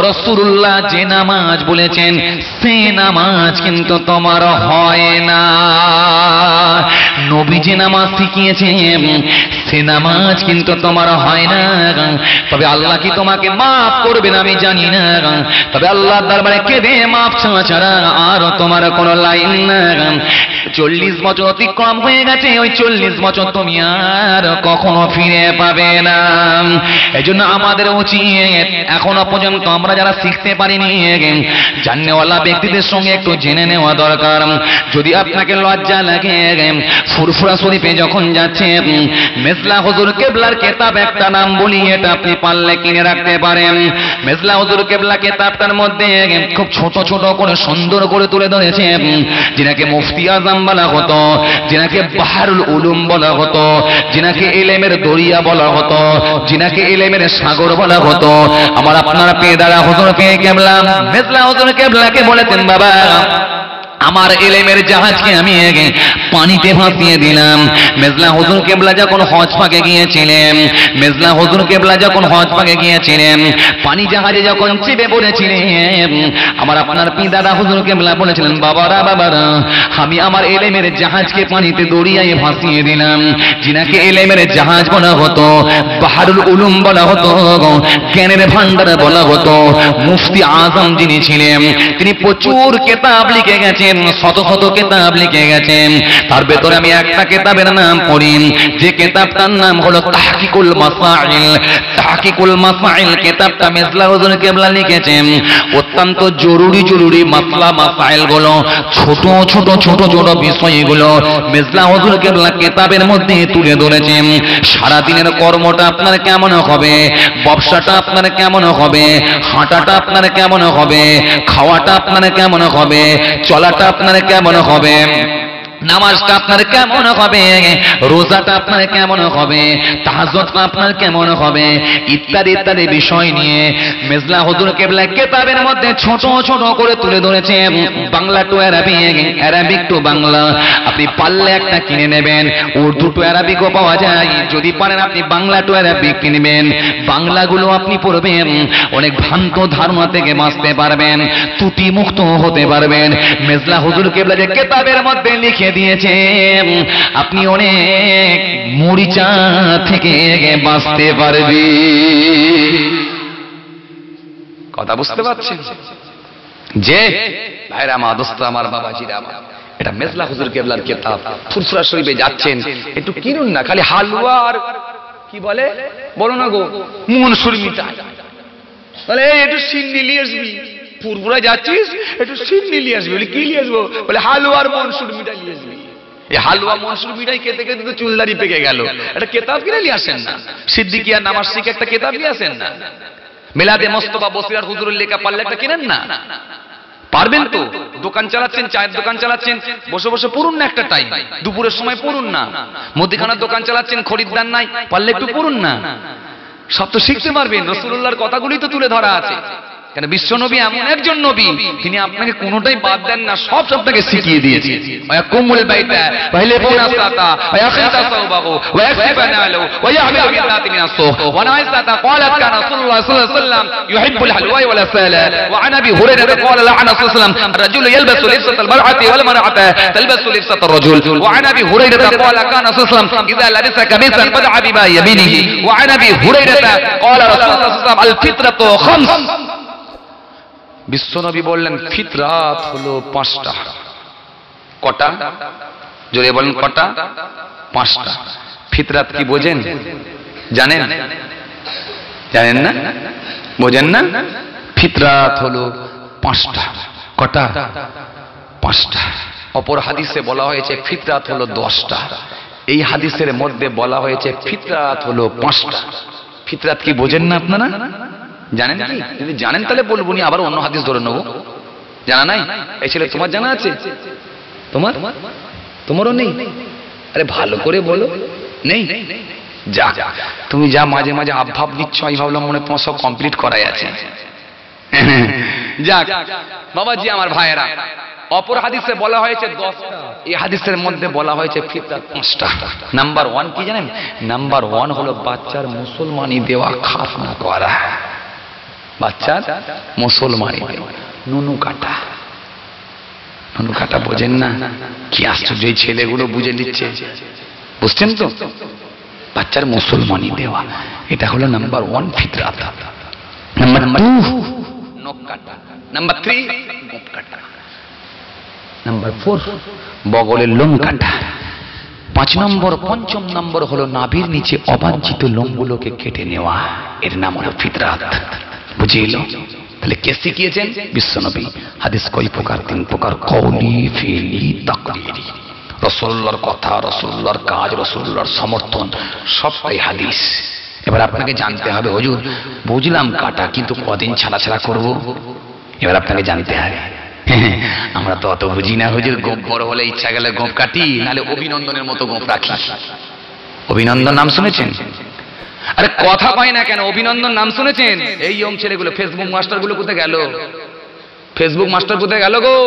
রসুল্লাহ যে নামাজ বলেছেন, সে নামাজ কিন্তু তোমার হয় না। নবী যে নামাজ শিখিয়েছেন, সে নামাজ কিন্তু তোমার হয় না। তবে আল্লাহ কি তোমাকে মাফ করবেন আমি জানি না। তবে আল্লাহ দরবারে কেঁদে মাফ চাওয়া ছাড়া আর তোমার কোনো লাইন না। চল্লিশ বছর অতিক্রম হয়ে গেছে, ওই চল্লিশ বছর তুমি আর কখনো ফিরে পাবে না। এই জন্য আমাদের উচিত এখনও পর্যন্ত আমরা যারা শিখতে পারিনি, জাননেওয়ালা ব্যক্তিদের সঙ্গে একটু জেনে নেওয়া দরকার। যদি আপনাকে লজ্জা লাগে, ফুরফুরা শরীফে যখন যাচ্ছে, মেজলা হুজুর কেবলার কেতাব একটা নাম বলি, এটা আপনি পারলে কিনে রাখতে পারেন। মেজলা হজুর কেবলা কেতাবটার মধ্যে খুব ছোট ছোট করে সুন্দর করে তুলে ধরেছে যেনাকে মুফতি আজম বলা হতো যেনাকে বাহারুল উলুম বলা হতো যেনাকে এলেমের দরিয়া বলা হতো, জিনাকে এলেমের সাগর বলা হতো। আমার আপনারা পেয়ে দাঁড়া হতন পেয়ে কেমলাম মেজলা হুজুর কেমলাকে বলেছেন, বাবা আমার এলেমের জাহাজকে আমি আগে পানিতে ভাসিয়ে দিলাম। মেজলা হুজুর কেবলা যখন হজ পাকে গিয়েছিলেন, মেজলা হুজুর কেবলা যখন হজ পাকে গিয়েছিলেন, পানি জাহাজে যখন চেপে পড়েছিলেন, আমার আপনার পিদাদা হুজুর কেবলা বলেছিলেন, বাবারা বাবারা, আমি আমার এলেমের জাহাজকে পানিতে দড়িয়ায় ভাসিয়ে দিলাম। যিনাকে এলেমের জাহাজ বলা হতো, বাহারুল উলুম বলা হতো, জ্ঞানের ভান্ডার বলা হতো, মুফতি আজম যিনি ছিলেন, তিনি প্রচুর কেতাব লিখে গেছেন। শত শত কেতাব লিখে গেছেন। তার ভেতরে আমি একটা কেতাবের নাম পড়ি। যে কেতাবটার নাম হলো তাহকিকুল মাসাইল। তাহকিকুল মাসাইল কেতাবটা মেজলা হুজুর কেবলা লিখেছেন। অত্যন্ত জরুরি জরুরি মাসলা মাসাইলগুলো ছোট ছোট ছোট ছোট বিষয়গুলো মেজলা হুজুর কেবলা কেতাবের মধ্যে তুলে ধরেছেন। সারা দিনের কর্মটা আপনার কেমন হবে? ব্যবসাটা আপনার কেমন হবে? হাঁটাটা আপনার কেমন হবে? খাওয়াটা আপনার কেমন হবে? চলাটা আপনার কেমন হবে? নামাজটা আপনার কেমন হবে? রোজাটা আপনার কেমন হবে? তাহাজতটা আপনার কেমন হবে? ইত্যাদি ইত্যাদি বিষয় নিয়ে মেজলা হুজুর কেবলা কেতাবের মধ্যে ছোট ছোট করে তুলে ধরেছে। Bangla to Arabic Arabic to Bangla. আপনি পারলে একটা কিনে নেবেন। উর্দু টু অ্যারাবিকও পাওয়া যায়। যদি পারেন আপনি বাংলা টু অ্যারাবিক কিনবেন। বাংলাগুলো আপনি পড়বেন। অনেক ভ্রান্ত ধারণা থেকে বাঁচতে পারবেন। ত্রুটি মুক্ত হতে পারবেন। মেজলা হুজুর কেবলা যে কেতাবের মধ্যে লিখে দিয়েছে আপনি অনেক মরিচা থেকে বাঁচতে পারবে। কথা বুঝতে পারছেন? যে, ভাইরা আমার দোস্ত, আমার এটা মেজলা হুজুর কেবলার কেতাব। শরীফে যাচ্ছেন। একটু কিনুন না, খালি হালুয়া আর কি বলে? বলো না গো মনসুর মিঠাই বলে একটু ফুরফুরা যাচ্ছিস, একটু সিন্নি নিয়ে আসবি। বলে, কি নিয়ে আসব? বলে, হালুয়া আর মনসুর মিঠাই নিয়ে আসবি। এই হালুয়া, মনসুর মিঠাই খেতে খেতে তো চুলদারি পেকে গেল। একটা কেতাব কিনে নিয়ে আসেন না? সিদ্দিকিয়া নামাজ শিখে একটা কেতাব নিয়ে আসেন না? মেলাদে মোস্তফা বসিরার হুজুরের লেখা পারলে একটা কিনেন না? পারবেন তো? দোকান চালাচ্ছেন, চায়ের দোকান চালাচ্ছেন, বসে বসে পড়ুন না একটা টাইম দুপুরের সময় পড়ুন না। মুদিখানার দোকান চালাচ্ছেন, খরিদ্দার নাই পারলে একটু পড়ুন না। সব তো শিখতে পারবেন, রসুল্লাহর কথাগুলি তো তুলে ধরা আছে। কেন বিশ্বনবী এমন একজন নবী তিনি আপনাকে কোনোটাই বাদ দেন না সব আপনাকে শিখিয়ে দিয়েছে কুমুল বাইতা পহলে বোন আসাতা ويخنت ثوبه ويكشف نعله ويعمل بالذات من الصوف وعن عائشة قالت كان رسول الله صلى الله عليه وسلم يحب الحلوى والأسال وعن أبي هريرة قال لعن صلى الله عليه وسلم الرجل يلبس لبسة المرأة والمرأة تلبس لبسة الرجل وعن أبي هريرة قال كان رسول الله صلى الله عليه وسلم إذا لبس قميصا بدع بما يمينه وعن أبي هريرة قال رسول الله صلى الله عليه وسلم الفطرة خمس বিশ্বনবী বললেন ফিতরাত হলো পাঁচটা। কটা? জোরে বলেন, কটা? পাঁচটা। ফিতরাত কি বোঝেন? জানেন? জানেন না? বোঝেন না? ফিতরাত হলো পাঁচটা। কটা? পাঁচটা। অপর হাদিসে বলা হয়েছে ফিতরাত হলো দশটা। এই হাদিসের মধ্যে বলা হয়েছে ফিতরাত হলো পাঁচটা। ফিতরাত কি বোঝেন না আপনারা? জানেন কি? যদি জানেন তাহলে বলব নি আবার অন্য হাদিস ধরে নেব। জানা নাই? এই ছেলে তোমার জানা আছে? তোমার? তোমারও নেই? আরে ভালো করে বলো। নেই? যা তুমি যা মাঝে মাঝে আবভাব নিচ্ছ আমি ভাবলাম মনে তোমার সব কমপ্লিট করাই আছে। যাক বাবাজি আমার ভাইয়েরা অপর হাদিসে বলা হয়েছে দশটা এই হাদিসের মধ্যে বলা হয়েছে পাঁচটা। নাম্বার ওয়ান কি জানেন? নাম্বার ওয়ান হলো বাচ্চার মুসলমানি দেওয়া খাতনা করা। বাচ্চার মুসলমানি নুনু কাটা। নুনু কাটা বোঝেন না। কি আশ্চর্য, এই ছেলেগুলো বুঝে নিচ্ছে। বুঝছেন তো? বাচ্চার মুসলমানি দেওয়া। এটা হলো নাম্বার ওয়ান ফিতরাত। নাম্বার টু, নখ কাটা। নাম্বার থ্রি, গোপ কাটা। নাম্বার ফোর, বগলের লোম কাটা। পাঁচ নম্বর, পঞ্চম নম্বর হলো নাভির নিচে অবাঞ্ছিত লোমগুলোকে কেটে নেওয়া। এর নাম হলো ফিতরাত। বুঝে তাহলে কে শিখিয়েছেন? বিশ্বনবী। হাদিস কই প্রকার, তিন প্রকার। কৌলি ফিলি তাকরিরি রসুল্লার কথা রসুল্লার কাজ রসুল্লার সমর্থন, সবটাই হাদিস। এবার আপনাকে জানতে হবে, হুজুর, বুঝলাম কাটা, কিন্তু কদিন ছাড়া ছাড়া করব? এবার আপনাকে জানতে হবে। (laughs) আমরা তো অত বুঝি না, হুজুর। গোপ বড় হলে ইচ্ছা গেলে গোপ কাটি নালে অভিনন্দনের মতো গোপ রাখি। অভিনন্দন নাম শুনেছেন? আরে কথা পাই না কেন? অভিনন্দন, নাম শুনেছেন? এই ইয়ং ছেলেগুলো ফেসবুক মাস্টারগুলো কোথায় গেল? ফেসবুক মাস্টার কোথায় গেল গো?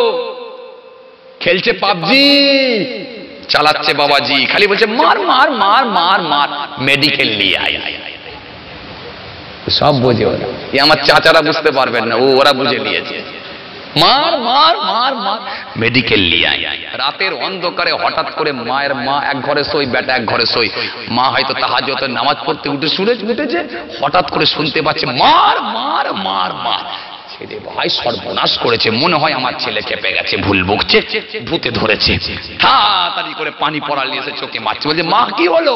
খেলছে পাবজি। চালাচ্ছে বাবাজি। খালি বলছে, মার মার মার মার মার মেডিকেল নিয়ে আয়। সব বোঝে ওরা। আমার চাচারা বুঝতে পারবেন না, ও ওরা বুঝে নিয়েছে। মার মার মার মার। মেডিকেল নিয়ে রাতের অন্ধকারে হঠাৎ করে মায়ের মা এক ঘরে সই বেটা এক ঘরে সই মা হয়তো তাহাজতে নামাজ পড়তে উঠে শুনে উঠেছে হঠাৎ করে শুনতে পাচ্ছে মার মার মার মার। ছেলে ভাই সর্বনাশ করেছে মনে হয় আমার ছেলে খেপে গেছে ভুল বকছে ভূতে ধরেছে। তাড়াতাড়ি করে পানি পড়া নিয়ে এসে চোখে মারছে। বলছে মা কি হলো?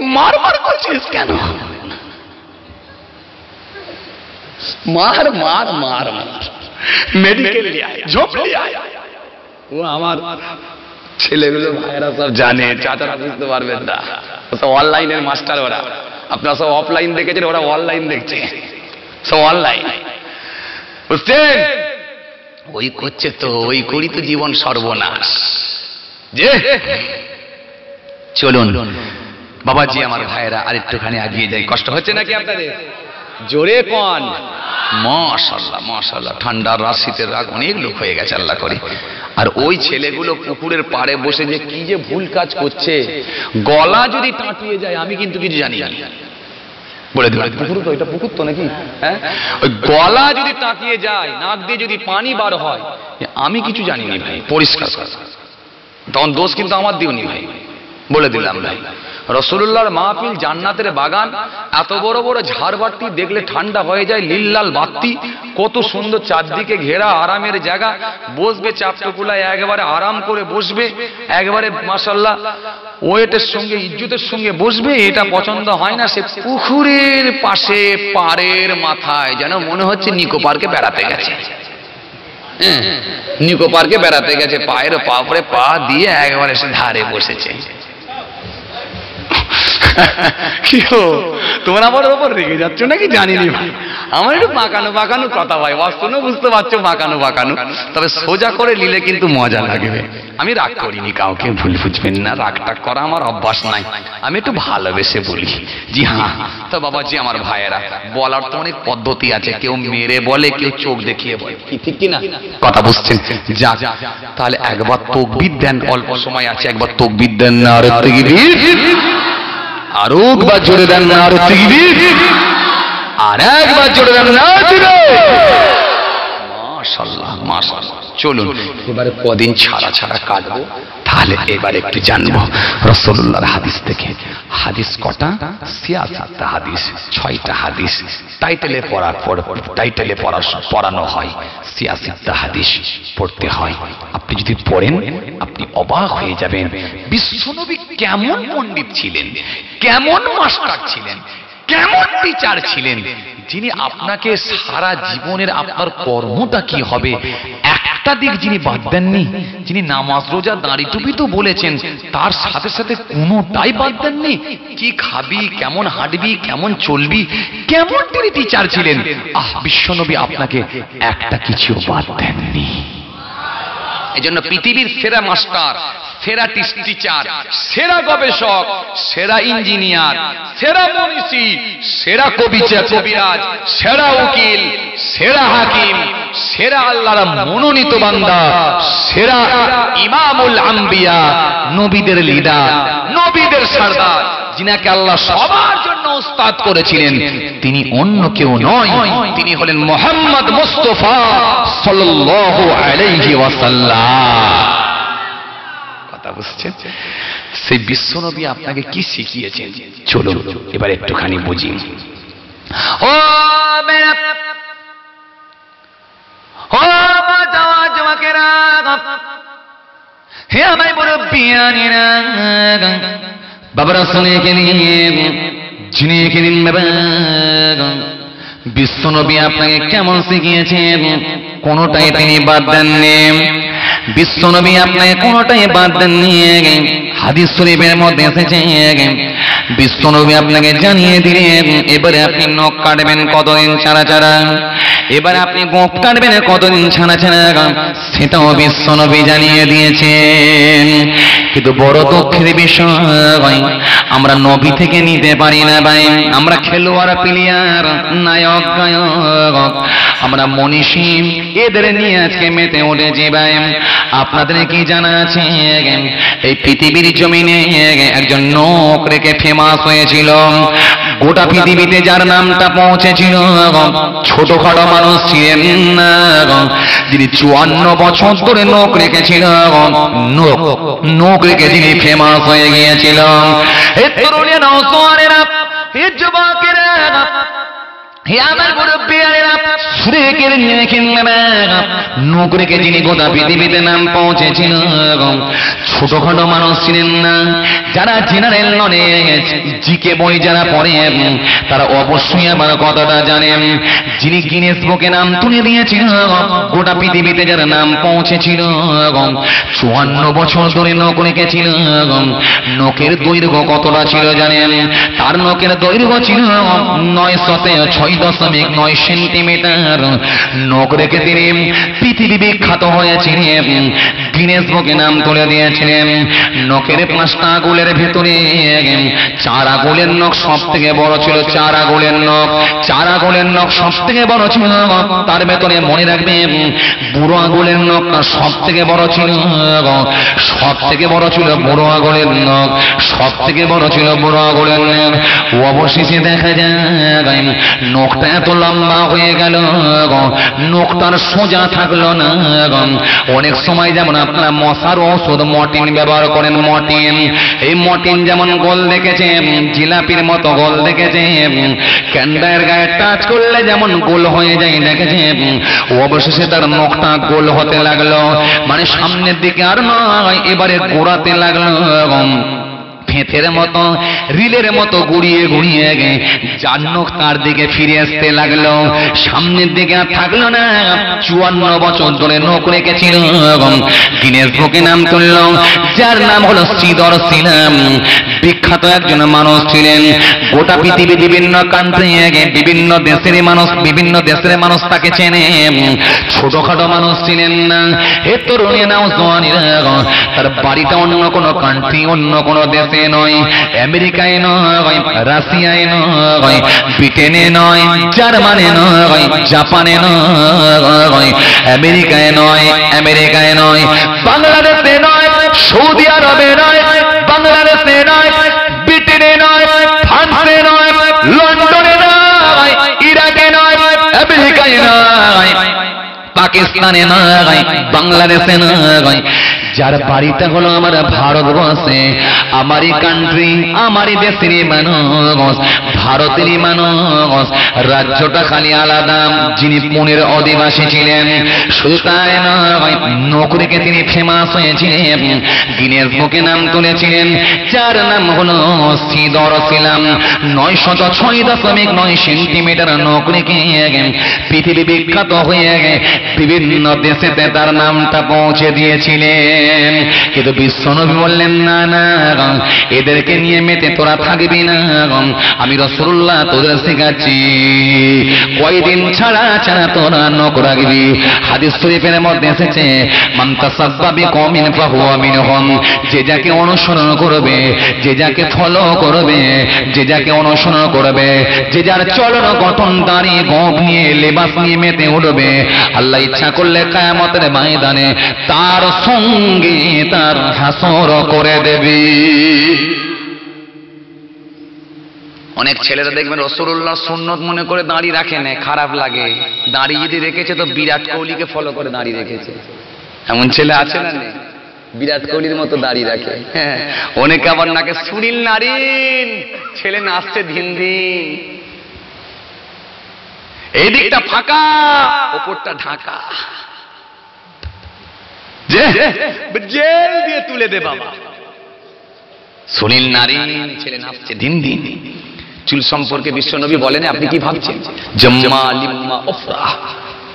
মার মার করছিস কেন? মার মার মার মার। মেডিকেল ঝোপ ও আমার ছেলেগুলো ভাইয়েরা সব জানে চাচারা বুঝতে পারবেন না। সব অনলাইনের মাস্টার ওরা। আপনারা সব অফলাইন দেখেছেন ওরা অনলাইন দেখছে। সব অনলাইন। বুঝছেন ওই করছে তো ওই করি তো জীবন সর্বনাশ। যে চলুন। বাবাজি আমার ভাইয়েরা আরেকটুখানি আগিয়ে যাই। কষ্ট হচ্ছে নাকি আপনাদের? জোরে কন। মাশাল্লাহ মাশাল্লাহ, ঠান্ডার রাত শীতের রাগ অনেক লোক হয়ে গেছে, আল্লাহ করে। আর ওই ছেলেগুলো পুকুরের পাড়ে বসে যে কি যে ভুল কাজ করছে, গলা যদি টাঁটিয়ে যায়, আমি কিন্তু কিছু জানি না। বলে পুকুর তো, এটা পুকুর তো নাকি? হ্যাঁ? ওই গলা যদি যায়, নাক দিয়ে যদি পানি বার হয়, আমি কিছু জানিনি ভাই, পরিষ্কার তখন দোষ কিন্তু আমার দিওনি ভাই। বলে দিলাম ভাই। রসুল্লাহর মাহফিল জান্নাতের বাগান এত বড় বড় ঝাড়বাতি দেখলে ঠান্ডা হয়ে যায় লিল্লাল বাত্তি কত সুন্দর চারদিকে ঘেরা আরামের জায়গা বসবে চাপটুকুলায় একবারে আরাম করে বসবে একবারে মাসাল্লাহ ওয়েটের সঙ্গে ইজ্জতের সঙ্গে বসবে এটা পছন্দ হয় না সে পুকুরের পাশে পাড়ের মাথায় যেন মনে হচ্ছে নিকো পার্কে বেড়াতে গেছে। হ্যাঁ, নিকো পার্কে বেড়াতে গেছে পায়ের পা পরে পা দিয়ে একবারে সে ধারে বসেছে। কি তোমরা আমার ওপর রেগে যাচ্ছ নাকি? জানিনি ভাই। আমার একটু বাঁকানো বাঁকানো কথা ভাই। বাস্তবে বুঝতে পারছ, বাঁকানো বাঁকানো। তবে সোজা করে নিলে কিন্তু মজা লাগবে। আমি রাগ করিনি কাউকে, ভুল বুঝবেন না। রাগটা করা আমার অভ্যাস নাই। আমি একটু ভালোবেসে বলি। জি হ্যাঁ তো বাবাজি, আমার ভাইয়েরা, বলার তো অনেক পদ্ধতি আছে। কেউ মেরে বলে, কেউ চোখ দেখিয়ে বলে। ঠিক কিনা কথা বুঝছেন? যা তাহলে একবার তকবির দেন, অল্প সময় আছে, একবার তকবির দেন না আর আরও একবার জোরে দেন না, আরও তকবির আর একবার জোরে দেন না মাশাল্লাহ মাশাল্লাহ চলুন, এবারে কদিন ছাড়া ছাড়া কাটবো? তাহলে এবার একটু জানব রসল্লাহর হাদিস থেকে হাদিস কটা? সিয়াসাতটা হাদিস, ছয়টা হাদিস। টাইটেলে পড়ার পর, টাইটেলে পড়া, পড়ানো হয়। সিয়াসিত্তা হাদিস পড়তে হয়। আপনি যদি পড়েন, আপনি অবাক হয়ে যাবেন। বিশ্বনবী কেমন পণ্ডিত ছিলেন? কেমন মাস্টার ছিলেন? কেমন টিচার ছিলেন? যিনি আপনাকে সারা জীবনের আপনার কর্মটা কি হবে? একটা দিক যিনি বাদ দেননি, যিনি নামাজ, রোজা, দাঁড়ি টুপি তো বলেছেন, তার সাথে সাথে কোনোটাই বাদ দেননি। কি খাবি, কেমন হাঁটবি, কেমন চলবি, কেমন তিনি টিচার ছিলেন? আহ, বিশ্বনবী আপনাকে একটা কিছু বাদ দেননি। এই জন্য পৃথিবীর সেরা মাস্টার সেরা টিচার সেরা গবেষক, সেরা ইঞ্জিনিয়ার, সেরা মনীষী, সেরা কবিচা কবিরাজ, সেরা উকিল, সেরা হাকিম, সেরা আল্লাহর মনোনীত বান্দা, সেরা ইমামুল আম্বিয়া, নবীদের লিডার, নবীদের সর্দার, যিনাকে আল্লাহ সবার জন্য উস্তাদ করেছিলেন। তিনি অন্য কেউ নয়, তিনি হলেন মোহাম্মদ মুস্তফা সাল্লাল্লাহু আলাইহি ওয়াসাল্লাম। কথা বুঝছেন? সেই বিশ্বনবী আপনাকে কি শিখিয়েছেন? চলুন, এবার একটুখানি বুঝি। ও হে আমার মুরব্বিয়ানিরা বাবারা শুনে বিশ্বনবী আপনাকে কেমন শিখিয়েছেন কোনটাই তিনি বাদ দেননি। বিশ্বনবী আপনাকে কোনোটাই বাদ দেননি। হাদিস শরীফের মধ্যে এসেছে বিশ্বনবী আপনাকে জানিয়ে দিলেন, এবারে আপনি নখ কাটবেন কতদিন ছাড়া ছাড়া? এবারে আপনি গোপ কাটবেন কতদিন ছাড়া ছাড়া? সেটাও বিশ্বনবী জানিয়ে দিয়েছেন। কিন্তু বড় দুঃখের বিষয়, আমরা নবী থেকে নিতে পারি না ভাই। আমরা খেলোয়াড় প্লেয়ার নায়ক, গায়ক, আমরা মনীষী, এদের নিয়ে আজকে মেতে উঠেছি ভাই। আপনাদের কি জানা আছে? এই পৃথিবীর জমিনে একজন নোক রেখে ফেমাস হয়েছিল। গোটা পৃথিবীতে যার নামটা পৌঁছেছিল ছোটখাটো মানুষ ছিলেন না, যিনি চুয়ান্ন বছর ধরে নোক রেখেছিল নোক নোক রেখে যিনি ফেমাস হয়ে গিয়েছিল। এ তরুণের এ যুবকেরা হে যিনি গোটা পৃথিবীতে নাম পৌঁছেছিল, ছোটখাটো মানুষ ছিলেন না, যারা জেনারেল নলেজ, জিকে বই যারা তারা অবশ্যই আমার কথাটা জানেন। যিনি গিনেস বুকে নাম তুলে দিয়েছিল, গোটা পৃথিবীতে যারা নাম পৌঁছেছিল, চুয়ান্ন বছর ধরে নখ রেখেছিল নখের দৈর্ঘ্য কতটা ছিল জানেন? তার নখের দৈর্ঘ্য ছিল নয় শতে ছয় দশমিক নয় সেন্টিমিটার। নখ রেখে তিনি পৃথিবী বিখ্যাত হয়েছিলেন। গিনেস বুকে নাম তুলে দিয়েছিলেন। নখের পাঁচটা আগুলের ভেতরে চার আগুলের নখ সব থেকে বড় ছিল, চার আগুলের নখ। চার আগুলের নখ সব থেকে বড় ছিল, তার ভেতরে মনে রাখবেন, বুড়ো আগুলের সব থেকে বড় ছিল সব থেকে বড় ছিল বুড়ো আগুলের নখ সব থেকে বড় ছিল বুড়ো আগুলের নখ। অবশেষে দেখা যায় নখটা এত লম্বা হয়ে গেল নখটার সোজা থাকল না অনেক সময় যেমন আপনারা মশার ওষুধ মটিন ব্যবহার করেন, মটিন। এই মটিন যেমন গোল দেখেছে, জিলাপির মতো গোল দেখেছে ক্যান্ডার গায়ে টাচ করলে যেমন গোল হয়ে যায়, দেখেছে? অবশেষে তার নখটা গোল হতে লাগল। মানে সামনের দিকে আর নয়, এবারে গোড়াতে লাগল ফেতের মতো, রিলের মতো গুড়িয়ে গুড়িয়ে গে জান্নক তার দিকে ফিরে আসতে লাগল। সামনের দিকে আর থাকল না, চুয়ান্ন বছর ধরে নোক রেখেছিল গিনেস বুকে নাম তুলল। যার নাম হলো শ্রীধর সিলাম বিখ্যাত একজন মানুষ ছিলেন। গোটা পৃথিবী বিভিন্ন কান্ট্রি বিভিন্ন দেশের মানুষ, বিভিন্ন দেশের মানুষ তাকে চেনে। ছোটখাটো মানুষ ছিলেন না। হে তরুণী নাও জোয়ানিরা তার বাড়িটা অন্য কোনো কান্ট্রি অন্য কোনো দেশে নয়, আমেরিকায় নয়, রাশিয়ায় নয়, ব্রিটেনে নয়, জার্মানে নয়, জাপানে নয়, আমেরিকায় নয় আমেরিকায় নয়, বাংলাদেশে নয়, সৌদি আরবে নয়, বাংলাদেশে নয়, ব্রিটেনে নয়, ফ্রান্সে নয়, লন্ডনে নয়, ইরাকে নয়, আমেরিকায় নয়, পাকিস্তানে নয়, বাংলাদেশে নয় যার বাড়িটা হলো আমার ভারতবর্ষে, আমারই কান্ট্রি আমারই দেশের মানুষ, ভারতেরই মানুষ, রাজ্যটা খালি আলাদা, যিনি পুনের অধিবাসী ছিলেন, শুধু তাই নয় নকরিকে তিনি ফেমাস হয়েছিলেন গিনেস বুকে নাম তুলেছিলেন, যার নাম হলো শ্রীধর ছিলাম নয় শত ছয় দশমিক নয় সেন্টিমিটার নকরিকে পৃথিবী বিখ্যাত হয়ে বিভিন্ন দেশেতে তার নামটা পৌঁছে দিয়েছিলেন। কিন্তু বিশ্বনবী বললেন, না না এদেরকে নিয়ে মেতে তোরা থাকবি না আমি রসুল্লাহ তোদের শেখাচ্ছি। কয়দিন ছাড়া ছাড়া তোরা নক রাখবি। হাদিস শরীফের মধ্যে এসেছে মান্তা সাব্বাবি কমিন ফাহুয়া মিনহুম, যে যাকে অনুসরণ করবে, যে যাকে ফলো করবে, যে যাকে অনুসরণ করবে, যে যার চলন গঠন দাঁড়িয়ে গোপ নিয়ে, লেবাস নিয়ে মেতে উঠবে। আল্লাহ ইচ্ছা করলে কায়ামতের ময়দানে তার সঙ্গে তার হাসর করে দেবে। অনেক ছেলেরা দেখবেন রসুল্লাহ সুন্নত মনে করে দাঁড়িয়ে রাখে না, খারাপ লাগে। দাঁড়িয়ে যদি রেখেছে তো বিরাট কোহলিকে ফলো করে দাঁড়িয়ে রেখেছে। এমন ছেলে আছে না? বিরাট কোহলির মতো রাখে। হ্যাঁ অনেকে আবার নাকে সুনীল নারীন, ছেলে নাচছে দিন দিন এই দিকটা ফাঁকা, ওপরটা ঢাকা। যে? জেল দিয়ে তুলে দে বাবা। সুনীল নারীন ছেলে নাচছে দিন দিন। চুল সম্পর্কে বিশ্বনবী বলেন আপনি কি ভাবছেন? জম্মা লিম্মা ওফরা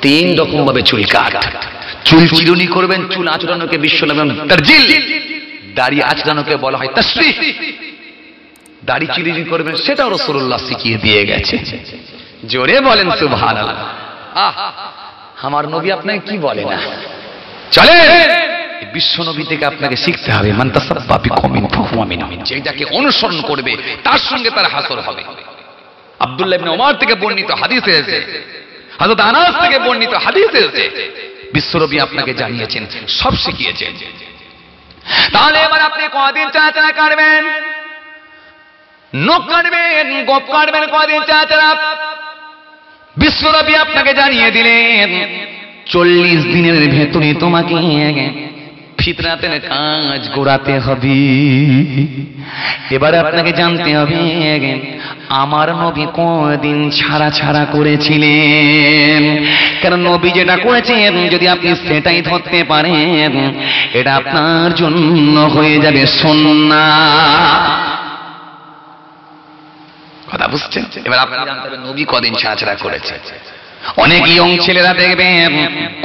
তিন রকম ভাবে চুল কাট। চুল চিরুনি করবেন চুল আচরণকে বিশ্বনবী তারজিল। দাড়ি আচরণকে বলা হয় তসরিহ দাড়ি চিরুনি করবেন সেটাও রাসূলুল্লাহ শিখিয়ে দিয়ে গেছে। জোরে বলেন সুবহানাল্লাহ। আহ আমার নবী আপনাকে কি বলে না? চলে বিশ্ব নবী থেকে আপনাকে শিখতে হবে ফাহুয়া যেটাকে অনুসরণ করবে, তার সঙ্গে তার হাসর হবে। আব্দুল্লাহ ওমর থেকে বর্ণিত হাদিসে এসেছে। হযরত আনাস থেকে বর্ণিত হাদিসে এসেছে। বিশ্বনবী আপনাকে জানিয়েছেন, সব শিখিয়েছেন। তাহলে এবার আপনি কদিন চাচা কাটবেন? নখ কাটবেন, গোপ কাটবেন কদিন চাচা? বিশ্বনবী আপনাকে জানিয়ে দিলেন চল্লিশ দিনের ভেতরে তোমাকে ফিতরাতের কাজ গোড়াতে হবে। এবারে আপনাকে জানতে হবে, আমার নবী কদিন ছাড়া ছাড়া করেছিলেন? কারণ নবী যেটা করেছেন, যদি আপনি সেটাই ধরতে পারেন, এটা আপনার জন্য হয়ে যাবে সন্না কথা বুঝছেন? এবার আপনারা জানতে হবে, নবী কদিন ছাড়া ছাড়া করেছে? অনেক ইয়ং ছেলেরা দেখবেন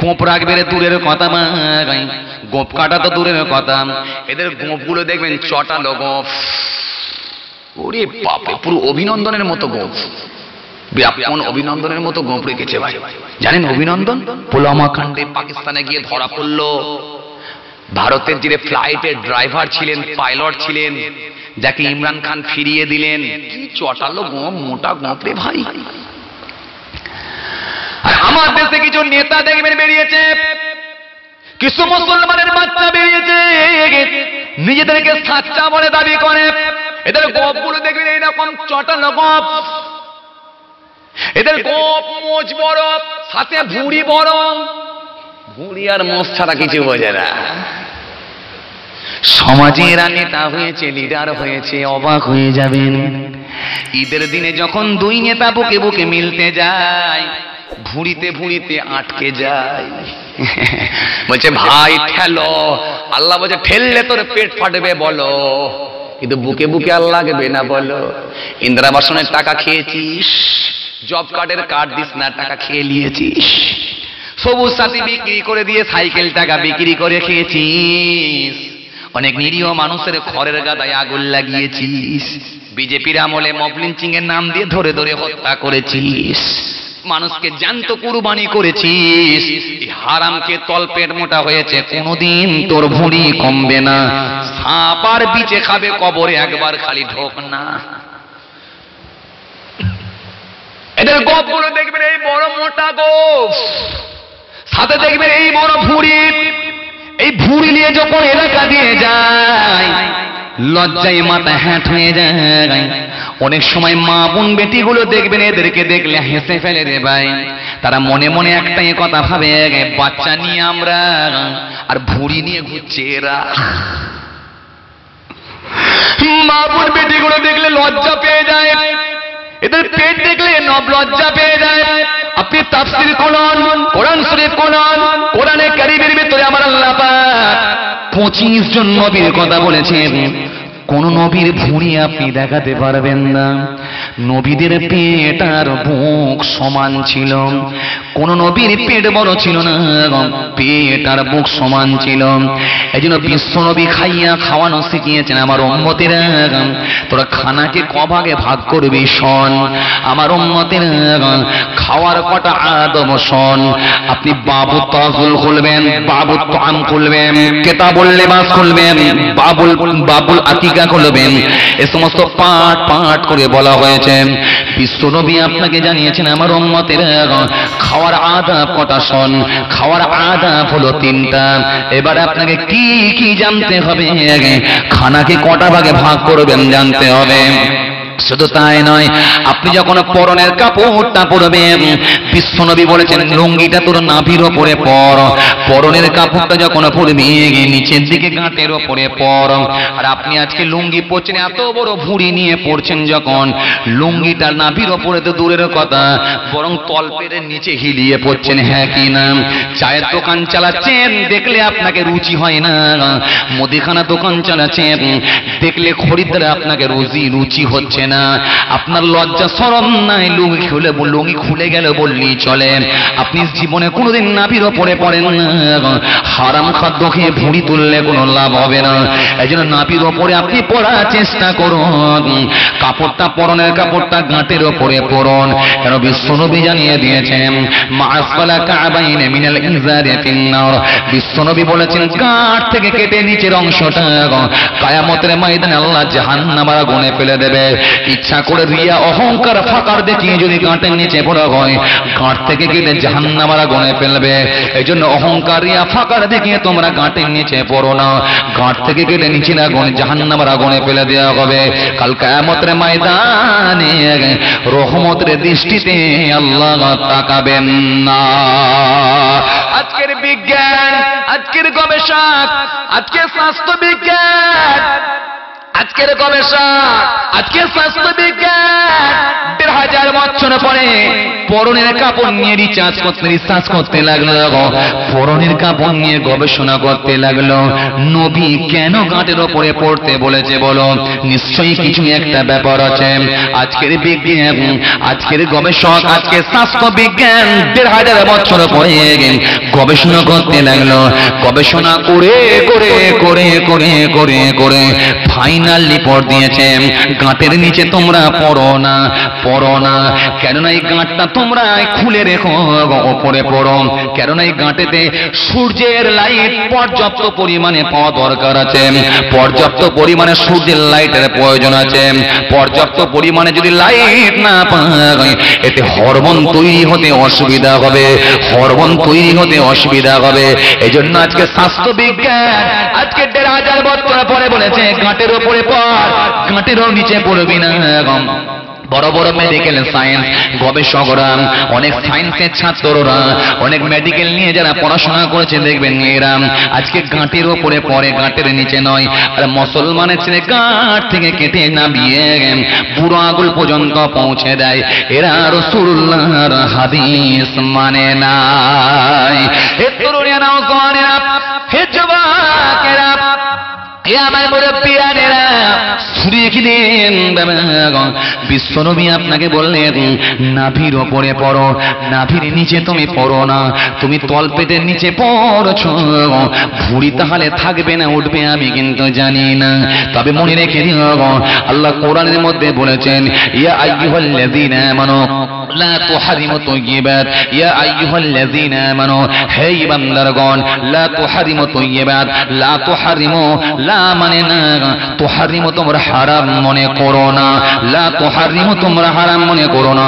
গোপ রাখবে দূরের কথা গোপ কাটা তো দূরের কথা। এদের গোপগুলো দেখবেন চটালো গোপ ওরে বাপরে, পুরো অভিনন্দনের মতো গোপ। অভিনন্দনের মতো গোপ রেখেছে ভাই। জানেন অভিনন্দন? পোলামা কাণ্ডে পাকিস্তানে গিয়ে ধরা পড়ল। ভারতের যে ফ্লাইটের ড্রাইভার ছিলেন, পাইলট ছিলেন, যাকে ইমরান খান ফিরিয়ে দিলেন। কি চটালো গোপ মোটা গোপ রে ভাই। আর আমার দেশে কিছু নেতা দেখবেন বেরিয়েছে। কিছু মুসলমানের বাচ্চা বেরিয়েছে। নিজেদেরকে সাচ্চা বলে দাবি করে। এদের গপগুলো দেখবেন এইরকম চটানো গপ। এদের গপ মোচ বড়, সাথে ভুড়ি বড়। ভুড়ি আর মোচ ছাড়া কিছু বোঝে না। সমাজে এরা নেতা হয়েছে লিডার হয়েছে, অবাক হয়ে যাবেন। ঈদের দিনে যখন দুই নেতা বুকে বুকে মিলতে যায় ভুঁড়িতে ভুঁড়িতে আটকে যায়। বলছে, ভাই, ঠেলো। আল্লাহ বলছে, ঠেললে তোর পেট ফাটবে, বলো। কিন্তু বুকে বুকে আর লাগবে না, বলো। ইন্দিরাবাসনের টাকা খেয়েছিস, জব কার্ডের কার্ড দিস না, টাকা খেয়ে নিয়েছিস। সবুজ সাথী বিক্রি করে দিয়ে সাইকেল টাকা বিক্রি করে খেয়েছিস। অনেক নিরীহ মানুষের খড়ের গাদায় আগুন লাগিয়েছিস। বিজেপির আমলে মবলিঞ্চিং এর নাম দিয়ে ধরে ধরে হত্যা করেছিস। মানুষকে জ্যান্ত কুরবানি করেছিস। হারামকে তলপেট মোটা হয়েছে, কোনোদিন তোর ভুঁড়ি কমবে না। সাপ আর বিচে খাবে, কবরে একবার খালি ঢোক না। এদের গোপগুলো দেখবেন, এই বড় মোটা গোপ সাথে দেখবেন, এই বড় ভুঁড়ি। এই ভুঁড়ি নিয়ে যখন এলাকা দিয়ে যায়, লজ্জায় মাথা হ্যাট হয়ে যায়। অনেক সময় মা বোন বেটিগুলো দেখবেন, এদেরকে দেখলে হেসে ফেলে রে ভাই। তারা মনে মনে একটাই কথা ভাবে বাচ্চা নিয়ে আমরা আর ভুঁড়ি নিয়ে ঘুরছে এরা। মা বোন বেটিগুলো দেখলে লজ্জা পেয়ে যায়। এদের পেট দেখলে নব লজ্জা পেয়ে যায়। আপনি তাফসির কোরআন কোরআন শরীফ কোরআন কোরআনে কারিমের ভিতরে আমার আল্লাহ পাক পঁচিশ জন নবীর কথা বলেছেন। কোন নবীর ভুঁড়ি আপনি দেখাতে পারবেন না। নবীদের পেট আর বুক সমান ছিল। কোন নবীর পেট বড় ছিল না পেট আর বুক সমান ছিল। এই জন্য বিশ্ব নবী খাইয়া, খাওয়ানো শিখিয়েছেন আমার উম্মতের। তোরা খানাকে কভাগে ভাগ করবি, শোন। আমার উম্মতের, খাওয়ার কটা আদব শোন। আপনি বাবু তাজুল খুলবেন বাবু তাম খুলবেন, কেতাবুল লেবাস খুলবেন, বাবুল বাবুল আতিকা খুলবেন এ সমস্ত পাঠ পাঠ করে বলা হয়েছে। বিশ্বনবী আপনাকে জানিয়েছেন, আমার উম্মতের খাওয়ার আদাব কটা শোন? খাওয়ার আদাব হলো তিনটা। এবার আপনাকে কি কি জানতে হবে? খানাকে কটা ভাগে ভাগ করবেন জানতে হবে। শুধু তাই নয়, আপনি যখন পরনের কাপড়টা পরবেন, বিশ্বনবী বলেছেন, লুঙ্গিটা তোর নাভির ওপরে পর, পরনের কাপড়টা যখন পরবি, নিচের দিকে গাঁটের ওপরে পর। আর আপনি আজকে লুঙ্গি পরছেন, এত বড় ভুঁড়ি নিয়ে পড়ছেন যখন, লুঙ্গিটা নাভির ওপরে তো দূরের কথা, বরং তলপেটের নিচে হিলিয়ে পড়ছেন হ্যাঁ কি না? চায়ের দোকান চালাচ্ছেন, দেখলে আপনাকে রুচি হয় না। মুদিখানা দোকান চালাচ্ছেন, দেখলে খরিদ্দার আপনাকে রুচি রুচি হচ্ছে না। আপনার লজ্জা সরম নাই, লুঙ্গি খুলে লুঙ্গি খুলে গেল বললি চলে। আপনি জীবনে কোনোদিন নাভির ওপরে পড়েন হারাম খাদ্য খেয়ে ভুঁড়ি তুললে কোনো লাভ হবে না। এই জন্য নাভির ওপরে আপনি পড়ার চেষ্টা করুন। কাপড়টা পরনের কাপড়টা গাঁটের ওপরে পরন। কেন বিশ্বনবী জানিয়ে দিয়েছেন মাসফালা কাবাইনে মিনাল ইজারে ফিন্নার। বিশ্বনবী বলেছেন কাঠ থেকে কেটে নিচের অংশটা কায়ামতের ময়দানে আল্লাহ জাহান্নামার গুনে ফেলে দেবে। ইচ্ছা করে রিয়া অহংকার ফাঁকার দেখিয়ে যদি গাঁটের নিচে পড়া হয় গাঁট থেকে কেটে জাহান্নামারা গনে ফেলবে। এই জন্য অহংকার রিয়া ফাকার দেখিয়ে তোমরা গাঁটের নিচে পড়ো না। গাঁট থেকে কেটে নিচে না গনে জাহান্নামারা গনে ফেলে দেওয়া হবে। কাল কায়ামতের ময়দানে রহমতের দৃষ্টিতে আল্লাহ তাকাবেন না। আজকের বিজ্ঞান, আজকের গবেষক, আজকের স্বাস্থ্য বিজ্ঞান আজকের গবেষক আজকের স্বাস্থ্য বিজ্ঞান দেড় হাজার বছর পরে পরনের কাপড় নিয়ে রিচার্জ করতে রিসার্চ করতে লাগল। পরনের কাপড় নিয়ে গবেষণা করতে লাগল। নবী কেন গাঁটের ওপরে পড়তে বলেছে বলো? নিশ্চয়ই কিছু একটা ব্যাপার আছে। আজকের বিজ্ঞান, আজকের গবেষক, আজকের স্বাস্থ্য বিজ্ঞান দেড় হাজার বছর পরে গবেষণা করতে লাগল। গবেষণা করে করে করে করে করে করে ফাইনাল রিপোর্ট দিয়েছে। গাঁটের নিচে তোমরা পড়ো না পড়ো না। কেননা এই গাঁটটা তোমরা খুলে রেখো, ওপরে পড়ো। কেননা এই গাঁটেতে সূর্যের লাইট পর্যাপ্ত পরিমাণে পাওয়া দরকার আছে। পর্যাপ্ত পরিমাণে সূর্যের লাইটের প্রয়োজন আছে। পর্যাপ্ত পরিমাণে যদি লাইট না পায়, এতে হরমোন তৈরি হতে অসুবিধা হবে। হরমোন তৈরি হতে অসুবিধা হবে। এই আজকে স্বাস্থ্য বিজ্ঞান আজকে দেড় হাজার বছর পরে বলেছে গাঁটের ওপরে পর গাঁটেরও নিচে পড়বি না বড় বড় মেডিকেল সায়েন্স গবেষকরা, অনেক সায়েন্সের ছাত্ররা, অনেক মেডিকেল নিয়ে যারা পড়াশোনা করেছে, দেখবেন এরা। আজকে গাঁটের ওপরে পড়ে গাঁটের নিচে নয়। আর মুসলমানের ছেলে গাঁট থেকে কেটে নামিয়ে বুড়ো আগুল পর্যন্ত পৌঁছে দেয়। এরা রসুল্লাহর হাদিস মানে নাই। হে তরুণীরা হে যুবকেরা এ আমার মুরব্বিয়ানেরা শুনে বিশ্বনবী আপনাকে বললেন, নাভির ওপরে পড়ো, নাভির নিচে তুমি পড়ো না, তুমি তলপেটের নিচে পড়ছ। ভুড়ি তাহলে থাকবে না, উঠবে আমি কিন্তু জানি না। তবে মনে রেখে দিও আল্লাহ কোরআনের মধ্যে বলেছেন, ইয়া আইয়ুহাল্লাযীনা আমানু, লা তুহারিমু তাইয়্যিবাত। ইয়া আইয়ুহাল্লাযীনা আমানু হে ইমানদারগণ লা তুহারিমু তাইয়্যিবাত, লা তুহারিমু, লা মানে না, তুহারিমু তোমরা হারাম মনে করো না। লা তুহারিমু তোমরা হারাম মনে করো না।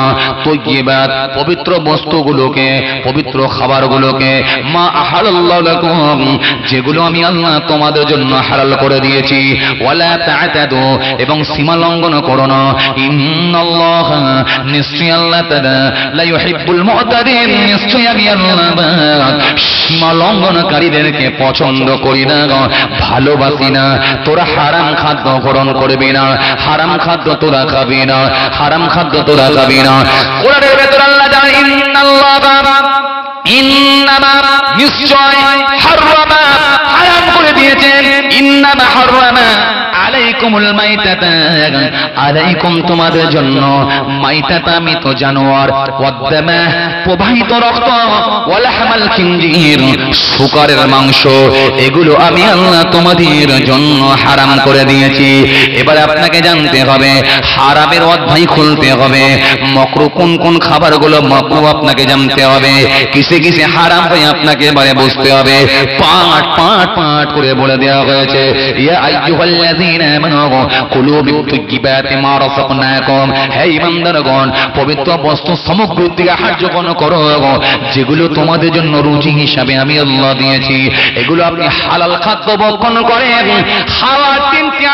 পবিত্র বস্তুগুলোকে, পবিত্র খাবারগুলোকে, মা আহালাল্লাহু লাকুম, যেগুলো আমি আল্লাহ তোমাদের জন্য হালাল করে দিয়েছি। ওয়ালা এবং সীমা লঙ্ঘন করো না। ইন্নাল্লাহ আল্লাহ তাআলা, লা ইউহিব্বুল মু'তাদিন আমি আল্লাহ সীমা লঙ্ঘনকারীদেরকে পছন্দ করি না, ভালোবাসি না। তোরা হারাম খাদ্য গ্রহণ করবি না, হারাম খাদ্য তোরা খাবি না, হারাম খাদ্য তোরা খাবি না। কোরআনের ভেতর আল্লাহ জানে ইন্নাল্লাহ ইন্নামা নিশ্চয় হারাম করে দিয়েছেন। ইন্নামা হারামা আলাইকুম তোমাদের জন্য মৃত জানোয়ার। প্রবাহিত রক্ত শুকরের মাংস। এগুলো আমি আল্লাহ তোমাদের জন্য হারাম করে দিয়েছি। এবার আপনাকে জানতে হবে, হারামের অধ্যায় খুলতে হবে। মকরু কোন কোন খাবারগুলো মকরু আপনাকে জানতে হবে। কিসে কিসে হারাম হয়ে আপনাকে এবারে বুঝতে হবে। পাট পাট পাট করে বলে দেওয়া হয়েছে পবিত্র বস্তু সামগ্রী থেকে সাহায্য করো। যেগুলো তোমাদের জন্য রুচি হিসাবে আমি আল্লাহ দিয়েছি, এগুলো আপনি হালাল খাদ্য ভক্ষণ করেন খাওয়ার তিনটি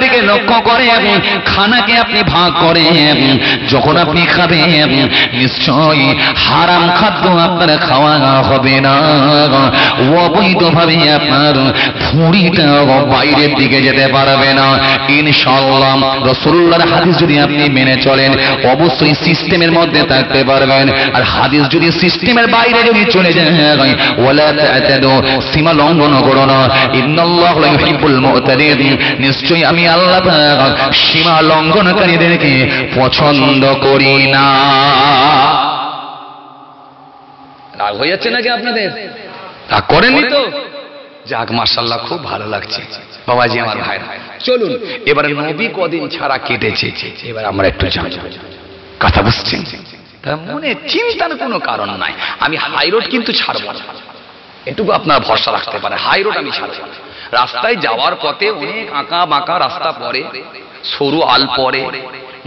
দিকে লক্ষ্য করেন, খানাকে আপনি ভাগ করেন, যখন আপনি খাবেন, নিশ্চয়ই হারাম খাদ্য আপনার খাওয়া হবে না। অবৈধভাবে আপনার ভুঁড়িটা বাইরের দিকে যেতে পারবে না। ইনশাল্লাহ রসুল্লাহর হাদিস যদি আপনি মেনে চলেন, অবশ্যই সিস্টেমের মধ্যে থাকতে পারবেন। আর হাদিস যদি সিস্টেমের বাইরে যদি চলে যায় সীমা লঙ্ঘন করো না। ইন্নাল্লাহু লা নিশ্চয়ই আমি আল্লাহ সীমা লঙ্ঘনকারীদেরকে পছন্দ করি না। রাগ হয়ে যাচ্ছে নাকি আপনাদের? রাগ করেননি তো? যাক মার্শাল্লাহ খুব ভালো লাগছে। বাবাজি আমার ভাই। চলুন, এবারে নবী কদিন ছাড়া কেটেছে, এবার আমরা একটু জানি কথা বুঝছেন? মনে চিন্তার কোনো কারণ নাই। আমি হাই রোড কিন্তু ছাড়বো এটুকু আপনার ভরসা রাখতে পারে। হাই রোড আমি ছাড়বো রাস্তায় যাওয়ার পথে অনেক আঁকা বাঁকা রাস্তা পড়ে। সরু আল পড়ে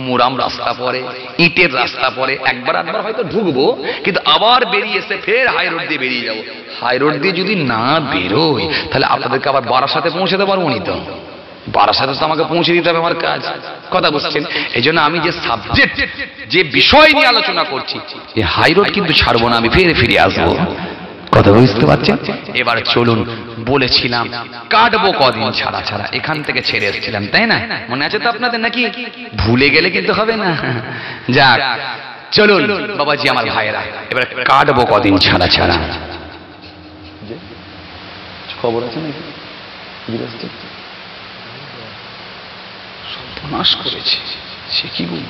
মুরাম রাস্তা পড়ে ইটের রাস্তা পড়ে একবার একবার হয়তো ঢুকবো, কিন্তু আবার বেরিয়ে এসে ফের হাই রোড দিয়ে বেরিয়ে যাব। হাই রোড দিয়ে যদি না বেরোই, তাহলে আপনাদেরকে আবার বারাসাতে পৌঁছাতে পারব নি তো? বারাসাতে তো আমাকে পৌঁছে দিতে হবে আমার কাজ। কথা বুঝছেন? এই জন্য আমি যে সাবজেক্ট যে বিষয় নিয়ে আলোচনা করছি হাই রোড কিন্তু ছাড়বো না, আমি ফিরে ফিরে আসব। কথা বুঝতে পারছেন? এবার চলুন বলেছিলাম কাটবো কদিন ছাড়া ছাড়া এখান থেকে ছেড়ে এসেছিলাম তাই না? মনে আছে তো আপনাদের নাকি? ভুলে গেলে কিন্তু হবে না। যাক চলুন বাবাজি আমার ভাইয়েরা এবার কাটবো কদিন ছাড়া ছাড়া। খবর আছে নাকি? সর্বনাশ করেছে সে কি বল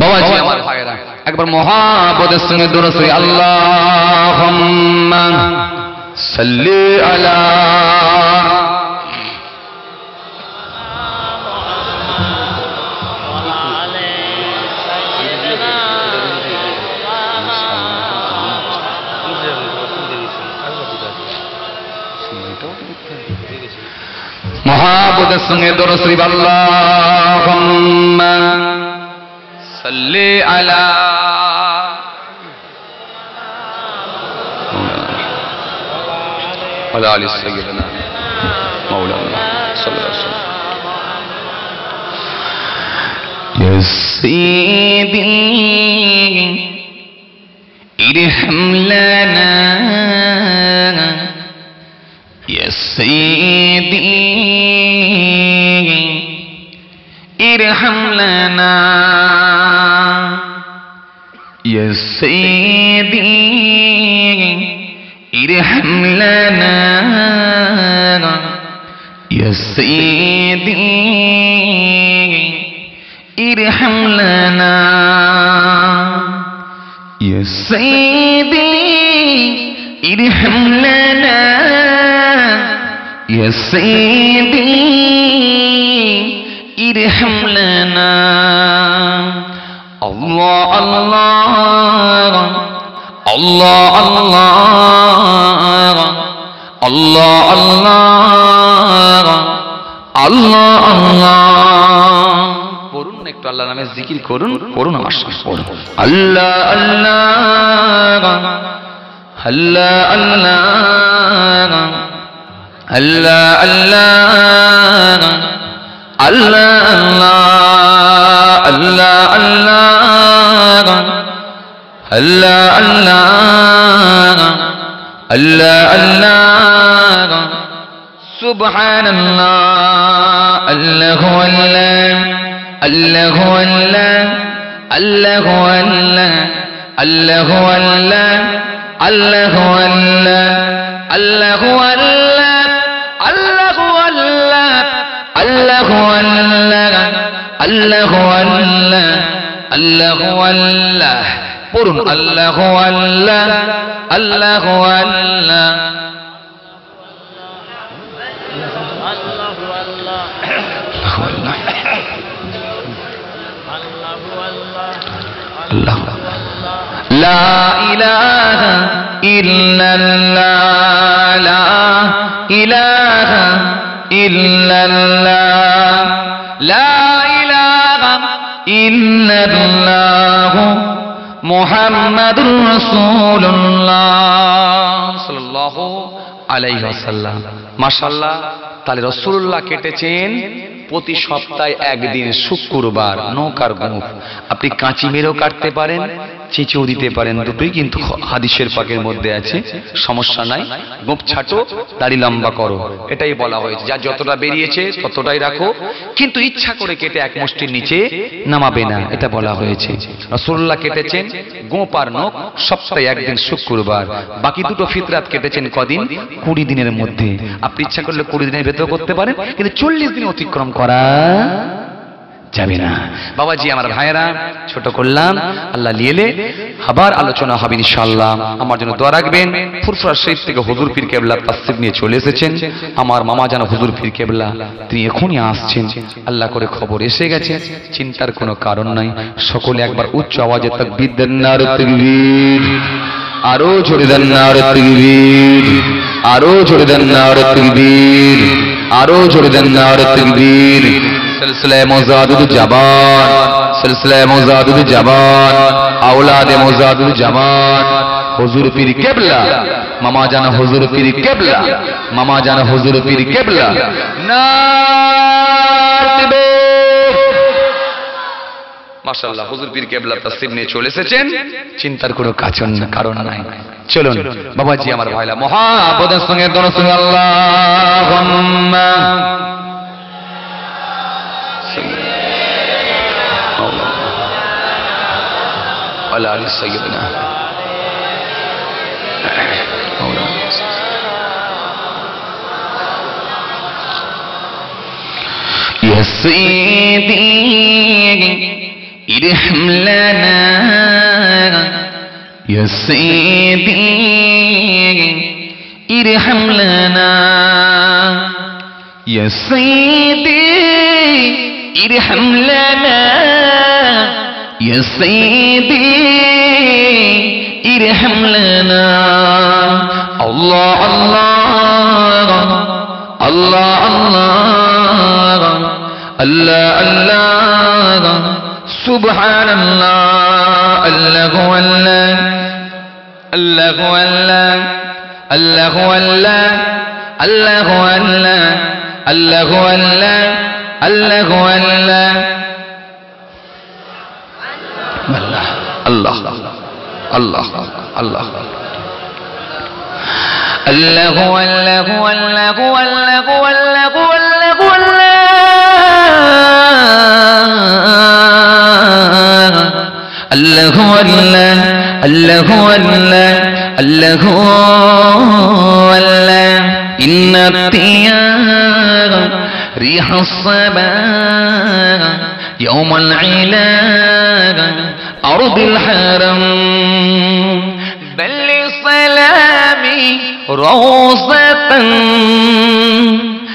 বাবাজি আমার ভাইয়েরা একবার মহাবদের সঙ্গে দরসই আল্লাহুম্মা সাল্লি আলা মহাবদের সঙ্গে দরসই আল্লাহুম্মা صلي على وعلى علي سيدنا مولانا صلى الله عليه وسلم. يا سيدي ارحم لنا. يا سيدي ارحم لنا. يا سيدي ارحم لنا يا سيدي ارحم لنا يا سيدي ارحم لنا يا سيدي ارحم لنا Allah Allah Allah Allah Allah Allah Allah Allah করুন একটু আল্লাহ নামে জিকির করুন করুন আমার সঙ্গে করুন আল্লাহ আল্লাহ আল্লাহ আল্লাহ আল্লাহ আল্লাহ അല്ലാ അല്ലാ അല്ലാ. അല്ലാ അല്ലാഹു അല്ലാഹു അല്ലാഹു അല്ലാഹു അല്ലാഹു അല്ലാഹു അല്ല. আল্লাহ আল্লাহ আল্লাহ আল্লাহ আল্লাহ পড়ুন আল্লাহ আল্লাহ আল্লাহ আল্লাহ الله لا إله إلا الله لا إله إلا الله রসুল্লাহ মাসাল্লাহ তাহলে রসুল্লাহ কেটেছেন প্রতি সপ্তাহে একদিন শুক্রবার, নৌকার গুঁফ। আপনি কাঁচি মেরেও কাটতে পারেন চেঁচেও দিতে পারেন দুটোই কিন্তু হাদিসের পাকের মধ্যে আছে। সমস্যা নাই। গোঁফ ছাটো, দাড়ি লম্বা করো। এটাই বলা হয়েছে। যা যতটা বেরিয়েছে ততটাই রাখো। কিন্তু ইচ্ছা করে কেটে এক মুষ্টির নিচে নামাবে না। এটা বলা হয়েছে। রসুল্লাহ কেটেছেন গোঁপ আর নখ সপ্তাহে একদিন শুক্রবার। বাকি দুটো ফিতরাত কেটেছেন কদিন? কুড়ি দিনের মধ্যে। আপনি ইচ্ছা করলে কুড়ি দিনের ভেতর করতে পারেন। কিন্তু চল্লিশ দিন অতিক্রম করা যাবে না। বাবাজি, আমার ভাইয়েরা, ছোট করলাম। আল্লাহ লিয়েলে আবার আলোচনা হবে ইনশাআল্লাহ। আমার জন্য দোয়া রাখবেন। ফুরফুরা শরীফ থেকে হুজুর পীর কেবলা তাসিব নিয়ে চলে এসেছেন। আমার মামা জানা হুজুর পীর কেবলা, তিনি এখনই আসছেন। আল্লাহ করে খবর এসে গেছে। চিন্তার কোনো কারণ নাই। সকলে একবার উচ্চ আওয়াজে তাকবীর দেন না আরও জোরে দেন না তাকবীর। আরও জোরে দেন না তাকবীর। আরও জোরে দেন না তাকবীর। সিলসিলা মোজাদুদ জাবান সিলসিলা মোজাদুদ জাবান আওলাদ মোজাদুদ জাবান হুজুর পীর মামা জানা হুজুর পীর মামা জানা হুজুর পীর কেবলা। নার দিবে। মাশাআল্লাহ, হুজুর নিয়ে চলে এসেছেন। চিন্তার কোনো কারণ কারণ নাই। চলুন, বাবাজি আমার ভাইলা মহাবদের সঙ্গে দোনো সঙ্গে وعلى آل سيدنا يا سيدي ارحم لنا يا سيدي ارحم لنا يا سيدي ارحم لنا يا سيدي ارحم لنا. الله الله الله الله الله الله سبحان الله الله الله الله الله الله الله الله الله الله الله الله الله. الله. الله. الله الله الله الله الله الله الله الله الله الله الله. الله الله الله. إن الثياب ريح الصبا يوم العلاج أرض الحرم. بل لسلامي روضة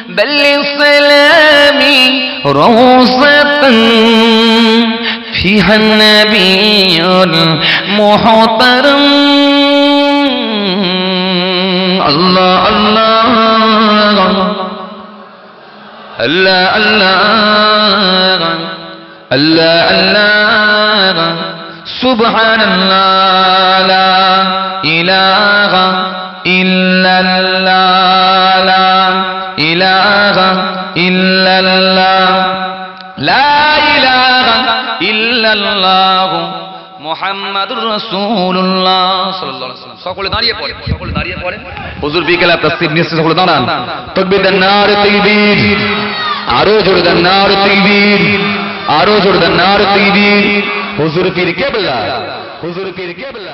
بل لسلامي روضة فيها النبي المحترم. الله الله. الله الله. الله الله. سبحان الله لا إله إلا الله لا إله إلا الله لا إله إلا الله মোহাম্মদুর রাসূলুল্লাহ সাল্লাল্লাহু আলাইহি ওয়াসাল্লাম সকলে দাঁড়িয়ে পড়ে সকলে দাঁড়িয়ে পড়ে হুজুর বিকেলে তাসবিহ নিয়ে সকলে দাঁড়ান তাকবীর দেন নারে তাকবীর আরো জোরে দেন নারে তাকবীর আরো জোরে দেন নারে তাকবীর হুজুর পীর কেবলা হুজুর পীর কেবলা